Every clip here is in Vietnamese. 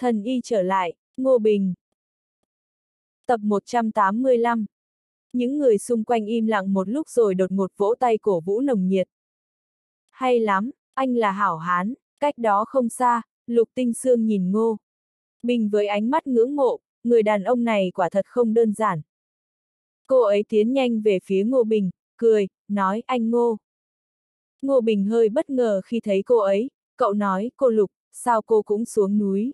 Thần y trở lại, Ngô Bình. Tập 185 Những người xung quanh im lặng một lúc rồi đột ngột vỗ tay cổ vũ nồng nhiệt. Hay lắm, anh là hảo hán, cách đó không xa, Lục Tinh Sương nhìn Ngô. Bình với ánh mắt ngưỡng mộ, người đàn ông này quả thật không đơn giản. Cô ấy tiến nhanh về phía Ngô Bình, cười, nói anh Ngô. Ngô Bình hơi bất ngờ khi thấy cô ấy, cậu nói, cô Lục, sao cô cũng xuống núi.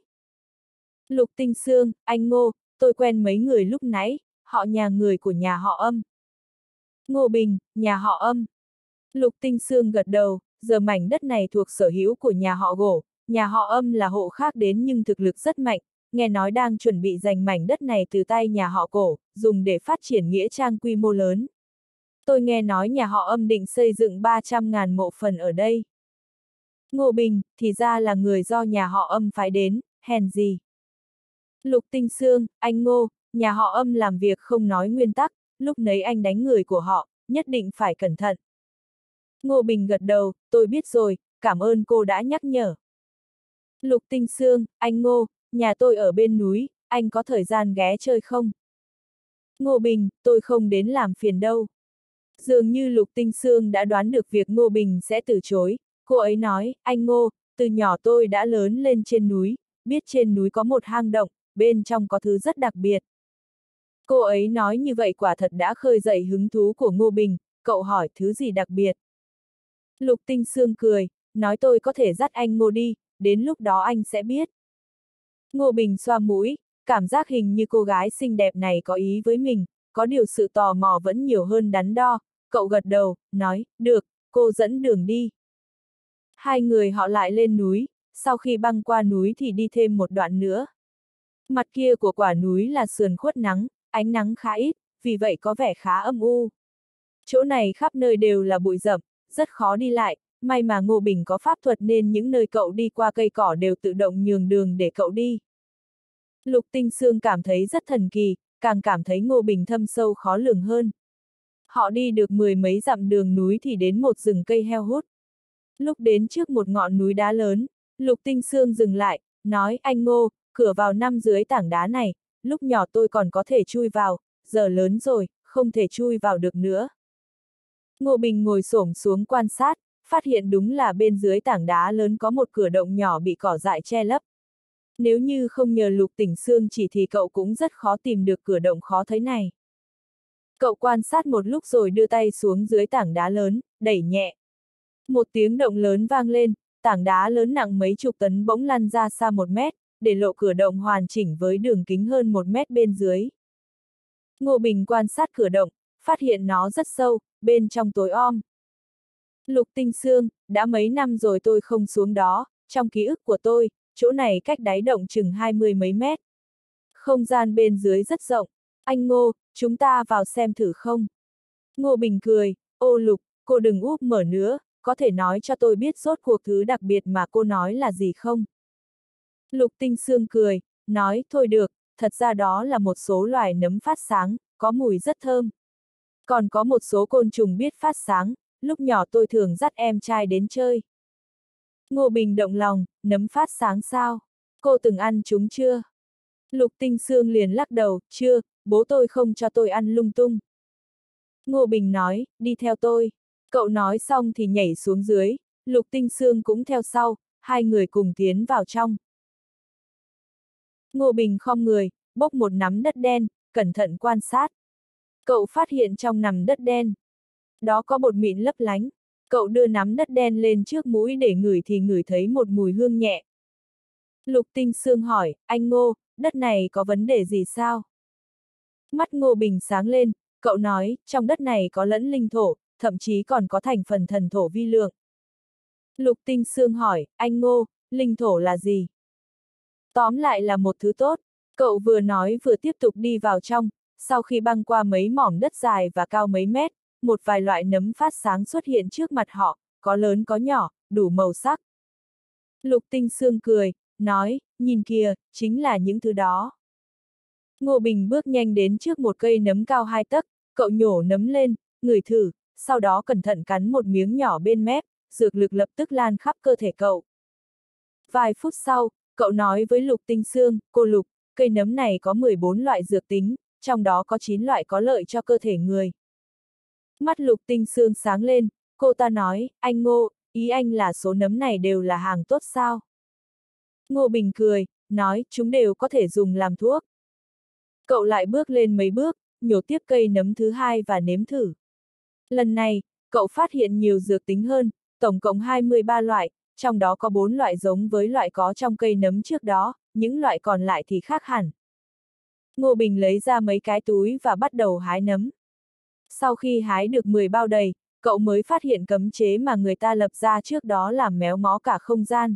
Lục Tinh Sương, anh Ngô, tôi quen mấy người lúc nãy, họ nhà người của nhà họ âm. Ngô Bình, nhà họ âm. Lục Tinh Sương gật đầu, giờ mảnh đất này thuộc sở hữu của nhà họ gỗ, nhà họ âm là hộ khác đến nhưng thực lực rất mạnh, nghe nói đang chuẩn bị giành mảnh đất này từ tay nhà họ cổ, dùng để phát triển nghĩa trang quy mô lớn. Tôi nghe nói nhà họ âm định xây dựng 300.000 mộ phần ở đây. Ngô Bình, thì ra là người do nhà họ âm phái đến, hèn gì. Lục Tinh Sương, anh Ngô, nhà họ âm làm việc không nói nguyên tắc, lúc nấy anh đánh người của họ, nhất định phải cẩn thận. Ngô Bình gật đầu, tôi biết rồi, cảm ơn cô đã nhắc nhở. Lục Tinh Sương, anh Ngô, nhà tôi ở bên núi, anh có thời gian ghé chơi không? Ngô Bình, tôi không đến làm phiền đâu. Dường như Lục Tinh Sương đã đoán được việc Ngô Bình sẽ từ chối, cô ấy nói, anh Ngô, từ nhỏ tôi đã lớn lên trên núi, biết trên núi có một hang động, bên trong có thứ rất đặc biệt. Cô ấy nói như vậy quả thật đã khơi dậy hứng thú của Ngô Bình, cậu hỏi thứ gì đặc biệt. Lục Tinh Sương cười, nói tôi có thể dắt anh Ngô đi, đến lúc đó anh sẽ biết. Ngô Bình xoa mũi, cảm giác hình như cô gái xinh đẹp này có ý với mình, có điều sự tò mò vẫn nhiều hơn đắn đo, cậu gật đầu, nói, được, cô dẫn đường đi. Hai người họ lại lên núi, sau khi băng qua núi thì đi thêm một đoạn nữa. Mặt kia của quả núi là sườn khuất nắng, ánh nắng khá ít, vì vậy có vẻ khá âm u. Chỗ này khắp nơi đều là bụi rậm, rất khó đi lại, may mà Ngô Bình có pháp thuật nên những nơi cậu đi qua cây cỏ đều tự động nhường đường để cậu đi. Lục Tinh Sương cảm thấy rất thần kỳ, càng cảm thấy Ngô Bình thâm sâu khó lường hơn. Họ đi được mười mấy dặm đường núi thì đến một rừng cây heo hút. Lúc đến trước một ngọn núi đá lớn, Lục Tinh Sương dừng lại, nói anh Ngô, cửa vào năm dưới tảng đá này, lúc nhỏ tôi còn có thể chui vào, giờ lớn rồi, không thể chui vào được nữa. Ngô Bình ngồi xổm xuống quan sát, phát hiện đúng là bên dưới tảng đá lớn có một cửa động nhỏ bị cỏ dại che lấp. Nếu như không nhờ lục tỉnh xương chỉ thì cậu cũng rất khó tìm được cửa động khó thấy này. Cậu quan sát một lúc rồi đưa tay xuống dưới tảng đá lớn, đẩy nhẹ. Một tiếng động lớn vang lên, tảng đá lớn nặng mấy chục tấn bỗng lăn ra xa một mét, để lộ cửa động hoàn chỉnh với đường kính hơn một mét bên dưới. Ngô Bình quan sát cửa động, phát hiện nó rất sâu, bên trong tối om. Lục tinh xương, đã mấy năm rồi tôi không xuống đó, trong ký ức của tôi, chỗ này cách đáy động chừng hai mươi mấy mét. Không gian bên dưới rất rộng, anh Ngô, chúng ta vào xem thử không? Ngô Bình cười, ô Lục, cô đừng úp mở nữa, có thể nói cho tôi biết rốt cuộc thứ đặc biệt mà cô nói là gì không? Lục Tinh Sương cười, nói, thôi được, thật ra đó là một số loài nấm phát sáng, có mùi rất thơm. Còn có một số côn trùng biết phát sáng, lúc nhỏ tôi thường dắt em trai đến chơi. Ngô Bình động lòng, nấm phát sáng sao? Cô từng ăn chúng chưa? Lục Tinh Sương liền lắc đầu, chưa, bố tôi không cho tôi ăn lung tung. Ngô Bình nói, đi theo tôi. Cậu nói xong thì nhảy xuống dưới, Lục Tinh Sương cũng theo sau, hai người cùng tiến vào trong. Ngô Bình khom người, bốc một nắm đất đen, cẩn thận quan sát. Cậu phát hiện trong nằm đất đen. Đó có bột mịn lấp lánh. Cậu đưa nắm đất đen lên trước mũi để ngửi thì ngửi thấy một mùi hương nhẹ. Lục Tinh Sương hỏi, anh Ngô, đất này có vấn đề gì sao? Mắt Ngô Bình sáng lên, cậu nói, trong đất này có lẫn linh thổ, thậm chí còn có thành phần thần thổ vi lượng. Lục Tinh Sương hỏi, anh Ngô, linh thổ là gì? Tóm lại là một thứ tốt, cậu vừa nói vừa tiếp tục đi vào trong, sau khi băng qua mấy mỏm đất dài và cao mấy mét, một vài loại nấm phát sáng xuất hiện trước mặt họ, có lớn có nhỏ, đủ màu sắc. Lục Tinh Sương cười, nói, nhìn kìa, chính là những thứ đó. Ngô Bình bước nhanh đến trước một cây nấm cao hai tấc, cậu nhổ nấm lên, ngửi thử, sau đó cẩn thận cắn một miếng nhỏ bên mép, dược lực lập tức lan khắp cơ thể cậu. Vài phút sau, cậu nói với Lục Tinh Sương, cô Lục, cây nấm này có 14 loại dược tính, trong đó có 9 loại có lợi cho cơ thể người. Mắt Lục Tinh Sương sáng lên, cô ta nói, anh Ngô, ý anh là số nấm này đều là hàng tốt sao? Ngô Bình cười, nói, chúng đều có thể dùng làm thuốc. Cậu lại bước lên mấy bước, nhổ tiếp cây nấm thứ hai và nếm thử. Lần này, cậu phát hiện nhiều dược tính hơn, tổng cộng 23 loại, trong đó có 4 loại giống với loại có trong cây nấm trước đó, những loại còn lại thì khác hẳn. Ngô Bình lấy ra mấy cái túi và bắt đầu hái nấm. Sau khi hái được 10 bao đầy, cậu mới phát hiện cấm chế mà người ta lập ra trước đó làm méo mó cả không gian.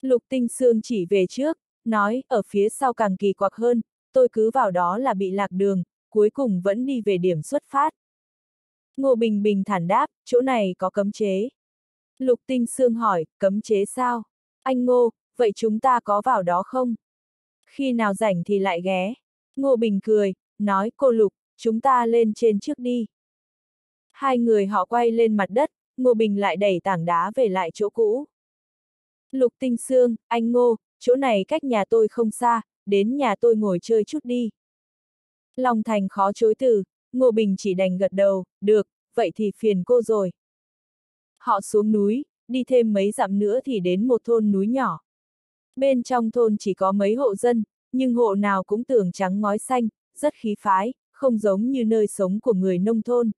Lục Tinh Sương chỉ về trước, nói, ở phía sau càng kỳ quặc hơn, tôi cứ vào đó là bị lạc đường, cuối cùng vẫn đi về điểm xuất phát. Ngô Bình bình thản đáp, chỗ này có cấm chế. Lục Tinh Sương hỏi, cấm chế sao? Anh Ngô, vậy chúng ta có vào đó không? Khi nào rảnh thì lại ghé. Ngô Bình cười, nói cô Lục, chúng ta lên trên trước đi. Hai người họ quay lên mặt đất, Ngô Bình lại đẩy tảng đá về lại chỗ cũ. Lục Tinh Sương, anh Ngô, chỗ này cách nhà tôi không xa, đến nhà tôi ngồi chơi chút đi. Long Thành khó chối từ, Ngô Bình chỉ đành gật đầu, được, vậy thì phiền cô rồi. Họ xuống núi, đi thêm mấy dặm nữa thì đến một thôn núi nhỏ. Bên trong thôn chỉ có mấy hộ dân, nhưng hộ nào cũng tường trắng ngói xanh, rất khí phái, không giống như nơi sống của người nông thôn.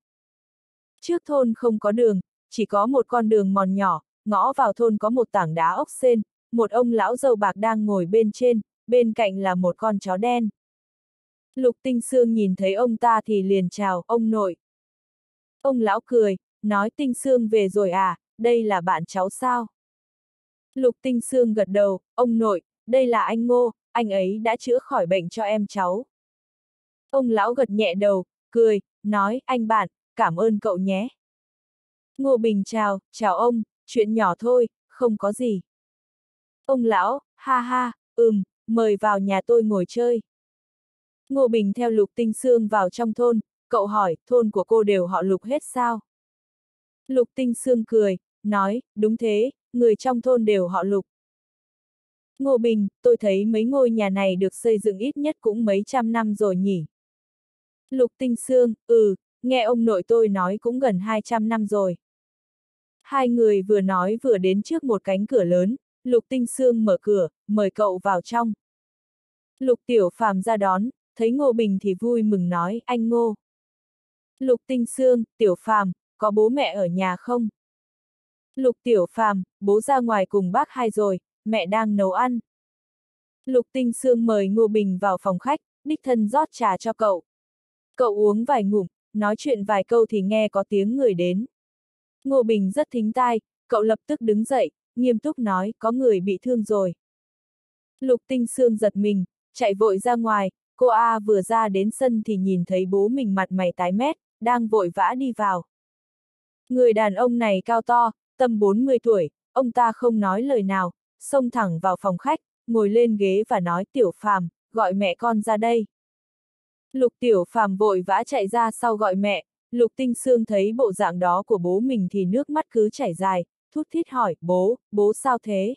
Trước thôn không có đường, chỉ có một con đường mòn nhỏ, ngõ vào thôn có một tảng đá ốc sên, một ông lão dâu bạc đang ngồi bên trên, bên cạnh là một con chó đen. Lục Tinh Sương nhìn thấy ông ta thì liền chào, ông nội. Ông lão cười, nói Tinh Sương về rồi à, đây là bạn cháu sao? Lục Tinh Sương gật đầu, ông nội, đây là anh Ngô, anh ấy đã chữa khỏi bệnh cho em cháu. Ông lão gật nhẹ đầu, cười, nói, anh bạn, cảm ơn cậu nhé. Ngô Bình chào, chào ông, chuyện nhỏ thôi, không có gì. Ông lão, ha ha, ừm, mời vào nhà tôi ngồi chơi. Ngô Bình theo Lục Tinh Sương vào trong thôn, cậu hỏi, thôn của cô đều họ Lục hết sao? Lục Tinh Sương cười, nói, đúng thế, người trong thôn đều họ Lục. Ngô Bình, tôi thấy mấy ngôi nhà này được xây dựng ít nhất cũng mấy trăm năm rồi nhỉ. Lục Tinh Sương, ừ, nghe ông nội tôi nói cũng gần 200 năm rồi. Hai người vừa nói vừa đến trước một cánh cửa lớn, Lục Tinh Sương mở cửa, mời cậu vào trong. Lục Tiểu Phàm ra đón, thấy Ngô Bình thì vui mừng nói, anh Ngô. Lục Tinh Sương, Tiểu Phàm, có bố mẹ ở nhà không? Lục Tiểu Phàm, bố ra ngoài cùng bác hai rồi, mẹ đang nấu ăn. Lục Tinh Sương mời Ngô Bình vào phòng khách, đích thân rót trà cho cậu. Cậu uống vài ngụm, nói chuyện vài câu thì nghe có tiếng người đến. Ngô Bình rất thính tai, cậu lập tức đứng dậy, nghiêm túc nói, có người bị thương rồi. Lục Tinh Sương giật mình, chạy vội ra ngoài, cô A vừa ra đến sân thì nhìn thấy bố mình mặt mày tái mét, đang vội vã đi vào. Người đàn ông này cao to, tầm 40 tuổi, ông ta không nói lời nào, xông thẳng vào phòng khách, ngồi lên ghế và nói tiểu phàm, gọi mẹ con ra đây. Lục tiểu phàm vội vã chạy ra sau gọi mẹ, lục tinh sương thấy bộ dạng đó của bố mình thì nước mắt cứ chảy dài, thút thít hỏi, bố, bố sao thế?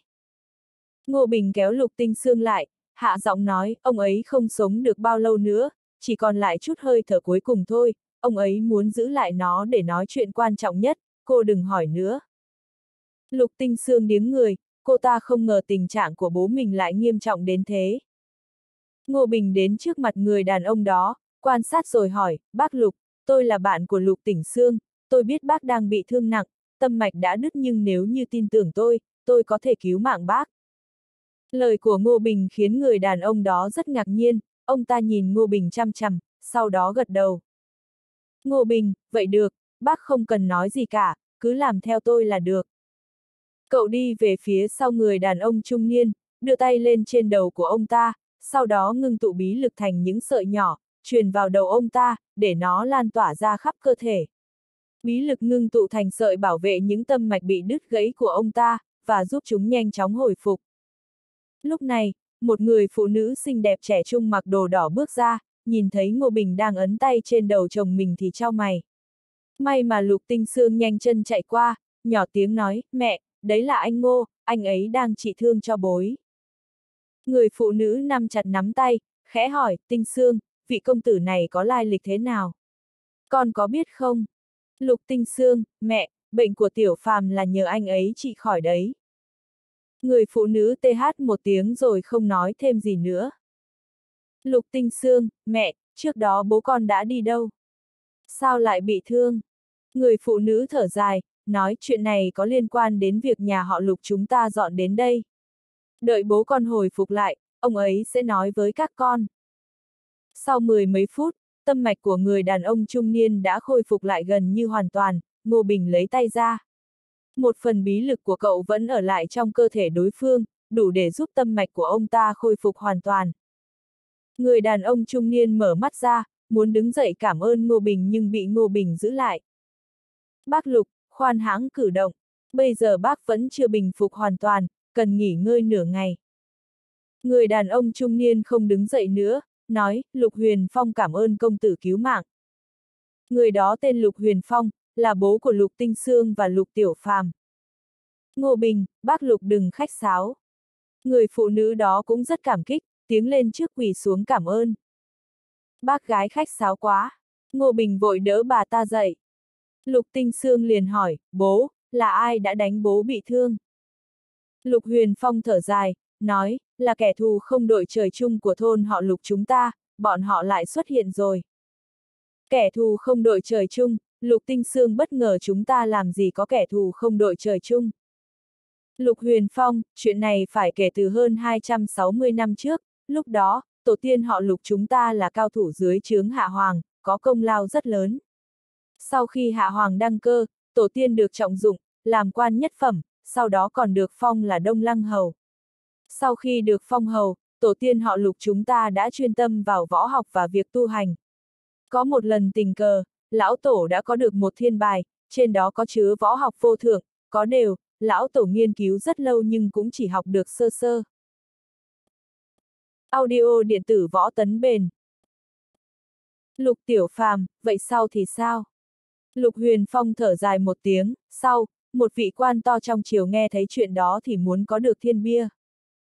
Ngô Bình kéo lục tinh sương lại, hạ giọng nói, ông ấy không sống được bao lâu nữa, chỉ còn lại chút hơi thở cuối cùng thôi, ông ấy muốn giữ lại nó để nói chuyện quan trọng nhất, cô đừng hỏi nữa. Lục tinh sương điếng người, cô ta không ngờ tình trạng của bố mình lại nghiêm trọng đến thế. Ngô Bình đến trước mặt người đàn ông đó, quan sát rồi hỏi, bác Lục, tôi là bạn của Lục Tỉnh Sương, tôi biết bác đang bị thương nặng, tâm mạch đã đứt nhưng nếu như tin tưởng tôi, tôi có thể cứu mạng bác. Lời của Ngô Bình khiến người đàn ông đó rất ngạc nhiên, ông ta nhìn Ngô Bình chăm chăm, sau đó gật đầu. Ngô Bình, vậy được, bác không cần nói gì cả, cứ làm theo tôi là được. Cậu đi về phía sau người đàn ông trung niên, đưa tay lên trên đầu của ông ta, sau đó ngưng tụ bí lực thành những sợi nhỏ, truyền vào đầu ông ta, để nó lan tỏa ra khắp cơ thể. Bí lực ngưng tụ thành sợi bảo vệ những tâm mạch bị đứt gãy của ông ta, và giúp chúng nhanh chóng hồi phục. Lúc này, một người phụ nữ xinh đẹp trẻ trung mặc đồ đỏ bước ra, nhìn thấy Ngô Bình đang ấn tay trên đầu chồng mình thì trao mày. May mà Lục Tinh Sương nhanh chân chạy qua, nhỏ tiếng nói, mẹ, đấy là anh Ngô, anh ấy đang trị thương cho bối. Người phụ nữ nằm chặt nắm tay, khẽ hỏi, tinh Sương, vị công tử này có lai lịch thế nào? Con có biết không? Lục tinh Sương, mẹ, bệnh của tiểu phàm là nhờ anh ấy trị khỏi đấy. Người phụ nữ TH một tiếng rồi không nói thêm gì nữa. Lục tinh xương, mẹ, trước đó bố con đã đi đâu? Sao lại bị thương? Người phụ nữ thở dài, nói chuyện này có liên quan đến việc nhà họ lục chúng ta dọn đến đây. Đợi bố con hồi phục lại, ông ấy sẽ nói với các con. Sau mười mấy phút, tâm mạch của người đàn ông trung niên đã khôi phục lại gần như hoàn toàn, Ngô Bình lấy tay ra. Một phần bí lực của cậu vẫn ở lại trong cơ thể đối phương, đủ để giúp tâm mạch của ông ta khôi phục hoàn toàn. Người đàn ông trung niên mở mắt ra, muốn đứng dậy cảm ơn Ngô Bình nhưng bị Ngô Bình giữ lại. Bác Lục, khoan hãng cử động, bây giờ bác vẫn chưa bình phục hoàn toàn, cần nghỉ ngơi nửa ngày. Người đàn ông trung niên không đứng dậy nữa, nói, Lục Huyền Phong cảm ơn công tử cứu mạng. Người đó tên Lục Huyền Phong, là bố của Lục Tinh Sương và Lục Tiểu Phàm. Ngô Bình, bác Lục đừng khách sáo. Người phụ nữ đó cũng rất cảm kích, tiếng lên trước quỳ xuống cảm ơn. Bác gái khách sáo quá. Ngô Bình vội đỡ bà ta dậy. Lục Tinh Sương liền hỏi, bố, là ai đã đánh bố bị thương? Lục Huyền Phong thở dài, nói, là kẻ thù không đội trời chung của thôn họ Lục chúng ta, bọn họ lại xuất hiện rồi. Kẻ thù không đội trời chung, Lục Tinh Sương bất ngờ chúng ta làm gì có kẻ thù không đội trời chung. Lục Huyền Phong, chuyện này phải kể từ hơn 260 năm trước, lúc đó, tổ tiên họ Lục chúng ta là cao thủ dưới chướng Hạ Hoàng, có công lao rất lớn. Sau khi Hạ Hoàng đăng cơ, tổ tiên được trọng dụng, làm quan nhất phẩm, sau đó còn được phong là Đông Lăng Hầu. Sau khi được phong hầu, tổ tiên họ lục chúng ta đã chuyên tâm vào võ học và việc tu hành. Có một lần tình cờ, lão tổ đã có được một thiên bài, trên đó có chứa võ học vô thượng, có đều, lão tổ nghiên cứu rất lâu nhưng cũng chỉ học được sơ sơ. Audio điện tử võ tấn bền. Lục tiểu phàm, vậy sau thì sao? Lục huyền phong thở dài một tiếng, sau, một vị quan to trong triều nghe thấy chuyện đó thì muốn có được thiên bia.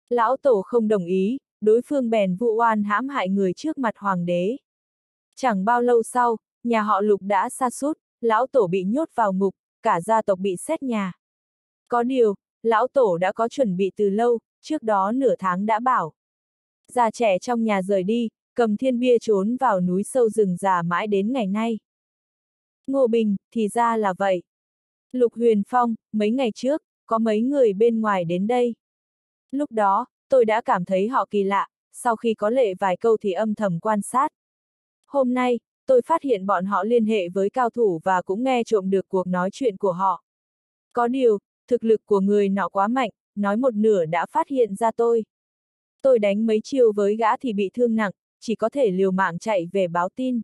Lão tổ không đồng ý, đối phương bèn vụ oan hãm hại người trước mặt hoàng đế. Chẳng bao lâu sau, nhà họ lục đã xa sút lão tổ bị nhốt vào ngục, cả gia tộc bị xét nhà. Có điều, lão tổ đã có chuẩn bị từ lâu, trước đó nửa tháng đã bảo. Già trẻ trong nhà rời đi, cầm thiên bia trốn vào núi sâu rừng già mãi đến ngày nay. Ngô Bình, thì ra là vậy. Lục Huyền Phong, mấy ngày trước, có mấy người bên ngoài đến đây. Lúc đó, tôi đã cảm thấy họ kỳ lạ, sau khi có lệ vài câu thì âm thầm quan sát. Hôm nay, tôi phát hiện bọn họ liên hệ với cao thủ và cũng nghe trộm được cuộc nói chuyện của họ. Có điều, thực lực của người nọ quá mạnh, nói một nửa đã phát hiện ra tôi. Tôi đánh mấy chiêu với gã thì bị thương nặng, chỉ có thể liều mạng chạy về báo tin.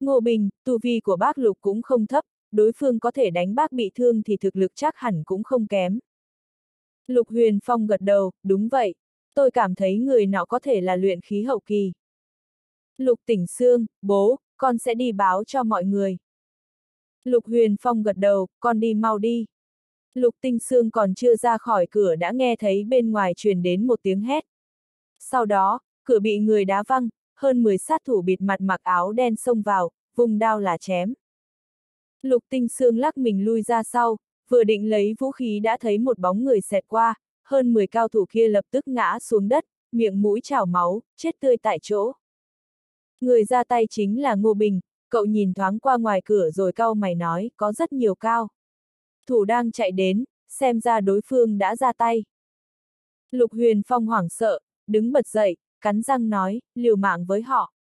Ngô Bình, tu vi của bác Lục cũng không thấp, đối phương có thể đánh bác bị thương thì thực lực chắc hẳn cũng không kém. Lục Huyền Phong gật đầu, đúng vậy. Tôi cảm thấy người nọ có thể là luyện khí hậu kỳ. Lục Tỉnh Sương, bố, con sẽ đi báo cho mọi người. Lục Huyền Phong gật đầu, con đi mau đi. Lục Tinh Sương còn chưa ra khỏi cửa đã nghe thấy bên ngoài truyền đến một tiếng hét. Sau đó, cửa bị người đá văng, hơn 10 sát thủ bịt mặt mặc áo đen xông vào, vùng đao là chém. Lục Tinh Sương lắc mình lui ra sau, vừa định lấy vũ khí đã thấy một bóng người xẹt qua, hơn 10 cao thủ kia lập tức ngã xuống đất, miệng mũi trào máu, chết tươi tại chỗ. Người ra tay chính là Ngô Bình, cậu nhìn thoáng qua ngoài cửa rồi cau mày nói, có rất nhiều cao. Thủ đang chạy đến, xem ra đối phương đã ra tay. Lục Huyền Phong hoảng sợ, đứng bật dậy, cắn răng nói, liều mạng với họ.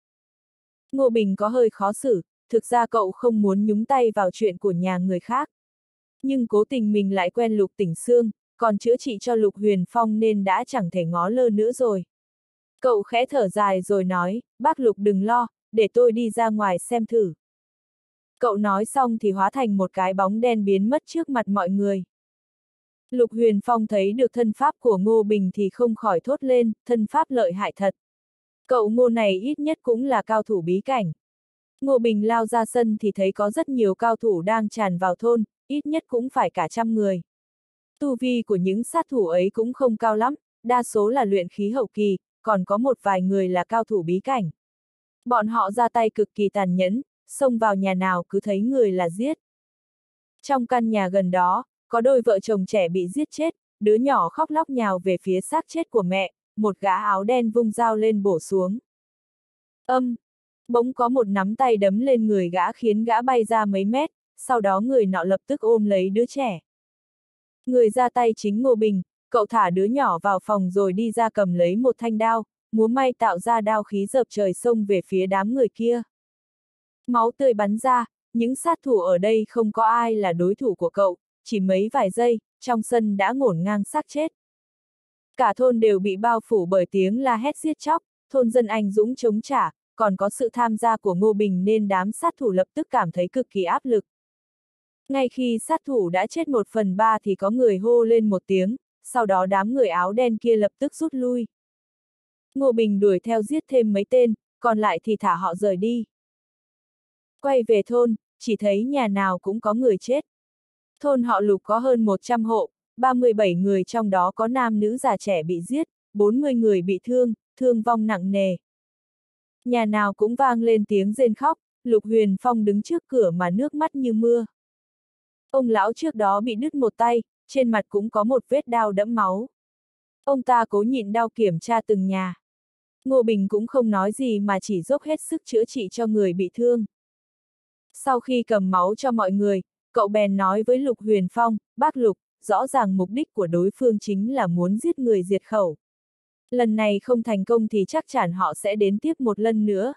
Ngô Bình có hơi khó xử, thực ra cậu không muốn nhúng tay vào chuyện của nhà người khác. Nhưng cố tình mình lại quen Lục Tỉnh Sương, còn chữa trị cho Lục Huyền Phong nên đã chẳng thể ngó lơ nữa rồi. Cậu khẽ thở dài rồi nói, bác Lục đừng lo, để tôi đi ra ngoài xem thử. Cậu nói xong thì hóa thành một cái bóng đen biến mất trước mặt mọi người. Lục Huyền Phong thấy được thân pháp của Ngô Bình thì không khỏi thốt lên, thân pháp lợi hại thật. Cậu Ngô này ít nhất cũng là cao thủ bí cảnh. Ngô Bình lao ra sân thì thấy có rất nhiều cao thủ đang tràn vào thôn, ít nhất cũng phải cả trăm người. Tu vi của những sát thủ ấy cũng không cao lắm, đa số là luyện khí hậu kỳ, còn có một vài người là cao thủ bí cảnh. Bọn họ ra tay cực kỳ tàn nhẫn, xông vào nhà nào cứ thấy người là giết. Trong căn nhà gần đó, có đôi vợ chồng trẻ bị giết chết, đứa nhỏ khóc lóc nhào về phía xác chết của mẹ, một gã áo đen vung dao lên bổ xuống. Âm! Bỗng có một nắm tay đấm lên người gã khiến gã bay ra mấy mét, sau đó người nọ lập tức ôm lấy đứa trẻ. Người ra tay chính Ngô Bình, cậu thả đứa nhỏ vào phòng rồi đi ra cầm lấy một thanh đao, múa may tạo ra đao khí dập trời xông về phía đám người kia. Máu tươi bắn ra, những sát thủ ở đây không có ai là đối thủ của cậu, chỉ mấy vài giây, trong sân đã ngổn ngang xác chết. Cả thôn đều bị bao phủ bởi tiếng la hét giết chóc, thôn dân anh dũng chống trả, còn có sự tham gia của Ngô Bình nên đám sát thủ lập tức cảm thấy cực kỳ áp lực. Ngay khi sát thủ đã chết một phần ba thì có người hô lên một tiếng, sau đó đám người áo đen kia lập tức rút lui. Ngô Bình đuổi theo giết thêm mấy tên, còn lại thì thả họ rời đi. Quay về thôn, chỉ thấy nhà nào cũng có người chết. Thôn họ lục có hơn 100 hộ, 37 người trong đó có nam nữ già trẻ bị giết, 40 người bị thương, thương vong nặng nề. Nhà nào cũng vang lên tiếng rên khóc, Lục Huyền Phong đứng trước cửa mà nước mắt như mưa. Ông lão trước đó bị đứt một tay, trên mặt cũng có một vết đau đẫm máu. Ông ta cố nhịn đau kiểm tra từng nhà. Ngô Bình cũng không nói gì mà chỉ dốc hết sức chữa trị cho người bị thương. Sau khi cầm máu cho mọi người, cậu bèn nói với Lục Huyền Phong, bác Lục, rõ ràng mục đích của đối phương chính là muốn giết người diệt khẩu. Lần này không thành công thì chắc chắn họ sẽ đến tiếp một lần nữa.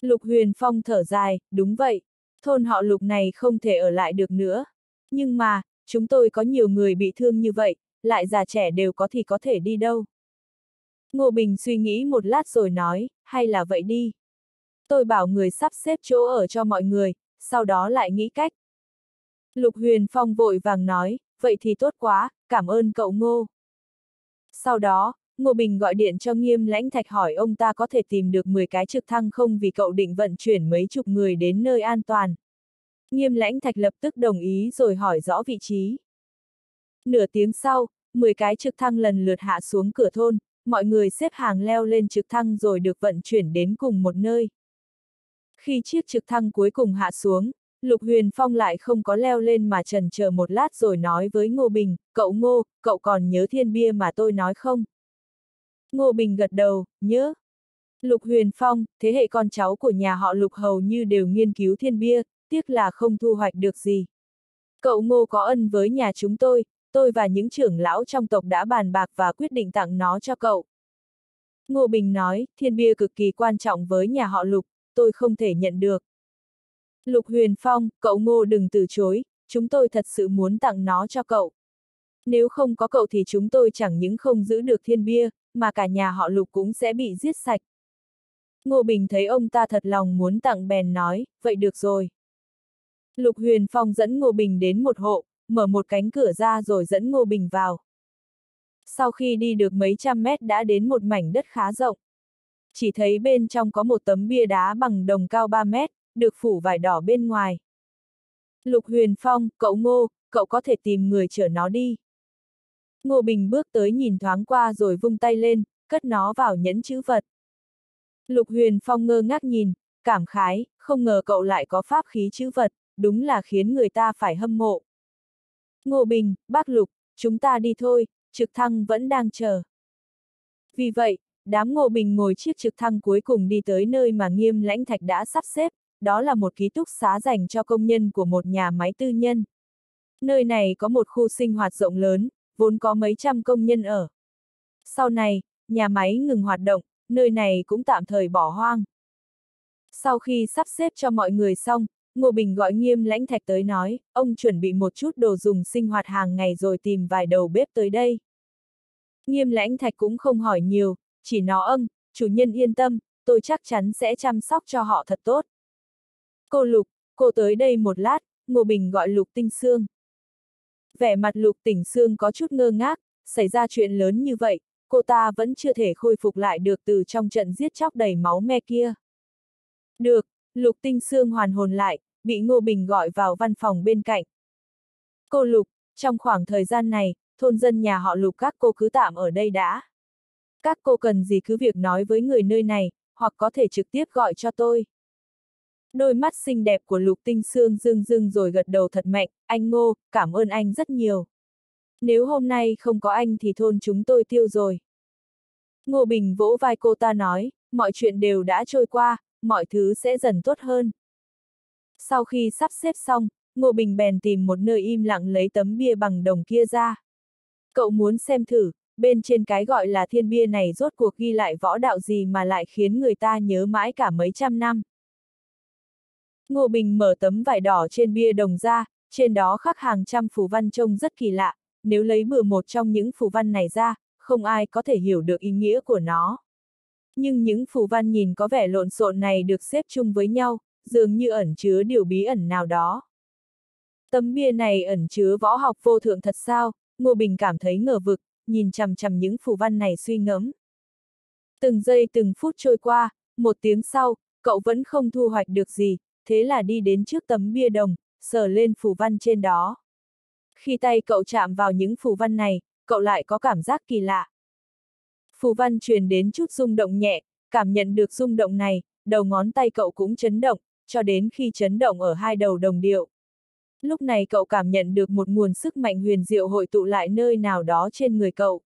Lục Huyền Phong thở dài, đúng vậy, thôn họ Lục này không thể ở lại được nữa. Nhưng mà, chúng tôi có nhiều người bị thương như vậy, lại già trẻ đều có thì có thể đi đâu. Ngô Bình suy nghĩ một lát rồi nói, hay là vậy đi. Tôi bảo người sắp xếp chỗ ở cho mọi người, sau đó lại nghĩ cách. Lục Huyền Phong vội vàng nói, vậy thì tốt quá, cảm ơn cậu Ngô. Sau đó, Ngô Bình gọi điện cho nghiêm lãnh thạch hỏi ông ta có thể tìm được 10 cái trực thăng không vì cậu định vận chuyển mấy chục người đến nơi an toàn. Nghiêm lãnh thạch lập tức đồng ý rồi hỏi rõ vị trí. Nửa tiếng sau, 10 cái trực thăng lần lượt hạ xuống cửa thôn, mọi người xếp hàng leo lên trực thăng rồi được vận chuyển đến cùng một nơi. Khi chiếc trực thăng cuối cùng hạ xuống, Lục Huyền Phong lại không có leo lên mà trần chờ một lát rồi nói với Ngô Bình, cậu Ngô, cậu còn nhớ thiên bia mà tôi nói không? Ngô Bình gật đầu, nhớ. Lục Huyền Phong, thế hệ con cháu của nhà họ Lục hầu như đều nghiên cứu thiên bia, tiếc là không thu hoạch được gì. Cậu Ngô có ân với nhà chúng tôi, tôi và những trưởng lão trong tộc đã bàn bạc và quyết định tặng nó cho cậu. Ngô Bình nói, thiên bia cực kỳ quan trọng với nhà họ Lục, tôi không thể nhận được. Lục Huyền Phong, cậu Ngô đừng từ chối, chúng tôi thật sự muốn tặng nó cho cậu. Nếu không có cậu thì chúng tôi chẳng những không giữ được thiên bia, mà cả nhà họ Lục cũng sẽ bị giết sạch. Ngô Bình thấy ông ta thật lòng muốn tặng bèn nói, vậy được rồi. Lục Huyền Phong dẫn Ngô Bình đến một hộ, mở một cánh cửa ra rồi dẫn Ngô Bình vào. Sau khi đi được mấy trăm mét đã đến một mảnh đất khá rộng. Chỉ thấy bên trong có một tấm bia đá bằng đồng cao 3 mét, được phủ vải đỏ bên ngoài. Lục Huyền Phong, cậu Ngô, cậu có thể tìm người chở nó đi. Ngô Bình bước tới nhìn thoáng qua rồi vung tay lên, cất nó vào nhẫn chữ vật. Lục Huyền Phong ngơ ngác nhìn, cảm khái, không ngờ cậu lại có pháp khí chữ vật, đúng là khiến người ta phải hâm mộ. Ngô Bình, bác Lục, chúng ta đi thôi, trực thăng vẫn đang chờ. Vì vậy, đám Ngô Bình ngồi chiếc trực thăng cuối cùng đi tới nơi mà nghiêm lãnh thạch đã sắp xếp, đó là một ký túc xá dành cho công nhân của một nhà máy tư nhân. Nơi này có một khu sinh hoạt rộng lớn, vốn có mấy trăm công nhân ở. Sau này, nhà máy ngừng hoạt động, nơi này cũng tạm thời bỏ hoang. Sau khi sắp xếp cho mọi người xong, Ngô Bình gọi nghiêm lãnh thạch tới nói, ông chuẩn bị một chút đồ dùng sinh hoạt hàng ngày rồi tìm vài đầu bếp tới đây. Nghiêm lãnh thạch cũng không hỏi nhiều, chỉ nó âng, chủ nhân yên tâm, tôi chắc chắn sẽ chăm sóc cho họ thật tốt. Cô Lục, cô tới đây một lát, Ngô Bình gọi Lục Tinh Sương. Vẻ mặt Lục Tỉnh Sương có chút ngơ ngác, xảy ra chuyện lớn như vậy, cô ta vẫn chưa thể khôi phục lại được từ trong trận giết chóc đầy máu me kia. Được, Lục Tinh Sương hoàn hồn lại, bị Ngô Bình gọi vào văn phòng bên cạnh. Cô Lục, trong khoảng thời gian này, thôn dân nhà họ lục các cô cứ tạm ở đây đã. Các cô cần gì cứ việc nói với người nơi này, hoặc có thể trực tiếp gọi cho tôi. Đôi mắt xinh đẹp của Lục Tinh Sương rưng rưng rồi gật đầu thật mạnh, anh Ngô, cảm ơn anh rất nhiều. Nếu hôm nay không có anh thì thôn chúng tôi tiêu rồi. Ngô Bình vỗ vai cô ta nói, mọi chuyện đều đã trôi qua, mọi thứ sẽ dần tốt hơn. Sau khi sắp xếp xong, Ngô Bình bèn tìm một nơi im lặng lấy tấm bia bằng đồng kia ra. Cậu muốn xem thử, bên trên cái gọi là thiên bia này rốt cuộc ghi lại võ đạo gì mà lại khiến người ta nhớ mãi cả mấy trăm năm. Ngô Bình mở tấm vải đỏ trên bia đồng ra, trên đó khắc hàng trăm phù văn trông rất kỳ lạ, nếu lấy bừa một trong những phù văn này ra, không ai có thể hiểu được ý nghĩa của nó. Nhưng những phù văn nhìn có vẻ lộn xộn này được xếp chung với nhau, dường như ẩn chứa điều bí ẩn nào đó. Tấm bia này ẩn chứa võ học vô thượng thật sao, Ngô Bình cảm thấy ngờ vực, nhìn chằm chằm những phù văn này suy ngẫm. Từng giây từng phút trôi qua, một tiếng sau, cậu vẫn không thu hoạch được gì, thế là đi đến trước tấm bia đồng, sờ lên phù văn trên đó. Khi tay cậu chạm vào những phù văn này, cậu lại có cảm giác kỳ lạ. Phù văn truyền đến chút rung động nhẹ, cảm nhận được rung động này, đầu ngón tay cậu cũng chấn động, cho đến khi chấn động ở hai đầu đồng điệu. Lúc này cậu cảm nhận được một nguồn sức mạnh huyền diệu hội tụ lại nơi nào đó trên người cậu.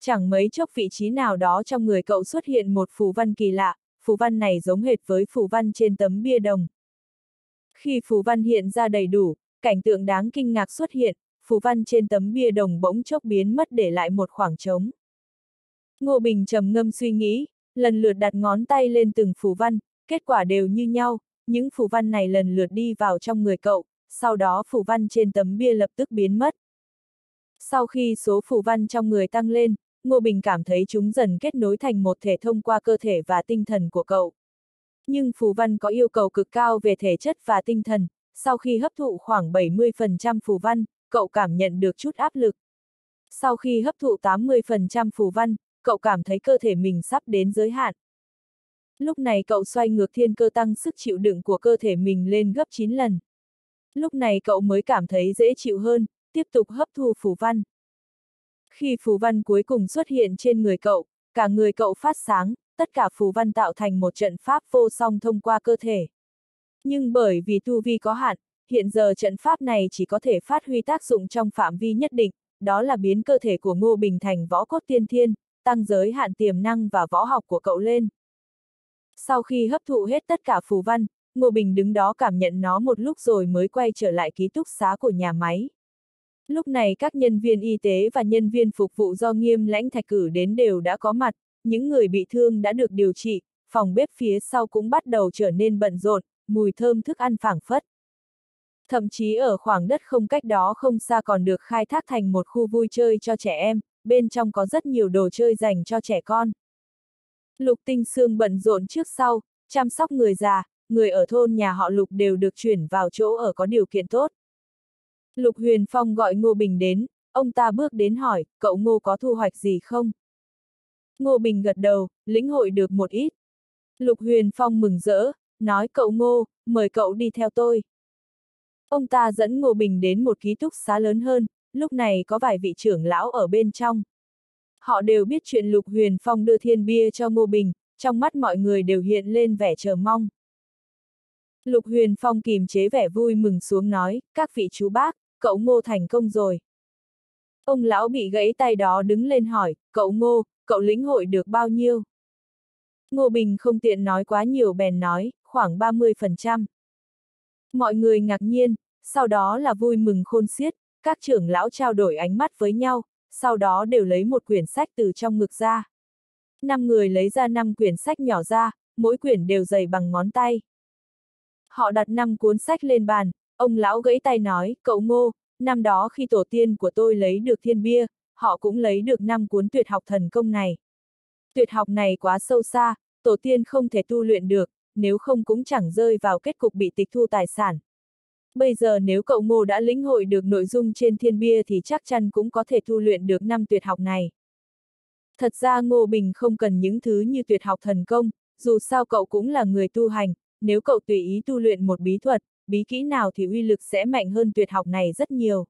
Chẳng mấy chốc vị trí nào đó trong người cậu xuất hiện một phù văn kỳ lạ, phù văn này giống hệt với phù văn trên tấm bia đồng. Khi phù văn hiện ra đầy đủ, cảnh tượng đáng kinh ngạc xuất hiện, phù văn trên tấm bia đồng bỗng chốc biến mất để lại một khoảng trống. Ngô Bình trầm ngâm suy nghĩ, lần lượt đặt ngón tay lên từng phù văn, kết quả đều như nhau, những phù văn này lần lượt đi vào trong người cậu, sau đó phù văn trên tấm bia lập tức biến mất. Sau khi số phù văn trong người tăng lên, Ngô Bình cảm thấy chúng dần kết nối thành một thể thông qua cơ thể và tinh thần của cậu. Nhưng phù văn có yêu cầu cực cao về thể chất và tinh thần, sau khi hấp thụ khoảng 70% phù văn, cậu cảm nhận được chút áp lực. Sau khi hấp thụ 80% phù văn, cậu cảm thấy cơ thể mình sắp đến giới hạn. Lúc này cậu xoay ngược thiên cơ tăng sức chịu đựng của cơ thể mình lên gấp 9 lần. Lúc này cậu mới cảm thấy dễ chịu hơn, tiếp tục hấp thu phù văn. Khi phù văn cuối cùng xuất hiện trên người cậu, cả người cậu phát sáng, tất cả phù văn tạo thành một trận pháp vô song thông qua cơ thể. Nhưng bởi vì tu vi có hạn, hiện giờ trận pháp này chỉ có thể phát huy tác dụng trong phạm vi nhất định, đó là biến cơ thể của Ngô Bình thành võ cốt tiên thiên, tăng giới hạn tiềm năng và võ học của cậu lên. Sau khi hấp thụ hết tất cả phù văn, Ngô Bình đứng đó cảm nhận nó một lúc rồi mới quay trở lại ký túc xá của nhà máy. Lúc này các nhân viên y tế và nhân viên phục vụ do nghiêm lãnh thạch cử đến đều đã có mặt, những người bị thương đã được điều trị, phòng bếp phía sau cũng bắt đầu trở nên bận rộn, mùi thơm thức ăn phảng phất. Thậm chí ở khoảng đất không cách đó không xa còn được khai thác thành một khu vui chơi cho trẻ em, bên trong có rất nhiều đồ chơi dành cho trẻ con. Lục Tinh Sương bận rộn trước sau, chăm sóc người già, người ở thôn nhà họ Lục đều được chuyển vào chỗ ở có điều kiện tốt. Lục Huyền Phong gọi Ngô Bình đến, ông ta bước đến hỏi, cậu Ngô có thu hoạch gì không? Ngô Bình gật đầu, lĩnh hội được một ít. Lục Huyền Phong mừng rỡ, nói cậu Ngô, mời cậu đi theo tôi. Ông ta dẫn Ngô Bình đến một ký túc xá lớn hơn, lúc này có vài vị trưởng lão ở bên trong. Họ đều biết chuyện Lục Huyền Phong đưa thiên bia cho Ngô Bình, trong mắt mọi người đều hiện lên vẻ chờ mong. Lục Huyền Phong kìm chế vẻ vui mừng xuống nói, các vị chú bác, cậu Ngô thành công rồi. Ông lão bị gãy tay đó đứng lên hỏi, cậu Ngô, cậu lĩnh hội được bao nhiêu? Ngô Bình không tiện nói quá nhiều bèn nói, khoảng 30%. Mọi người ngạc nhiên, sau đó là vui mừng khôn xiết, các trưởng lão trao đổi ánh mắt với nhau, sau đó đều lấy một quyển sách từ trong ngực ra. Năm người lấy ra năm quyển sách nhỏ ra, mỗi quyển đều dày bằng ngón tay. Họ đặt năm cuốn sách lên bàn, ông lão gãy tay nói, cậu ngô, năm đó khi tổ tiên của tôi lấy được thiên bia, họ cũng lấy được năm cuốn tuyệt học thần công này. Tuyệt học này quá sâu xa, tổ tiên không thể tu luyện được, nếu không cũng chẳng rơi vào kết cục bị tịch thu tài sản. Bây giờ nếu cậu ngô đã lĩnh hội được nội dung trên thiên bia thì chắc chắn cũng có thể tu luyện được năm tuyệt học này. Thật ra Ngô Bình không cần những thứ như tuyệt học thần công, dù sao cậu cũng là người tu hành, nếu cậu tùy ý tu luyện một bí thuật, bí kỹ nào thì uy lực sẽ mạnh hơn tuyệt học này rất nhiều.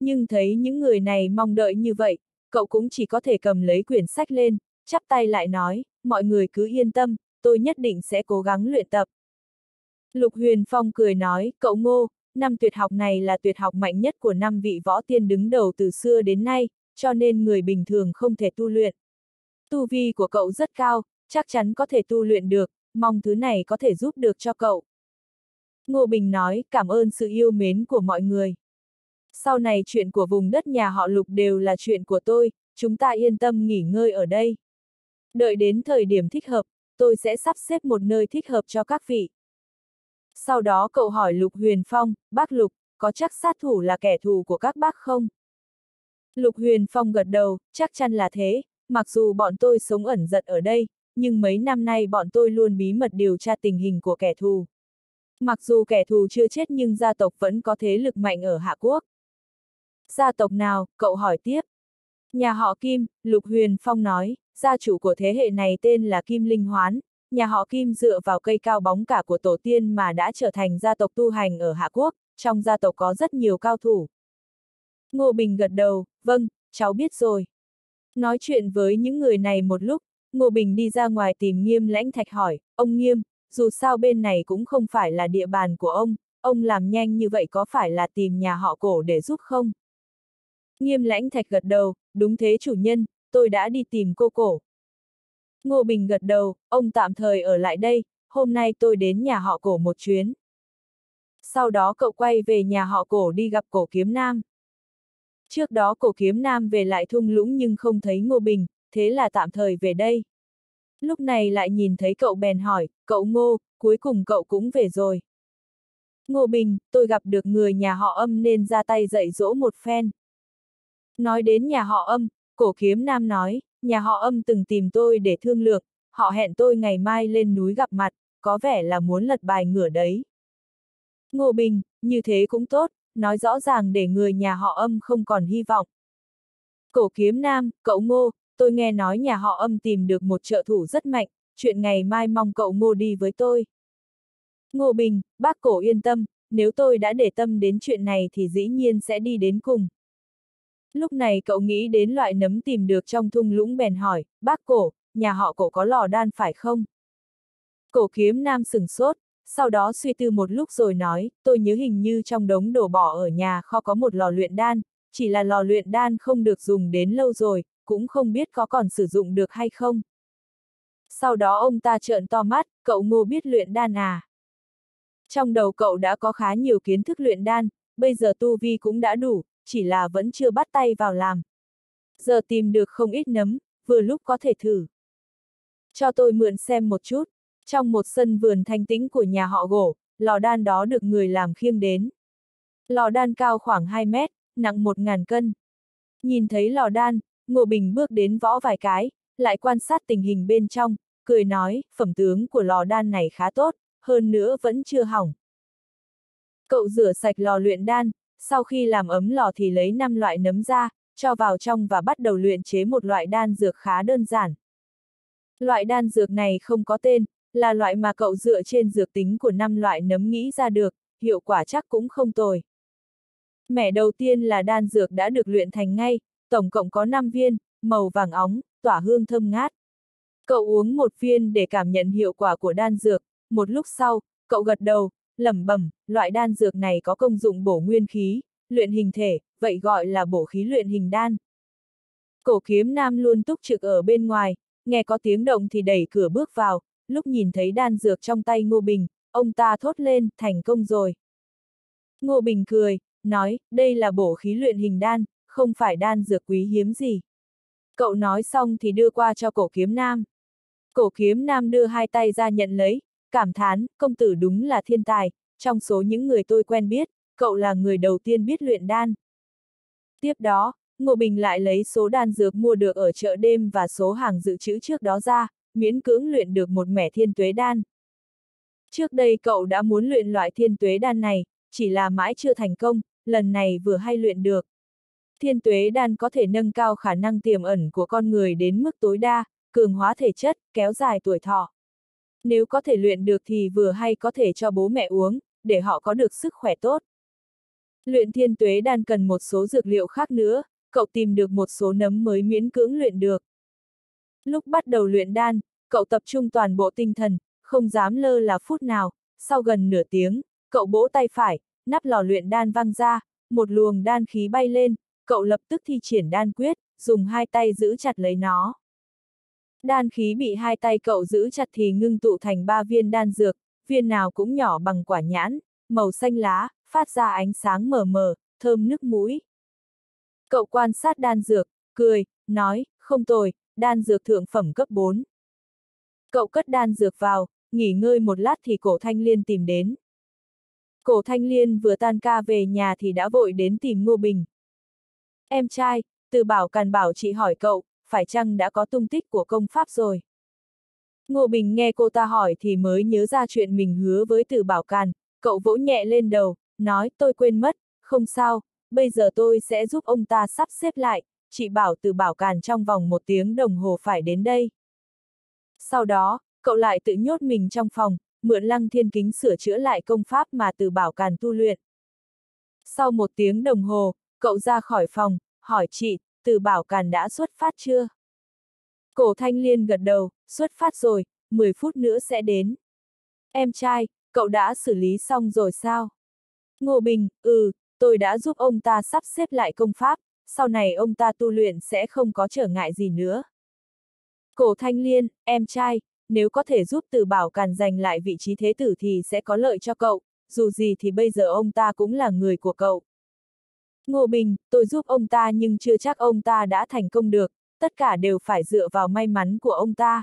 Nhưng thấy những người này mong đợi như vậy, cậu cũng chỉ có thể cầm lấy quyển sách lên, chắp tay lại nói, mọi người cứ yên tâm, tôi nhất định sẽ cố gắng luyện tập. Lục Huyền Phong cười nói, cậu ngô, năm tuyệt học này là tuyệt học mạnh nhất của năm vị võ tiên đứng đầu từ xưa đến nay, cho nên người bình thường không thể tu luyện. Tu vi của cậu rất cao, chắc chắn có thể tu luyện được, mong thứ này có thể giúp được cho cậu. Ngô Bình nói, cảm ơn sự yêu mến của mọi người. Sau này chuyện của vùng đất nhà họ Lục đều là chuyện của tôi, chúng ta yên tâm nghỉ ngơi ở đây. Đợi đến thời điểm thích hợp, tôi sẽ sắp xếp một nơi thích hợp cho các vị. Sau đó cậu hỏi Lục Huyền Phong, bác Lục, có chắc sát thủ là kẻ thù của các bác không? Lục Huyền Phong gật đầu, chắc chắn là thế, mặc dù bọn tôi sống ẩn giật ở đây, nhưng mấy năm nay bọn tôi luôn bí mật điều tra tình hình của kẻ thù. Mặc dù kẻ thù chưa chết nhưng gia tộc vẫn có thế lực mạnh ở Hạ Quốc. Gia tộc nào, cậu hỏi tiếp. Nhà họ Kim, Lục Huyền Phong nói, gia chủ của thế hệ này tên là Kim Linh Hoán, nhà họ Kim dựa vào cây cao bóng cả của tổ tiên mà đã trở thành gia tộc tu hành ở Hạ Quốc, trong gia tộc có rất nhiều cao thủ. Ngô Bình gật đầu, vâng, cháu biết rồi. Nói chuyện với những người này một lúc, Ngô Bình đi ra ngoài tìm Nghiêm Lãnh Thạch hỏi, ông Nghiêm, dù sao bên này cũng không phải là địa bàn của ông, ông làm nhanh như vậy có phải là tìm nhà họ cổ để giúp không? Nghiêm Lãnh Thạch gật đầu, đúng thế chủ nhân, tôi đã đi tìm cô cổ. Ngô Bình gật đầu, ông tạm thời ở lại đây, hôm nay tôi đến nhà họ cổ một chuyến. Sau đó cậu quay về nhà họ cổ đi gặp cổ kiếm nam. Trước đó cổ kiếm nam về lại thung lũng nhưng không thấy Ngô Bình, thế là tạm thời về đây. Lúc này lại nhìn thấy cậu bèn hỏi, cậu Ngô, cuối cùng cậu cũng về rồi. Ngô Bình, tôi gặp được người nhà họ âm nên ra tay dạy dỗ một phen. Nói đến nhà họ âm, cổ kiếm nam nói, nhà họ âm từng tìm tôi để thương lượng, họ hẹn tôi ngày mai lên núi gặp mặt, có vẻ là muốn lật bài ngửa đấy. Ngô Bình, như thế cũng tốt, nói rõ ràng để người nhà họ âm không còn hy vọng. Cổ kiếm nam, cậu ngô, tôi nghe nói nhà họ âm tìm được một trợ thủ rất mạnh, chuyện ngày mai mong cậu ngô đi với tôi. Ngô Bình, bác cổ yên tâm, nếu tôi đã để tâm đến chuyện này thì dĩ nhiên sẽ đi đến cùng. Lúc này cậu nghĩ đến loại nấm tìm được trong thung lũng bèn hỏi, bác cổ, nhà họ cổ có lò đan phải không? Cổ kiếm nam sừng sốt, sau đó suy tư một lúc rồi nói, tôi nhớ hình như trong đống đổ bỏ ở nhà kho có một lò luyện đan, chỉ là lò luyện đan không được dùng đến lâu rồi, cũng không biết có còn sử dụng được hay không. Sau đó ông ta trợn to mắt, cậu ngô biết luyện đan à? Trong đầu cậu đã có khá nhiều kiến thức luyện đan, bây giờ tu vi cũng đã đủ, chỉ là vẫn chưa bắt tay vào làm. Giờ tìm được không ít nấm, vừa lúc có thể thử. Cho tôi mượn xem một chút. Trong một sân vườn thanh tĩnh của nhà họ gỗ, lò đan đó được người làm khiêng đến. Lò đan cao khoảng 2 mét, nặng 1.000 cân. Nhìn thấy lò đan, Ngô Bình bước đến võ vài cái, lại quan sát tình hình bên trong, cười nói, phẩm tướng của lò đan này khá tốt, hơn nữa vẫn chưa hỏng. Cậu rửa sạch lò luyện đan, sau khi làm ấm lò thì lấy 5 loại nấm ra, cho vào trong và bắt đầu luyện chế một loại đan dược khá đơn giản. Loại đan dược này không có tên, là loại mà cậu dựa trên dược tính của năm loại nấm nghĩ ra được, hiệu quả chắc cũng không tồi. Mẻ đầu tiên là đan dược đã được luyện thành ngay, tổng cộng có 5 viên, màu vàng óng, tỏa hương thơm ngát. Cậu uống một viên để cảm nhận hiệu quả của đan dược, một lúc sau, cậu gật đầu, lẩm bẩm, loại đan dược này có công dụng bổ nguyên khí, luyện hình thể, vậy gọi là bổ khí luyện hình đan. Cổ kiếm nam luôn túc trực ở bên ngoài, nghe có tiếng động thì đẩy cửa bước vào, lúc nhìn thấy đan dược trong tay Ngô Bình, ông ta thốt lên, thành công rồi. Ngô Bình cười, nói, đây là bổ khí luyện hình đan, không phải đan dược quý hiếm gì. Cậu nói xong thì đưa qua cho cổ kiếm nam. Cổ kiếm nam đưa hai tay ra nhận lấy, cảm thán, công tử đúng là thiên tài, trong số những người tôi quen biết, cậu là người đầu tiên biết luyện đan. Tiếp đó, Ngô Bình lại lấy số đan dược mua được ở chợ đêm và số hàng dự trữ trước đó ra, miễn cưỡng luyện được một mẻ thiên tuế đan. Trước đây cậu đã muốn luyện loại thiên tuế đan này, chỉ là mãi chưa thành công, lần này vừa hay luyện được. Thiên tuế đan có thể nâng cao khả năng tiềm ẩn của con người đến mức tối đa, cường hóa thể chất, kéo dài tuổi thọ. Nếu có thể luyện được thì vừa hay có thể cho bố mẹ uống, để họ có được sức khỏe tốt. Luyện thiên tuế đan cần một số dược liệu khác nữa, cậu tìm được một số nấm mới miễn cưỡng luyện được. Lúc bắt đầu luyện đan, cậu tập trung toàn bộ tinh thần, không dám lơ là phút nào, sau gần nửa tiếng, cậu bỗ tay phải, nắp lò luyện đan văng ra, một luồng đan khí bay lên, cậu lập tức thi triển đan quyết, dùng hai tay giữ chặt lấy nó. Đan khí bị hai tay cậu giữ chặt thì ngưng tụ thành ba viên đan dược, viên nào cũng nhỏ bằng quả nhãn, màu xanh lá, phát ra ánh sáng mờ mờ, thơm nước mũi. Cậu quan sát đan dược, cười, nói, không tồi, đan dược thượng phẩm cấp 4. Cậu cất đan dược vào, nghỉ ngơi một lát thì cổ thanh liên tìm đến. Cổ thanh liên vừa tan ca về nhà thì đã vội đến tìm Ngô Bình. Em trai, từ bảo càn bảo chị hỏi cậu, phải chăng đã có tung tích của công pháp rồi? Ngô Bình nghe cô ta hỏi thì mới nhớ ra chuyện mình hứa với từ bảo càn, cậu vỗ nhẹ lên đầu, nói tôi quên mất, không sao, bây giờ tôi sẽ giúp ông ta sắp xếp lại, chị bảo từ bảo càn trong vòng một tiếng đồng hồ phải đến đây. Sau đó, cậu lại tự nhốt mình trong phòng, mượn lăng thiên kính sửa chữa lại công pháp mà từ bảo càn tu luyện. Sau một tiếng đồng hồ, cậu ra khỏi phòng, hỏi chị, từ bảo càn đã xuất phát chưa? Cổ thanh liên gật đầu, xuất phát rồi, 10 phút nữa sẽ đến. Em trai, cậu đã xử lý xong rồi sao? Ngô Bình, ừ, tôi đã giúp ông ta sắp xếp lại công pháp, sau này ông ta tu luyện sẽ không có trở ngại gì nữa. Cổ Thanh Liên, em trai, nếu có thể giúp từ bảo càn giành lại vị trí thế tử thì sẽ có lợi cho cậu, dù gì thì bây giờ ông ta cũng là người của cậu. Ngô Bình, tôi giúp ông ta nhưng chưa chắc ông ta đã thành công được, tất cả đều phải dựa vào may mắn của ông ta.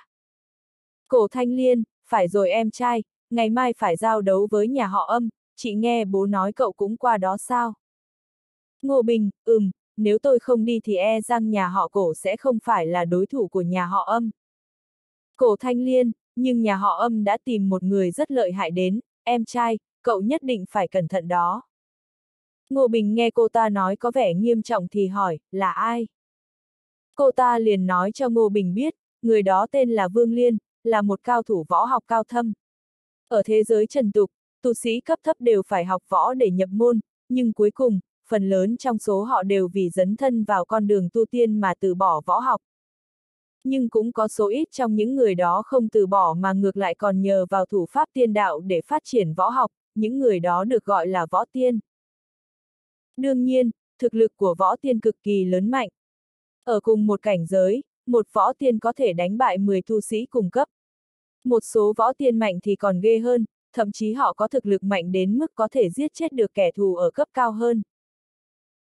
Cổ Thanh Liên, phải rồi em trai, ngày mai phải giao đấu với nhà họ âm, chị nghe bố nói cậu cũng qua đó sao? Ngô Bình, ừm, nếu tôi không đi thì e rằng nhà họ cổ sẽ không phải là đối thủ của nhà họ âm. Cổ Thanh Liên, nhưng nhà họ âm đã tìm một người rất lợi hại đến, em trai, cậu nhất định phải cẩn thận đó. Ngô Bình nghe cô ta nói có vẻ nghiêm trọng thì hỏi, là ai? Cô ta liền nói cho Ngô Bình biết, người đó tên là Vương Liên, là một cao thủ võ học cao thâm. Ở thế giới trần tục, tu sĩ cấp thấp đều phải học võ để nhập môn, nhưng cuối cùng, phần lớn trong số họ đều vì dấn thân vào con đường tu tiên mà từ bỏ võ học. Nhưng cũng có số ít trong những người đó không từ bỏ mà ngược lại còn nhờ vào thủ pháp tiên đạo để phát triển võ học, những người đó được gọi là võ tiên. Đương nhiên, thực lực của võ tiên cực kỳ lớn mạnh. Ở cùng một cảnh giới, một võ tiên có thể đánh bại 10 tu sĩ cùng cấp. Một số võ tiên mạnh thì còn ghê hơn, thậm chí họ có thực lực mạnh đến mức có thể giết chết được kẻ thù ở cấp cao hơn.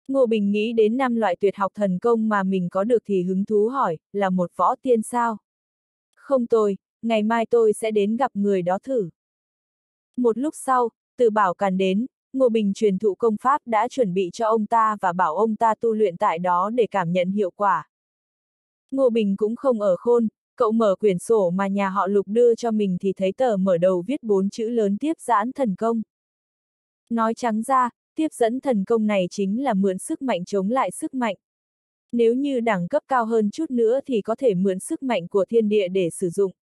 Ngô Bình nghĩ đến năm loại tuyệt học thần công mà mình có được thì hứng thú hỏi, là một võ tiên sao? Không tôi, ngày mai tôi sẽ đến gặp người đó thử. Một lúc sau, từ bảo càn đến, Ngô Bình truyền thụ công pháp đã chuẩn bị cho ông ta và bảo ông ta tu luyện tại đó để cảm nhận hiệu quả. Ngô Bình cũng không ở khôn, cậu mở quyển sổ mà nhà họ Lục đưa cho mình thì thấy tờ mở đầu viết bốn chữ lớn tiếp giãn thần công. Nói trắng ra, tiếp dẫn thần công này chính là mượn sức mạnh chống lại sức mạnh. Nếu như đẳng cấp cao hơn chút nữa thì có thể mượn sức mạnh của thiên địa để sử dụng.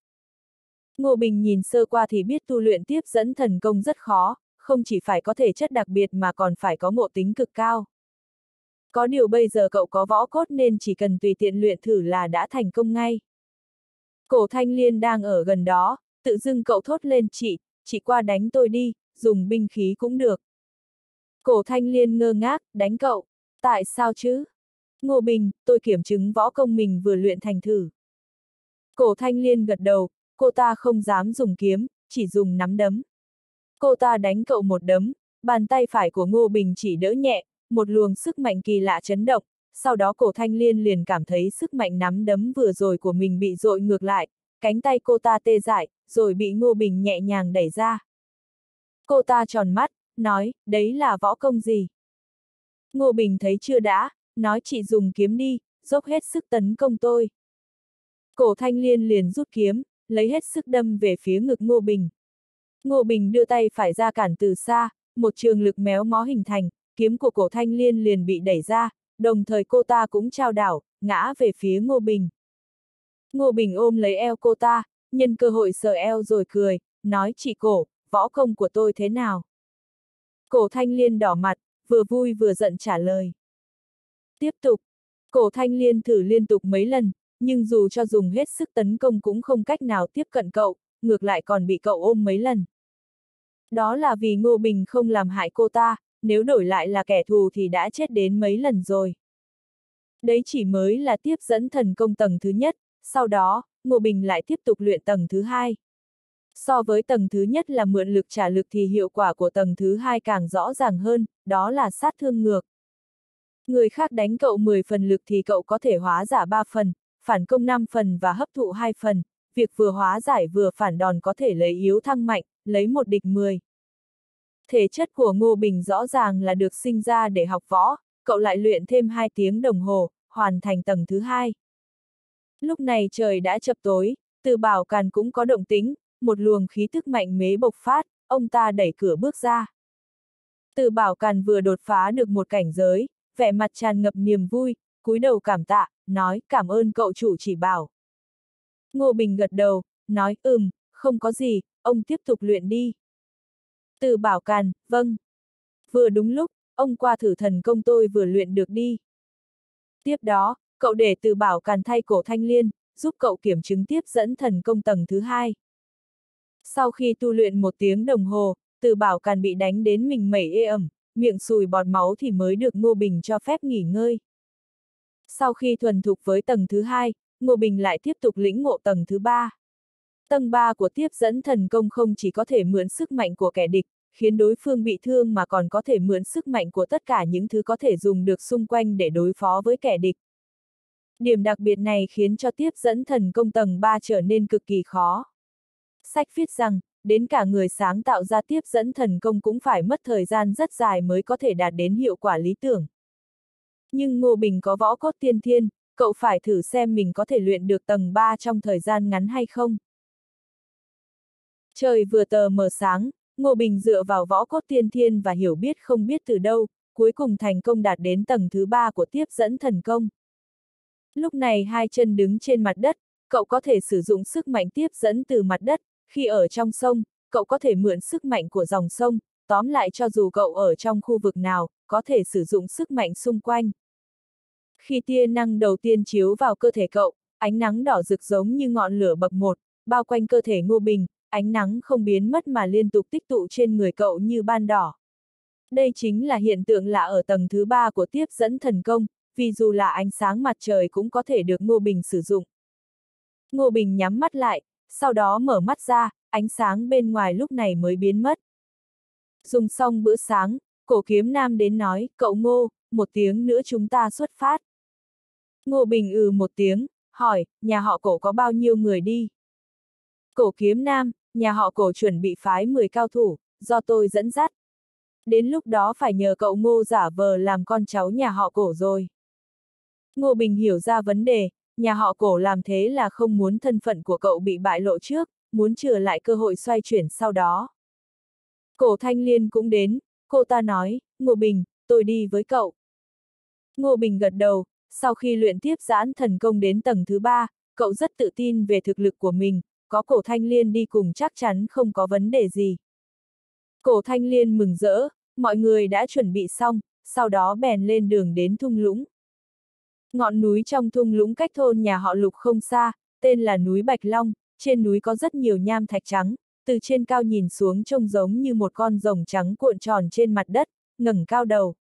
Ngô Bình nhìn sơ qua thì biết tu luyện tiếp dẫn thần công rất khó, không chỉ phải có thể chất đặc biệt mà còn phải có ngộ tính cực cao. Có điều bây giờ cậu có võ cốt nên chỉ cần tùy tiện luyện thử là đã thành công ngay. Cổ thanh liên đang ở gần đó, tự dưng cậu thốt lên chị, chị qua đánh tôi đi, dùng binh khí cũng được. Cổ thanh liên ngơ ngác, đánh cậu, tại sao chứ? Ngô Bình, tôi kiểm chứng võ công mình vừa luyện thành thử. Cổ thanh liên gật đầu, cô ta không dám dùng kiếm, chỉ dùng nắm đấm. Cô ta đánh cậu một đấm, bàn tay phải của Ngô Bình chỉ đỡ nhẹ, một luồng sức mạnh kỳ lạ chấn động, sau đó cổ thanh liên liền cảm thấy sức mạnh nắm đấm vừa rồi của mình bị dội ngược lại, cánh tay cô ta tê dại, rồi bị Ngô Bình nhẹ nhàng đẩy ra. Cô ta tròn mắt, nói, đấy là võ công gì? Ngô Bình thấy chưa đã, nói chị dùng kiếm đi, dốc hết sức tấn công tôi. Cổ thanh liên liền rút kiếm, lấy hết sức đâm về phía ngực Ngô Bình. Ngô Bình đưa tay phải ra cản từ xa, một trường lực méo mó hình thành, kiếm của cổ thanh liên liền bị đẩy ra, đồng thời cô ta cũng trao đảo, ngã về phía Ngô Bình. Ngô Bình ôm lấy eo cô ta, nhân cơ hội sờ eo rồi cười, nói chị cổ, võ công của tôi thế nào? Cổ thanh liên đỏ mặt, vừa vui vừa giận trả lời. Tiếp tục, cổ thanh liên thử liên tục mấy lần, nhưng dù cho dùng hết sức tấn công cũng không cách nào tiếp cận cậu, ngược lại còn bị cậu ôm mấy lần. Đó là vì Ngô Bình không làm hại cô ta, nếu đổi lại là kẻ thù thì đã chết đến mấy lần rồi. Đấy chỉ mới là tiếp dẫn thần công tầng thứ nhất, sau đó, Ngô Bình lại tiếp tục luyện tầng thứ hai. So với tầng thứ nhất là mượn lực trả lực thì hiệu quả của tầng thứ hai càng rõ ràng hơn, đó là sát thương ngược. Người khác đánh cậu 10 phần lực thì cậu có thể hóa giả 3 phần, phản công 5 phần và hấp thụ 2 phần, việc vừa hóa giải vừa phản đòn có thể lấy yếu thăng mạnh, lấy một địch 10. Thể chất của Ngô Bình rõ ràng là được sinh ra để học võ, cậu lại luyện thêm 2 tiếng đồng hồ, hoàn thành tầng thứ hai. Lúc này trời đã chập tối, từ bảo càn cũng có động tính, một luồng khí thức mạnh mế bộc phát, ông ta đẩy cửa bước ra. Từ bảo càn vừa đột phá được một cảnh giới, vẻ mặt tràn ngập niềm vui, cúi đầu cảm tạ, nói cảm ơn cậu chủ chỉ bảo. Ngô Bình gật đầu, nói ừm, không có gì, ông tiếp tục luyện đi. Từ bảo càn, vâng. Vừa đúng lúc, ông qua thử thần công tôi vừa luyện được đi. Tiếp đó, cậu để từ bảo càn thay cổ thanh liên, giúp cậu kiểm chứng tiếp dẫn thần công tầng thứ hai. Sau khi tu luyện một tiếng đồng hồ, từ bảo càn bị đánh đến mình mẩy ê ẩm, miệng sùi bọt máu thì mới được Ngô Bình cho phép nghỉ ngơi. Sau khi thuần thục với tầng thứ hai, Ngô Bình lại tiếp tục lĩnh ngộ tầng thứ ba. Tầng 3 của tiếp dẫn thần công không chỉ có thể mượn sức mạnh của kẻ địch, khiến đối phương bị thương mà còn có thể mượn sức mạnh của tất cả những thứ có thể dùng được xung quanh để đối phó với kẻ địch. Điểm đặc biệt này khiến cho tiếp dẫn thần công tầng 3 trở nên cực kỳ khó. Sách viết rằng, đến cả người sáng tạo ra tiếp dẫn thần công cũng phải mất thời gian rất dài mới có thể đạt đến hiệu quả lý tưởng. Nhưng Ngô Bình có võ cốt tiên thiên, cậu phải thử xem mình có thể luyện được tầng 3 trong thời gian ngắn hay không. Trời vừa tờ mờ sáng, Ngô Bình dựa vào võ cốt tiên thiên và hiểu biết không biết từ đâu, cuối cùng thành công đạt đến tầng thứ ba của tiếp dẫn thần công. Lúc này hai chân đứng trên mặt đất, cậu có thể sử dụng sức mạnh tiếp dẫn từ mặt đất, khi ở trong sông, cậu có thể mượn sức mạnh của dòng sông, tóm lại cho dù cậu ở trong khu vực nào, có thể sử dụng sức mạnh xung quanh. Khi tia năng đầu tiên chiếu vào cơ thể cậu, ánh nắng đỏ rực giống như ngọn lửa bậc một, bao quanh cơ thể Ngô Bình, ánh nắng không biến mất mà liên tục tích tụ trên người cậu như ban đỏ. Đây chính là hiện tượng lạ ở tầng thứ ba của tiếp dẫn thần công, vì dù là ánh sáng mặt trời cũng có thể được Ngô Bình sử dụng. Ngô Bình nhắm mắt lại, sau đó mở mắt ra, ánh sáng bên ngoài lúc này mới biến mất. Dùng xong bữa sáng, cổ kiếm nam đến nói, cậu Ngô, một tiếng nữa chúng ta xuất phát. Ngô Bình ừ một tiếng, hỏi, nhà họ cổ có bao nhiêu người đi? Cổ kiếm nam, nhà họ cổ chuẩn bị phái 10 cao thủ, do tôi dẫn dắt. Đến lúc đó phải nhờ cậu ngô giả vờ làm con cháu nhà họ cổ rồi. Ngô Bình hiểu ra vấn đề, nhà họ cổ làm thế là không muốn thân phận của cậu bị bại lộ trước, muốn trừ lại cơ hội xoay chuyển sau đó. Cổ Thanh Liên cũng đến, cô ta nói, Ngô Bình, tôi đi với cậu. Ngô Bình gật đầu, sau khi luyện tiếp giãn thần công đến tầng thứ ba, cậu rất tự tin về thực lực của mình, có cổ thanh liên đi cùng chắc chắn không có vấn đề gì. Cổ thanh liên mừng rỡ, mọi người đã chuẩn bị xong, sau đó bèn lên đường đến thung lũng. Ngọn núi trong thung lũng cách thôn nhà họ Lục không xa, tên là núi Bạch Long, trên núi có rất nhiều nham thạch trắng, từ trên cao nhìn xuống trông giống như một con rồng trắng cuộn tròn trên mặt đất, ngẩng cao đầu.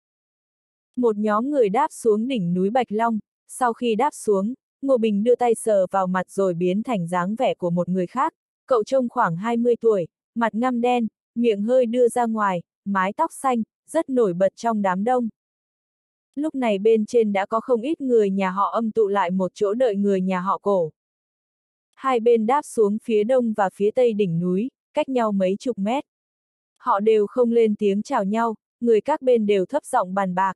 Một nhóm người đáp xuống đỉnh núi Bạch Long, sau khi đáp xuống, Ngô Bình đưa tay sờ vào mặt rồi biến thành dáng vẻ của một người khác, cậu trông khoảng 20 tuổi, mặt ngăm đen, miệng hơi đưa ra ngoài, mái tóc xanh, rất nổi bật trong đám đông. Lúc này bên trên đã có không ít người nhà họ âm tụ lại một chỗ đợi người nhà họ cổ. Hai bên đáp xuống phía đông và phía tây đỉnh núi, cách nhau mấy chục mét. Họ đều không lên tiếng chào nhau, người các bên đều thấp giọng bàn bạc.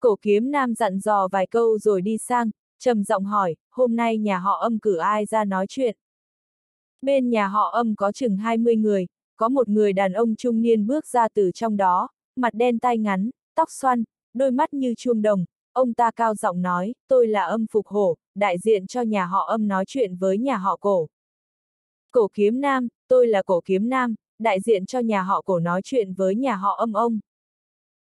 Cổ kiếm nam dặn dò vài câu rồi đi sang, trầm giọng hỏi, hôm nay nhà họ âm cử ai ra nói chuyện. Bên nhà họ âm có chừng 20 người, có một người đàn ông trung niên bước ra từ trong đó, mặt đen tai ngắn, tóc xoăn, đôi mắt như chuông đồng, ông ta cao giọng nói, tôi là âm phục hổ, đại diện cho nhà họ âm nói chuyện với nhà họ cổ. Cổ kiếm nam, tôi là cổ kiếm nam, đại diện cho nhà họ cổ nói chuyện với nhà họ âm ông.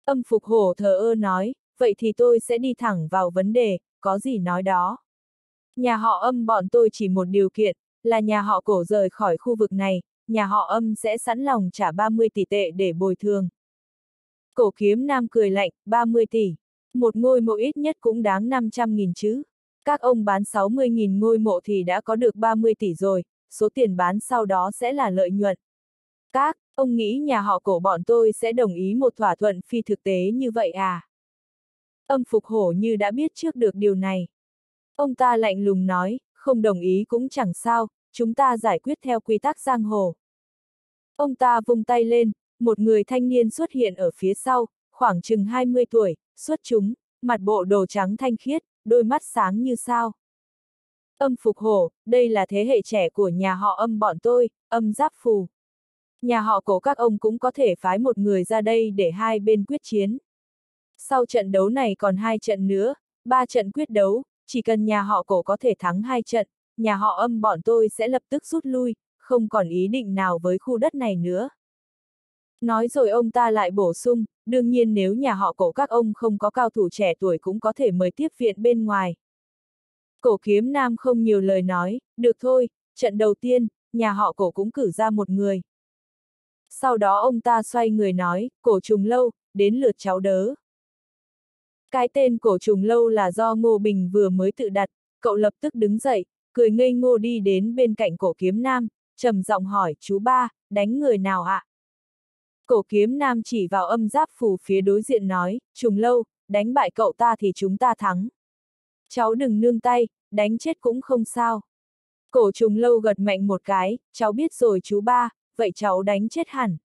Âm phục hổ thờ ơ nói, vậy thì tôi sẽ đi thẳng vào vấn đề, có gì nói đó. Nhà họ âm bọn tôi chỉ một điều kiện, là nhà họ cổ rời khỏi khu vực này, nhà họ âm sẽ sẵn lòng trả 30 tỷ tệ để bồi thường. Cổ kiếm nam cười lạnh, 30 tỷ. Một ngôi mộ ít nhất cũng đáng 500.000 chứ. Các ông bán 60.000 ngôi mộ thì đã có được 30 tỷ rồi, số tiền bán sau đó sẽ là lợi nhuận. Các, ông nghĩ nhà họ cổ bọn tôi sẽ đồng ý một thỏa thuận phi thực tế như vậy à? Âm phục hổ như đã biết trước được điều này. Ông ta lạnh lùng nói, không đồng ý cũng chẳng sao, chúng ta giải quyết theo quy tắc giang hồ. Ông ta vung tay lên, một người thanh niên xuất hiện ở phía sau, khoảng chừng 20 tuổi, xuất chúng, mặt bộ đồ trắng thanh khiết, đôi mắt sáng như sao. Âm phục hổ, đây là thế hệ trẻ của nhà họ âm bọn tôi, âm giáp phù. Nhà họ cổ các ông cũng có thể phái một người ra đây để hai bên quyết chiến. Sau trận đấu này còn hai trận nữa, ba trận quyết đấu, chỉ cần nhà họ cổ có thể thắng hai trận, nhà họ âm bọn tôi sẽ lập tức rút lui, không còn ý định nào với khu đất này nữa. Nói rồi ông ta lại bổ sung, đương nhiên nếu nhà họ cổ các ông không có cao thủ trẻ tuổi cũng có thể mời tiếp viện bên ngoài. Cổ kiếm nam không nhiều lời nói, được thôi, trận đầu tiên, nhà họ cổ cũng cử ra một người. Sau đó ông ta xoay người nói, cổ trùng lâu, đến lượt cháu đớ. Cái tên cổ trùng lâu là do Ngô Bình vừa mới tự đặt, cậu lập tức đứng dậy, cười ngây ngô đi đến bên cạnh cổ kiếm nam, trầm giọng hỏi, chú ba, đánh người nào ạ? À? Cổ kiếm nam chỉ vào âm giáp phù phía đối diện nói, trùng lâu, đánh bại cậu ta thì chúng ta thắng. Cháu đừng nương tay, đánh chết cũng không sao. Cổ trùng lâu gật mạnh một cái, cháu biết rồi chú ba, vậy cháu đánh chết hẳn.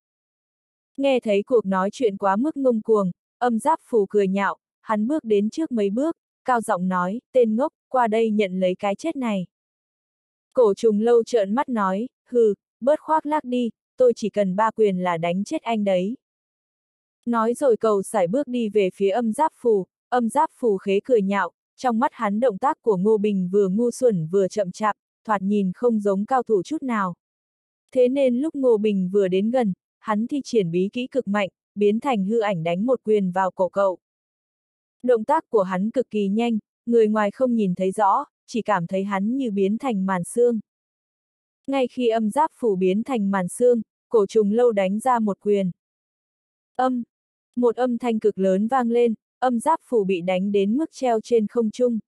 Nghe thấy cuộc nói chuyện quá mức ngông cuồng, âm giáp phù cười nhạo, hắn bước đến trước mấy bước, cao giọng nói, tên ngốc, qua đây nhận lấy cái chết này. Cổ trùng lâu trợn mắt nói, hừ, bớt khoác lác đi, tôi chỉ cần ba quyền là đánh chết anh đấy. Nói rồi cầu sải bước đi về phía âm giáp phù, âm giáp phù khế cười nhạo, trong mắt hắn động tác của Ngô Bình vừa ngu xuẩn vừa chậm chạp, thoạt nhìn không giống cao thủ chút nào. Thế nên lúc Ngô Bình vừa đến gần, hắn thi triển bí kỹ cực mạnh, biến thành hư ảnh đánh một quyền vào cổ cậu. Động tác của hắn cực kỳ nhanh, người ngoài không nhìn thấy rõ, chỉ cảm thấy hắn như biến thành màn xương. Ngay khi âm giáp phủ biến thành màn xương, cổ trùng lâu đánh ra một quyền. Âm. Một âm thanh cực lớn vang lên, âm giáp phủ bị đánh đến mức treo trên không trung.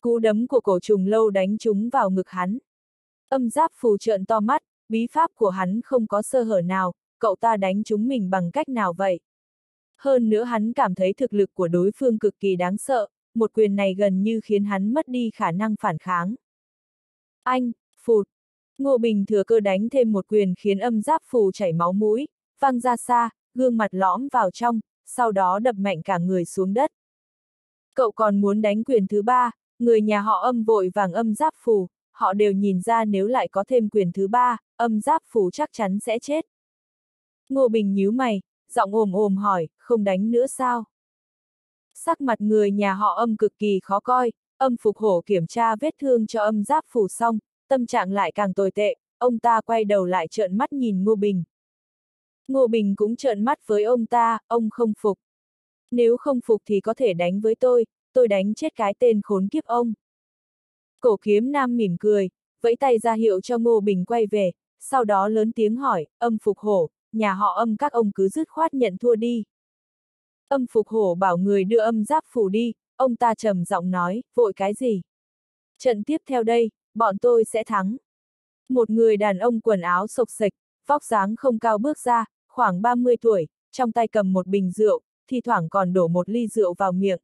Cú đấm của cổ trùng lâu đánh trúng vào ngực hắn. Âm giáp phủ trợn to mắt, bí pháp của hắn không có sơ hở nào, cậu ta đánh chúng mình bằng cách nào vậy? Hơn nữa hắn cảm thấy thực lực của đối phương cực kỳ đáng sợ, một quyền này gần như khiến hắn mất đi khả năng phản kháng. Anh, phụt. Ngô Bình thừa cơ đánh thêm một quyền khiến âm giáp phù chảy máu mũi, văng ra xa, gương mặt lõm vào trong, sau đó đập mạnh cả người xuống đất. Cậu còn muốn đánh quyền thứ ba, người nhà họ âm vội vàng âm giáp phù, họ đều nhìn ra nếu lại có thêm quyền thứ ba, âm giáp phù chắc chắn sẽ chết. Ngô Bình nhíu mày, giọng ồm ồm hỏi, không đánh nữa sao? Sắc mặt người nhà họ âm cực kỳ khó coi, âm phục hổ kiểm tra vết thương cho âm giáp phủ xong, tâm trạng lại càng tồi tệ, ông ta quay đầu lại trợn mắt nhìn Ngô Bình. Ngô Bình cũng trợn mắt với ông ta, ông không phục. Nếu không phục thì có thể đánh với tôi, tôi đánh chết cái tên khốn kiếp ông. Cổ kiếm nam mỉm cười, vẫy tay ra hiệu cho Ngô Bình quay về, sau đó lớn tiếng hỏi, âm phục hổ, nhà họ âm các ông cứ dứt khoát nhận thua đi. Âm phục hổ bảo người đưa âm giáp phủ đi, ông ta trầm giọng nói, vội cái gì? Trận tiếp theo đây, bọn tôi sẽ thắng. Một người đàn ông quần áo sộc sạch, vóc dáng không cao bước ra, khoảng 30 tuổi, trong tay cầm một bình rượu, thi thoảng còn đổ một ly rượu vào miệng.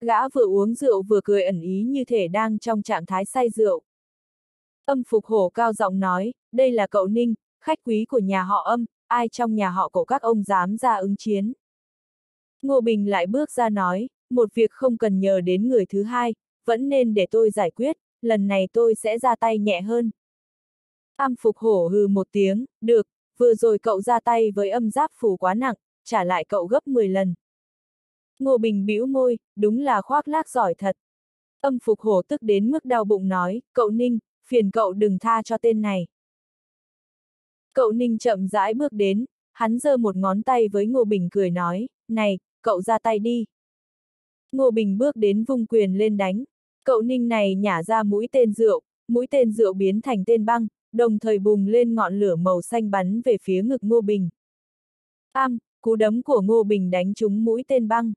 Gã vừa uống rượu vừa cười ẩn ý như thể đang trong trạng thái say rượu. Âm phục hổ cao giọng nói, đây là cậu Ninh, khách quý của nhà họ âm, ai trong nhà họ cổ các ông dám ra ứng chiến. Ngô Bình lại bước ra nói, một việc không cần nhờ đến người thứ hai, vẫn nên để tôi giải quyết, lần này tôi sẽ ra tay nhẹ hơn. Am phục hổ hừ một tiếng, được, vừa rồi cậu ra tay với âm giáp phù quá nặng, trả lại cậu gấp 10 lần. Ngô Bình bĩu môi, đúng là khoác lác giỏi thật. Âm phục hổ tức đến mức đau bụng nói, cậu Ninh, phiền cậu đừng tha cho tên này. Cậu Ninh chậm rãi bước đến, hắn giơ một ngón tay với Ngô Bình cười nói, này, cậu ra tay đi. Ngô Bình bước đến vung quyền lên đánh. Cậu ninh này nhả ra mũi tên rượu, mũi tên rượu biến thành tên băng, đồng thời bùng lên ngọn lửa màu xanh bắn về phía ngực Ngô Bình. Am, cú đấm của Ngô Bình đánh trúng mũi tên băng.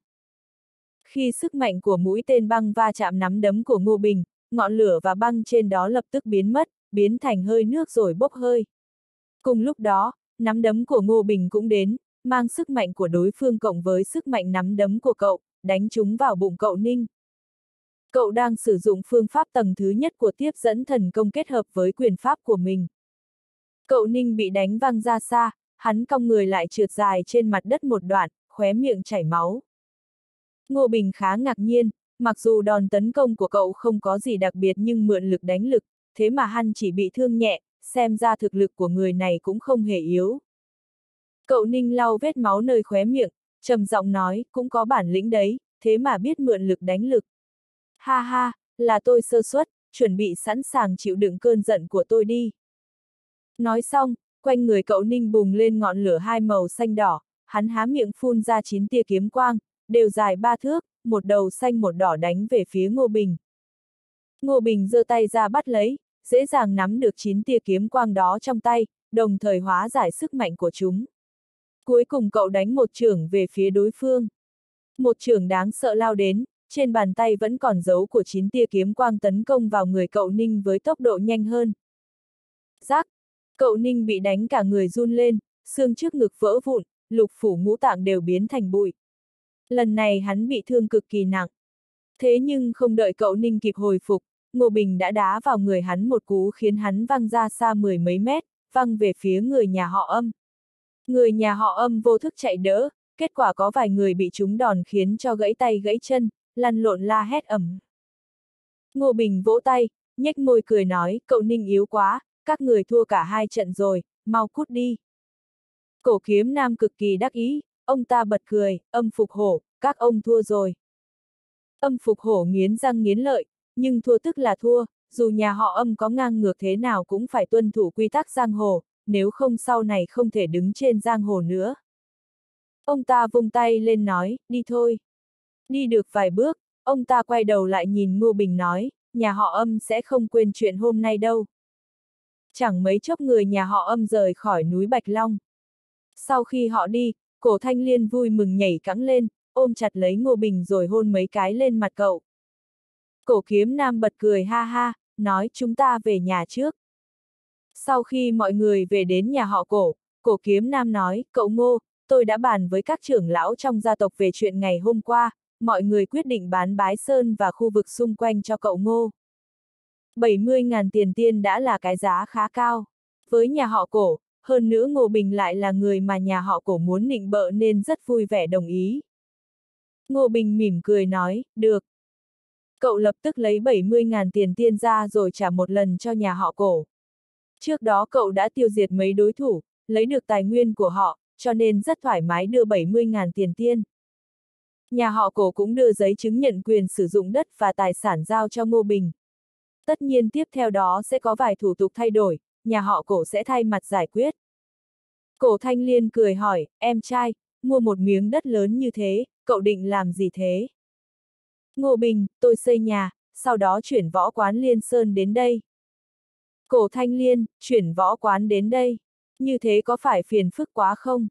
Khi sức mạnh của mũi tên băng va chạm nắm đấm của Ngô Bình, ngọn lửa và băng trên đó lập tức biến mất, biến thành hơi nước rồi bốc hơi. Cùng lúc đó, nắm đấm của Ngô Bình cũng đến, mang sức mạnh của đối phương cộng với sức mạnh nắm đấm của cậu, đánh chúng vào bụng cậu Ninh. Cậu đang sử dụng phương pháp tầng thứ nhất của tiếp dẫn thần công kết hợp với quyền pháp của mình. Cậu Ninh bị đánh văng ra xa, hắn cong người lại trượt dài trên mặt đất một đoạn, khóe miệng chảy máu. Ngô Bình khá ngạc nhiên, mặc dù đòn tấn công của cậu không có gì đặc biệt nhưng mượn lực đánh lực, thế mà hắn chỉ bị thương nhẹ, xem ra thực lực của người này cũng không hề yếu. Cậu Ninh lau vết máu nơi khóe miệng, trầm giọng nói, cũng có bản lĩnh đấy, thế mà biết mượn lực đánh lực. Ha ha, là tôi sơ suất, chuẩn bị sẵn sàng chịu đựng cơn giận của tôi đi. Nói xong, quanh người cậu Ninh bùng lên ngọn lửa hai màu xanh đỏ, hắn há miệng phun ra chín tia kiếm quang, đều dài ba thước, một đầu xanh một đỏ đánh về phía Ngô Bình. Ngô Bình giơ tay ra bắt lấy, dễ dàng nắm được chín tia kiếm quang đó trong tay, đồng thời hóa giải sức mạnh của chúng. Cuối cùng cậu đánh một trưởng về phía đối phương. Một trưởng đáng sợ lao đến, trên bàn tay vẫn còn dấu của chín tia kiếm quang tấn công vào người cậu Ninh với tốc độ nhanh hơn. Giác! Cậu Ninh bị đánh cả người run lên, xương trước ngực vỡ vụn, lục phủ ngũ tạng đều biến thành bụi. Lần này hắn bị thương cực kỳ nặng. Thế nhưng không đợi cậu Ninh kịp hồi phục, Ngô Bình đã đá vào người hắn một cú khiến hắn văng ra xa mười mấy mét, văng về phía người nhà họ âm. Người nhà họ âm vô thức chạy đỡ, kết quả có vài người bị trúng đòn khiến cho gãy tay gãy chân, lăn lộn la hét ẩm. Ngô Bình vỗ tay, nhếch môi cười nói, cậu Ninh yếu quá, các người thua cả hai trận rồi, mau cút đi. Cổ kiếm nam cực kỳ đắc ý, ông ta bật cười, âm phục hổ, các ông thua rồi. Âm phục hổ nghiến răng nghiến lợi, nhưng thua tức là thua, dù nhà họ âm có ngang ngược thế nào cũng phải tuân thủ quy tắc giang hồ, nếu không sau này không thể đứng trên giang hồ nữa. Ông ta vung tay lên nói, đi thôi. Đi được vài bước, ông ta quay đầu lại nhìn Ngô Bình nói, nhà họ âm sẽ không quên chuyện hôm nay đâu. Chẳng mấy chốc người nhà họ âm rời khỏi núi Bạch Long. Sau khi họ đi, cổ thanh liên vui mừng nhảy cắn lên, ôm chặt lấy Ngô Bình rồi hôn mấy cái lên mặt cậu. Cổ kiếm nam bật cười ha ha, nói chúng ta về nhà trước. Sau khi mọi người về đến nhà họ cổ, cổ kiếm nam nói, cậu ngô, tôi đã bàn với các trưởng lão trong gia tộc về chuyện ngày hôm qua, mọi người quyết định bán bái sơn và khu vực xung quanh cho cậu ngô. 70.000 tiền tiên đã là cái giá khá cao. Với nhà họ cổ, hơn nữa Ngô Bình lại là người mà nhà họ cổ muốn nịnh bợ nên rất vui vẻ đồng ý. Ngô Bình mỉm cười nói, được. Cậu lập tức lấy 70.000 tiền tiên ra rồi trả một lần cho nhà họ cổ. Trước đó cậu đã tiêu diệt mấy đối thủ, lấy được tài nguyên của họ, cho nên rất thoải mái đưa 70.000 tiền tiên. Nhà họ cổ cũng đưa giấy chứng nhận quyền sử dụng đất và tài sản giao cho Ngô Bình. Tất nhiên tiếp theo đó sẽ có vài thủ tục thay đổi, nhà họ cổ sẽ thay mặt giải quyết. Cổ Thanh Liên cười hỏi, em trai, mua một miếng đất lớn như thế, cậu định làm gì thế? Ngô Bình, tôi xây nhà, sau đó chuyển võ quán Liên Sơn đến đây. Cổ Thanh Liên, chuyển võ quán đến đây. Như thế có phải phiền phức quá không?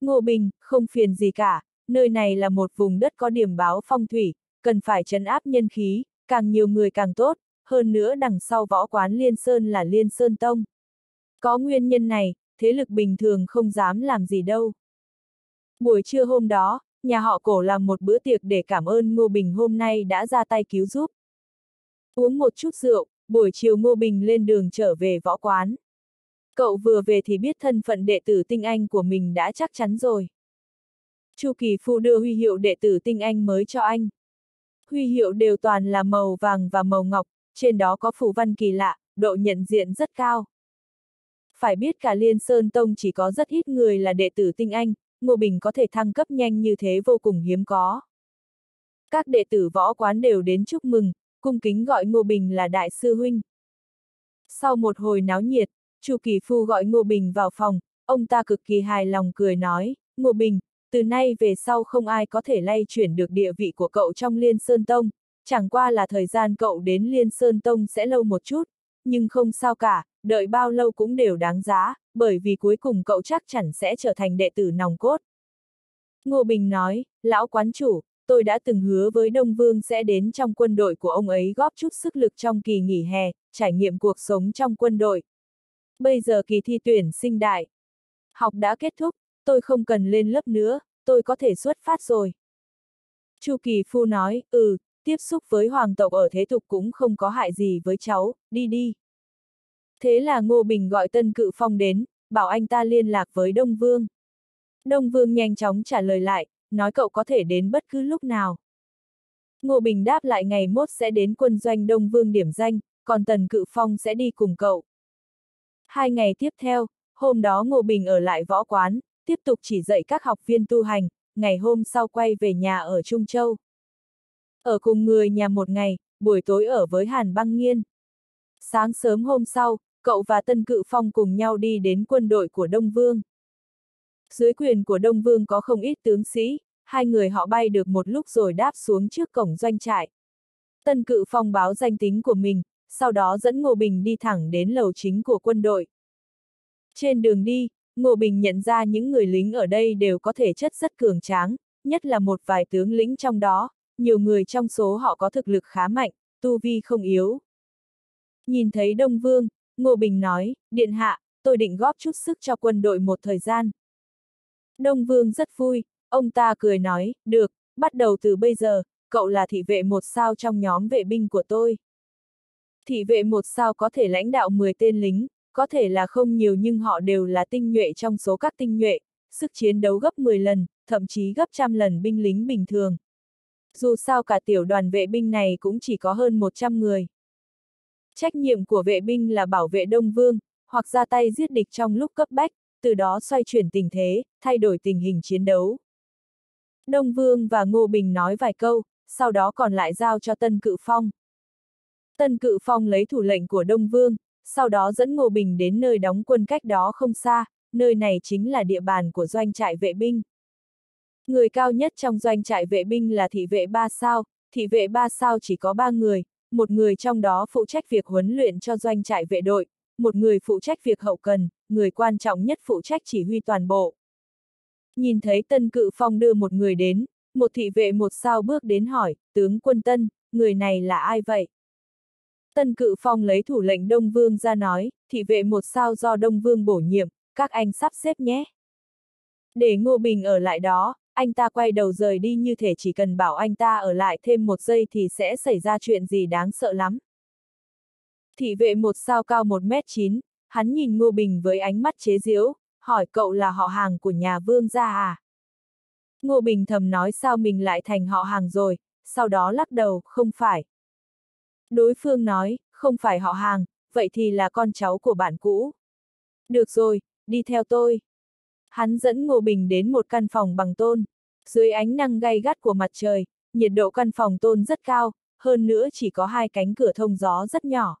Ngô Bình, không phiền gì cả, nơi này là một vùng đất có điểm báo phong thủy, cần phải trấn áp nhân khí, càng nhiều người càng tốt, hơn nữa đằng sau võ quán Liên Sơn là Liên Sơn Tông. Có nguyên nhân này, thế lực bình thường không dám làm gì đâu. Buổi trưa hôm đó, nhà họ cổ làm một bữa tiệc để cảm ơn Ngô Bình hôm nay đã ra tay cứu giúp. Uống một chút rượu, buổi chiều Ngô Bình lên đường trở về võ quán. Cậu vừa về thì biết thân phận đệ tử tinh anh của mình đã chắc chắn rồi. Chu Kỳ Phu đưa huy hiệu đệ tử tinh anh mới cho anh. Huy hiệu đều toàn là màu vàng và màu ngọc, trên đó có phù văn kỳ lạ, độ nhận diện rất cao. Phải biết cả Liên Sơn Tông chỉ có rất ít người là đệ tử tinh anh, Ngô Bình có thể thăng cấp nhanh như thế vô cùng hiếm có. Các đệ tử võ quán đều đến chúc mừng, cung kính gọi Ngô Bình là đại sư huynh. Sau một hồi náo nhiệt, Chu Kỳ Phu gọi Ngô Bình vào phòng, ông ta cực kỳ hài lòng cười nói, Ngô Bình, từ nay về sau không ai có thể lay chuyển được địa vị của cậu trong Liên Sơn Tông, chẳng qua là thời gian cậu đến Liên Sơn Tông sẽ lâu một chút, nhưng không sao cả, đợi bao lâu cũng đều đáng giá, bởi vì cuối cùng cậu chắc chắn sẽ trở thành đệ tử nòng cốt. Ngô Bình nói, lão quán chủ, tôi đã từng hứa với Đông Vương sẽ đến trong quân đội của ông ấy góp chút sức lực trong kỳ nghỉ hè, trải nghiệm cuộc sống trong quân đội. Bây giờ kỳ thi tuyển sinh đại. Học đã kết thúc, tôi không cần lên lớp nữa, tôi có thể xuất phát rồi. Chu Kỳ Phu nói, ừ, tiếp xúc với hoàng tộc ở thế tục cũng không có hại gì với cháu, đi đi. Thế là Ngô Bình gọi Tân Cự Phong đến, bảo anh ta liên lạc với Đông Vương. Đông Vương nhanh chóng trả lời lại, nói cậu có thể đến bất cứ lúc nào. Ngô Bình đáp lại ngày mốt sẽ đến quân doanh Đông Vương điểm danh, còn Tần Cự Phong sẽ đi cùng cậu. Hai ngày tiếp theo, hôm đó Ngô Bình ở lại võ quán, tiếp tục chỉ dạy các học viên tu hành, ngày hôm sau quay về nhà ở Trung Châu. Ở cùng người nhà một ngày, buổi tối ở với Hàn Băng Nghiên. Sáng sớm hôm sau, cậu và Tân Cự Phong cùng nhau đi đến quân đội của Đông Vương. Dưới quyền của Đông Vương có không ít tướng sĩ, hai người họ bay được một lúc rồi đáp xuống trước cổng doanh trại. Tân Cự Phong báo danh tính của mình, sau đó dẫn Ngô Bình đi thẳng đến lầu chính của quân đội. Trên đường đi, Ngô Bình nhận ra những người lính ở đây đều có thể chất rất cường tráng, nhất là một vài tướng lĩnh trong đó, nhiều người trong số họ có thực lực khá mạnh, tu vi không yếu. Nhìn thấy Đông Vương, Ngô Bình nói, Điện Hạ, tôi định góp chút sức cho quân đội một thời gian. Đông Vương rất vui, ông ta cười nói, được, bắt đầu từ bây giờ, cậu là thị vệ một sao trong nhóm vệ binh của tôi. Thị vệ một sao có thể lãnh đạo 10 tên lính, có thể là không nhiều nhưng họ đều là tinh nhuệ trong số các tinh nhuệ, sức chiến đấu gấp 10 lần, thậm chí gấp trăm lần binh lính bình thường. Dù sao cả tiểu đoàn vệ binh này cũng chỉ có hơn 100 người. Trách nhiệm của vệ binh là bảo vệ Đông Vương, hoặc ra tay giết địch trong lúc cấp bách, từ đó xoay chuyển tình thế, thay đổi tình hình chiến đấu. Đông Vương và Ngô Bình nói vài câu, sau đó còn lại giao cho Tân Cự Phong. Tân Cự Phong lấy thủ lệnh của Đông Vương, sau đó dẫn Ngô Bình đến nơi đóng quân cách đó không xa, nơi này chính là địa bàn của doanh trại vệ binh. Người cao nhất trong doanh trại vệ binh là thị vệ ba sao, thị vệ ba sao chỉ có ba người, một người trong đó phụ trách việc huấn luyện cho doanh trại vệ đội, một người phụ trách việc hậu cần, người quan trọng nhất phụ trách chỉ huy toàn bộ. Nhìn thấy Tân Cự Phong đưa một người đến, một thị vệ một sao bước đến hỏi, tướng quân Tân, người này là ai vậy? Tân Cự Phong lấy thủ lệnh Đông Vương ra nói, thị vệ một sao do Đông Vương bổ nhiệm, các anh sắp xếp nhé. Để Ngô Bình ở lại đó, anh ta quay đầu rời đi như thể chỉ cần bảo anh ta ở lại thêm một giây thì sẽ xảy ra chuyện gì đáng sợ lắm. Thị vệ một sao cao 1m9, hắn nhìn Ngô Bình với ánh mắt chế giễu, hỏi cậu là họ hàng của nhà vương gia à? Ngô Bình thầm nói sao mình lại thành họ hàng rồi, sau đó lắc đầu, không phải. Đối phương nói, không phải họ hàng, vậy thì là con cháu của bạn cũ. Được rồi, đi theo tôi. Hắn dẫn Ngô Bình đến một căn phòng bằng tôn. Dưới ánh năng gay gắt của mặt trời, nhiệt độ căn phòng tôn rất cao, hơn nữa chỉ có hai cánh cửa thông gió rất nhỏ.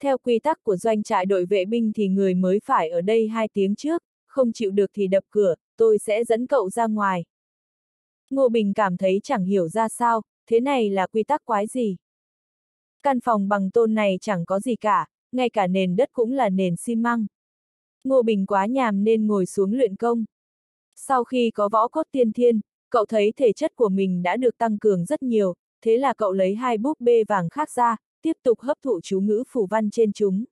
Theo quy tắc của doanh trại đội vệ binh thì người mới phải ở đây hai tiếng trước, không chịu được thì đập cửa, tôi sẽ dẫn cậu ra ngoài. Ngô Bình cảm thấy chẳng hiểu ra sao, thế này là quy tắc quái gì. Căn phòng bằng tôn này chẳng có gì cả, ngay cả nền đất cũng là nền xi măng. Ngô Bình quá nhàm nên ngồi xuống luyện công. Sau khi có võ cốt tiên thiên, cậu thấy thể chất của mình đã được tăng cường rất nhiều, thế là cậu lấy hai búp bê vàng khác ra, tiếp tục hấp thụ chú ngữ phủ văn trên chúng.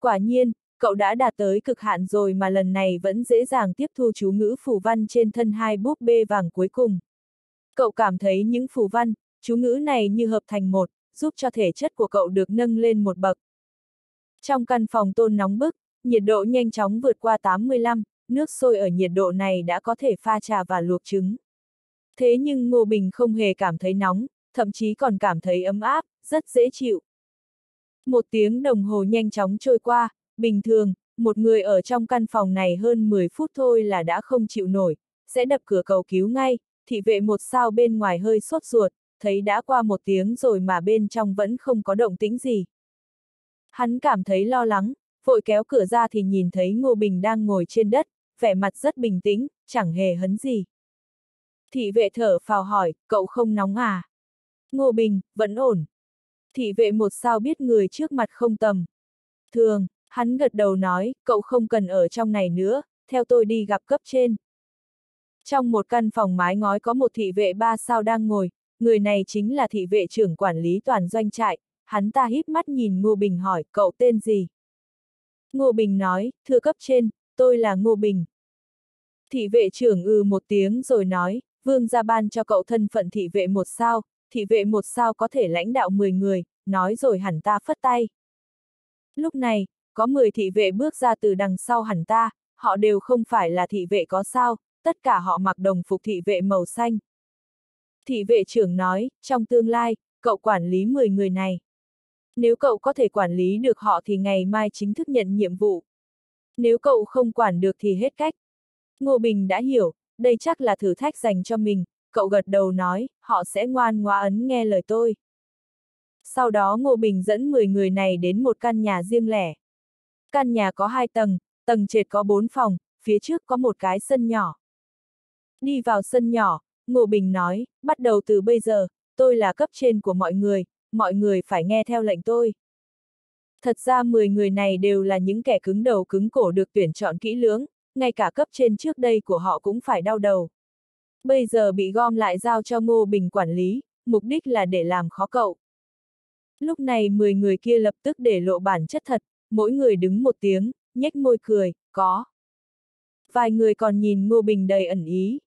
Quả nhiên, cậu đã đạt tới cực hạn rồi mà lần này vẫn dễ dàng tiếp thu chú ngữ phủ văn trên thân hai búp bê vàng cuối cùng. Cậu cảm thấy những phủ văn, chú ngữ này như hợp thành một, giúp cho thể chất của cậu được nâng lên một bậc. Trong căn phòng tôn nóng bức, nhiệt độ nhanh chóng vượt qua 85, nước sôi ở nhiệt độ này đã có thể pha trà và luộc trứng. Thế nhưng Ngô Bình không hề cảm thấy nóng, thậm chí còn cảm thấy ấm áp, rất dễ chịu. Một tiếng đồng hồ nhanh chóng trôi qua, bình thường, một người ở trong căn phòng này hơn 10 phút thôi là đã không chịu nổi, sẽ đập cửa cầu cứu ngay, thị vệ một sao bên ngoài hơi sốt ruột, thấy đã qua một tiếng rồi mà bên trong vẫn không có động tĩnh gì. Hắn cảm thấy lo lắng, vội kéo cửa ra thì nhìn thấy Ngô Bình đang ngồi trên đất, vẻ mặt rất bình tĩnh, chẳng hề hấn gì. Thị vệ thở phào hỏi, cậu không nóng à? Ngô Bình, vẫn ổn. Thị vệ một sao biết người trước mặt không tầm. Thường, hắn gật đầu nói, cậu không cần ở trong này nữa, theo tôi đi gặp cấp trên. Trong một căn phòng mái ngói có một thị vệ ba sao đang ngồi, người này chính là thị vệ trưởng quản lý toàn doanh trại, hắn ta híp mắt nhìn Ngô Bình hỏi, cậu tên gì? Ngô Bình nói, thưa cấp trên, tôi là Ngô Bình. Thị vệ trưởng ư một tiếng rồi nói, vương gia ban cho cậu thân phận thị vệ một sao, thị vệ một sao có thể lãnh đạo 10 người, nói rồi hẳn ta phất tay. Lúc này, có 10 thị vệ bước ra từ đằng sau hẳn ta, họ đều không phải là thị vệ có sao, tất cả họ mặc đồng phục thị vệ màu xanh. Thị vệ trưởng nói, trong tương lai, cậu quản lý 10 người này. Nếu cậu có thể quản lý được họ thì ngày mai chính thức nhận nhiệm vụ. Nếu cậu không quản được thì hết cách. Ngô Bình đã hiểu, đây chắc là thử thách dành cho mình, cậu gật đầu nói, họ sẽ ngoan ngoa ấn nghe lời tôi. Sau đó Ngô Bình dẫn 10 người này đến một căn nhà riêng lẻ. Căn nhà có hai tầng, tầng trệt có bốn phòng, phía trước có một cái sân nhỏ. Đi vào sân nhỏ, Ngô Bình nói, bắt đầu từ bây giờ, tôi là cấp trên của mọi người, mọi người phải nghe theo lệnh tôi. Thật ra 10 người này đều là những kẻ cứng đầu cứng cổ được tuyển chọn kỹ lưỡng, ngay cả cấp trên trước đây của họ cũng phải đau đầu. Bây giờ bị gom lại giao cho Ngô Bình quản lý, mục đích là để làm khó cậu. Lúc này 10 người kia lập tức để lộ bản chất thật, mỗi người đứng một tiếng, nhếch môi cười, có. Vài người còn nhìn Ngô Bình đầy ẩn ý.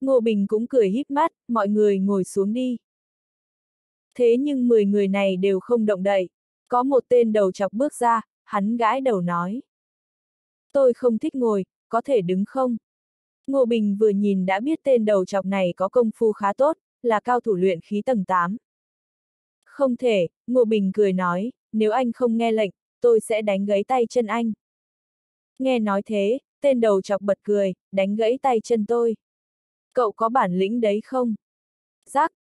Ngô Bình cũng cười híp mắt, mọi người ngồi xuống đi. Thế nhưng 10 người này đều không động đậy. Có một tên đầu chọc bước ra, hắn gãi đầu nói. Tôi không thích ngồi, có thể đứng không? Ngô Bình vừa nhìn đã biết tên đầu chọc này có công phu khá tốt, là cao thủ luyện khí tầng 8. Không thể, Ngô Bình cười nói, nếu anh không nghe lệnh, tôi sẽ đánh gãy tay chân anh. Nghe nói thế, tên đầu chọc bật cười, đánh gãy tay chân tôi. Cậu có bản lĩnh đấy không? Giác!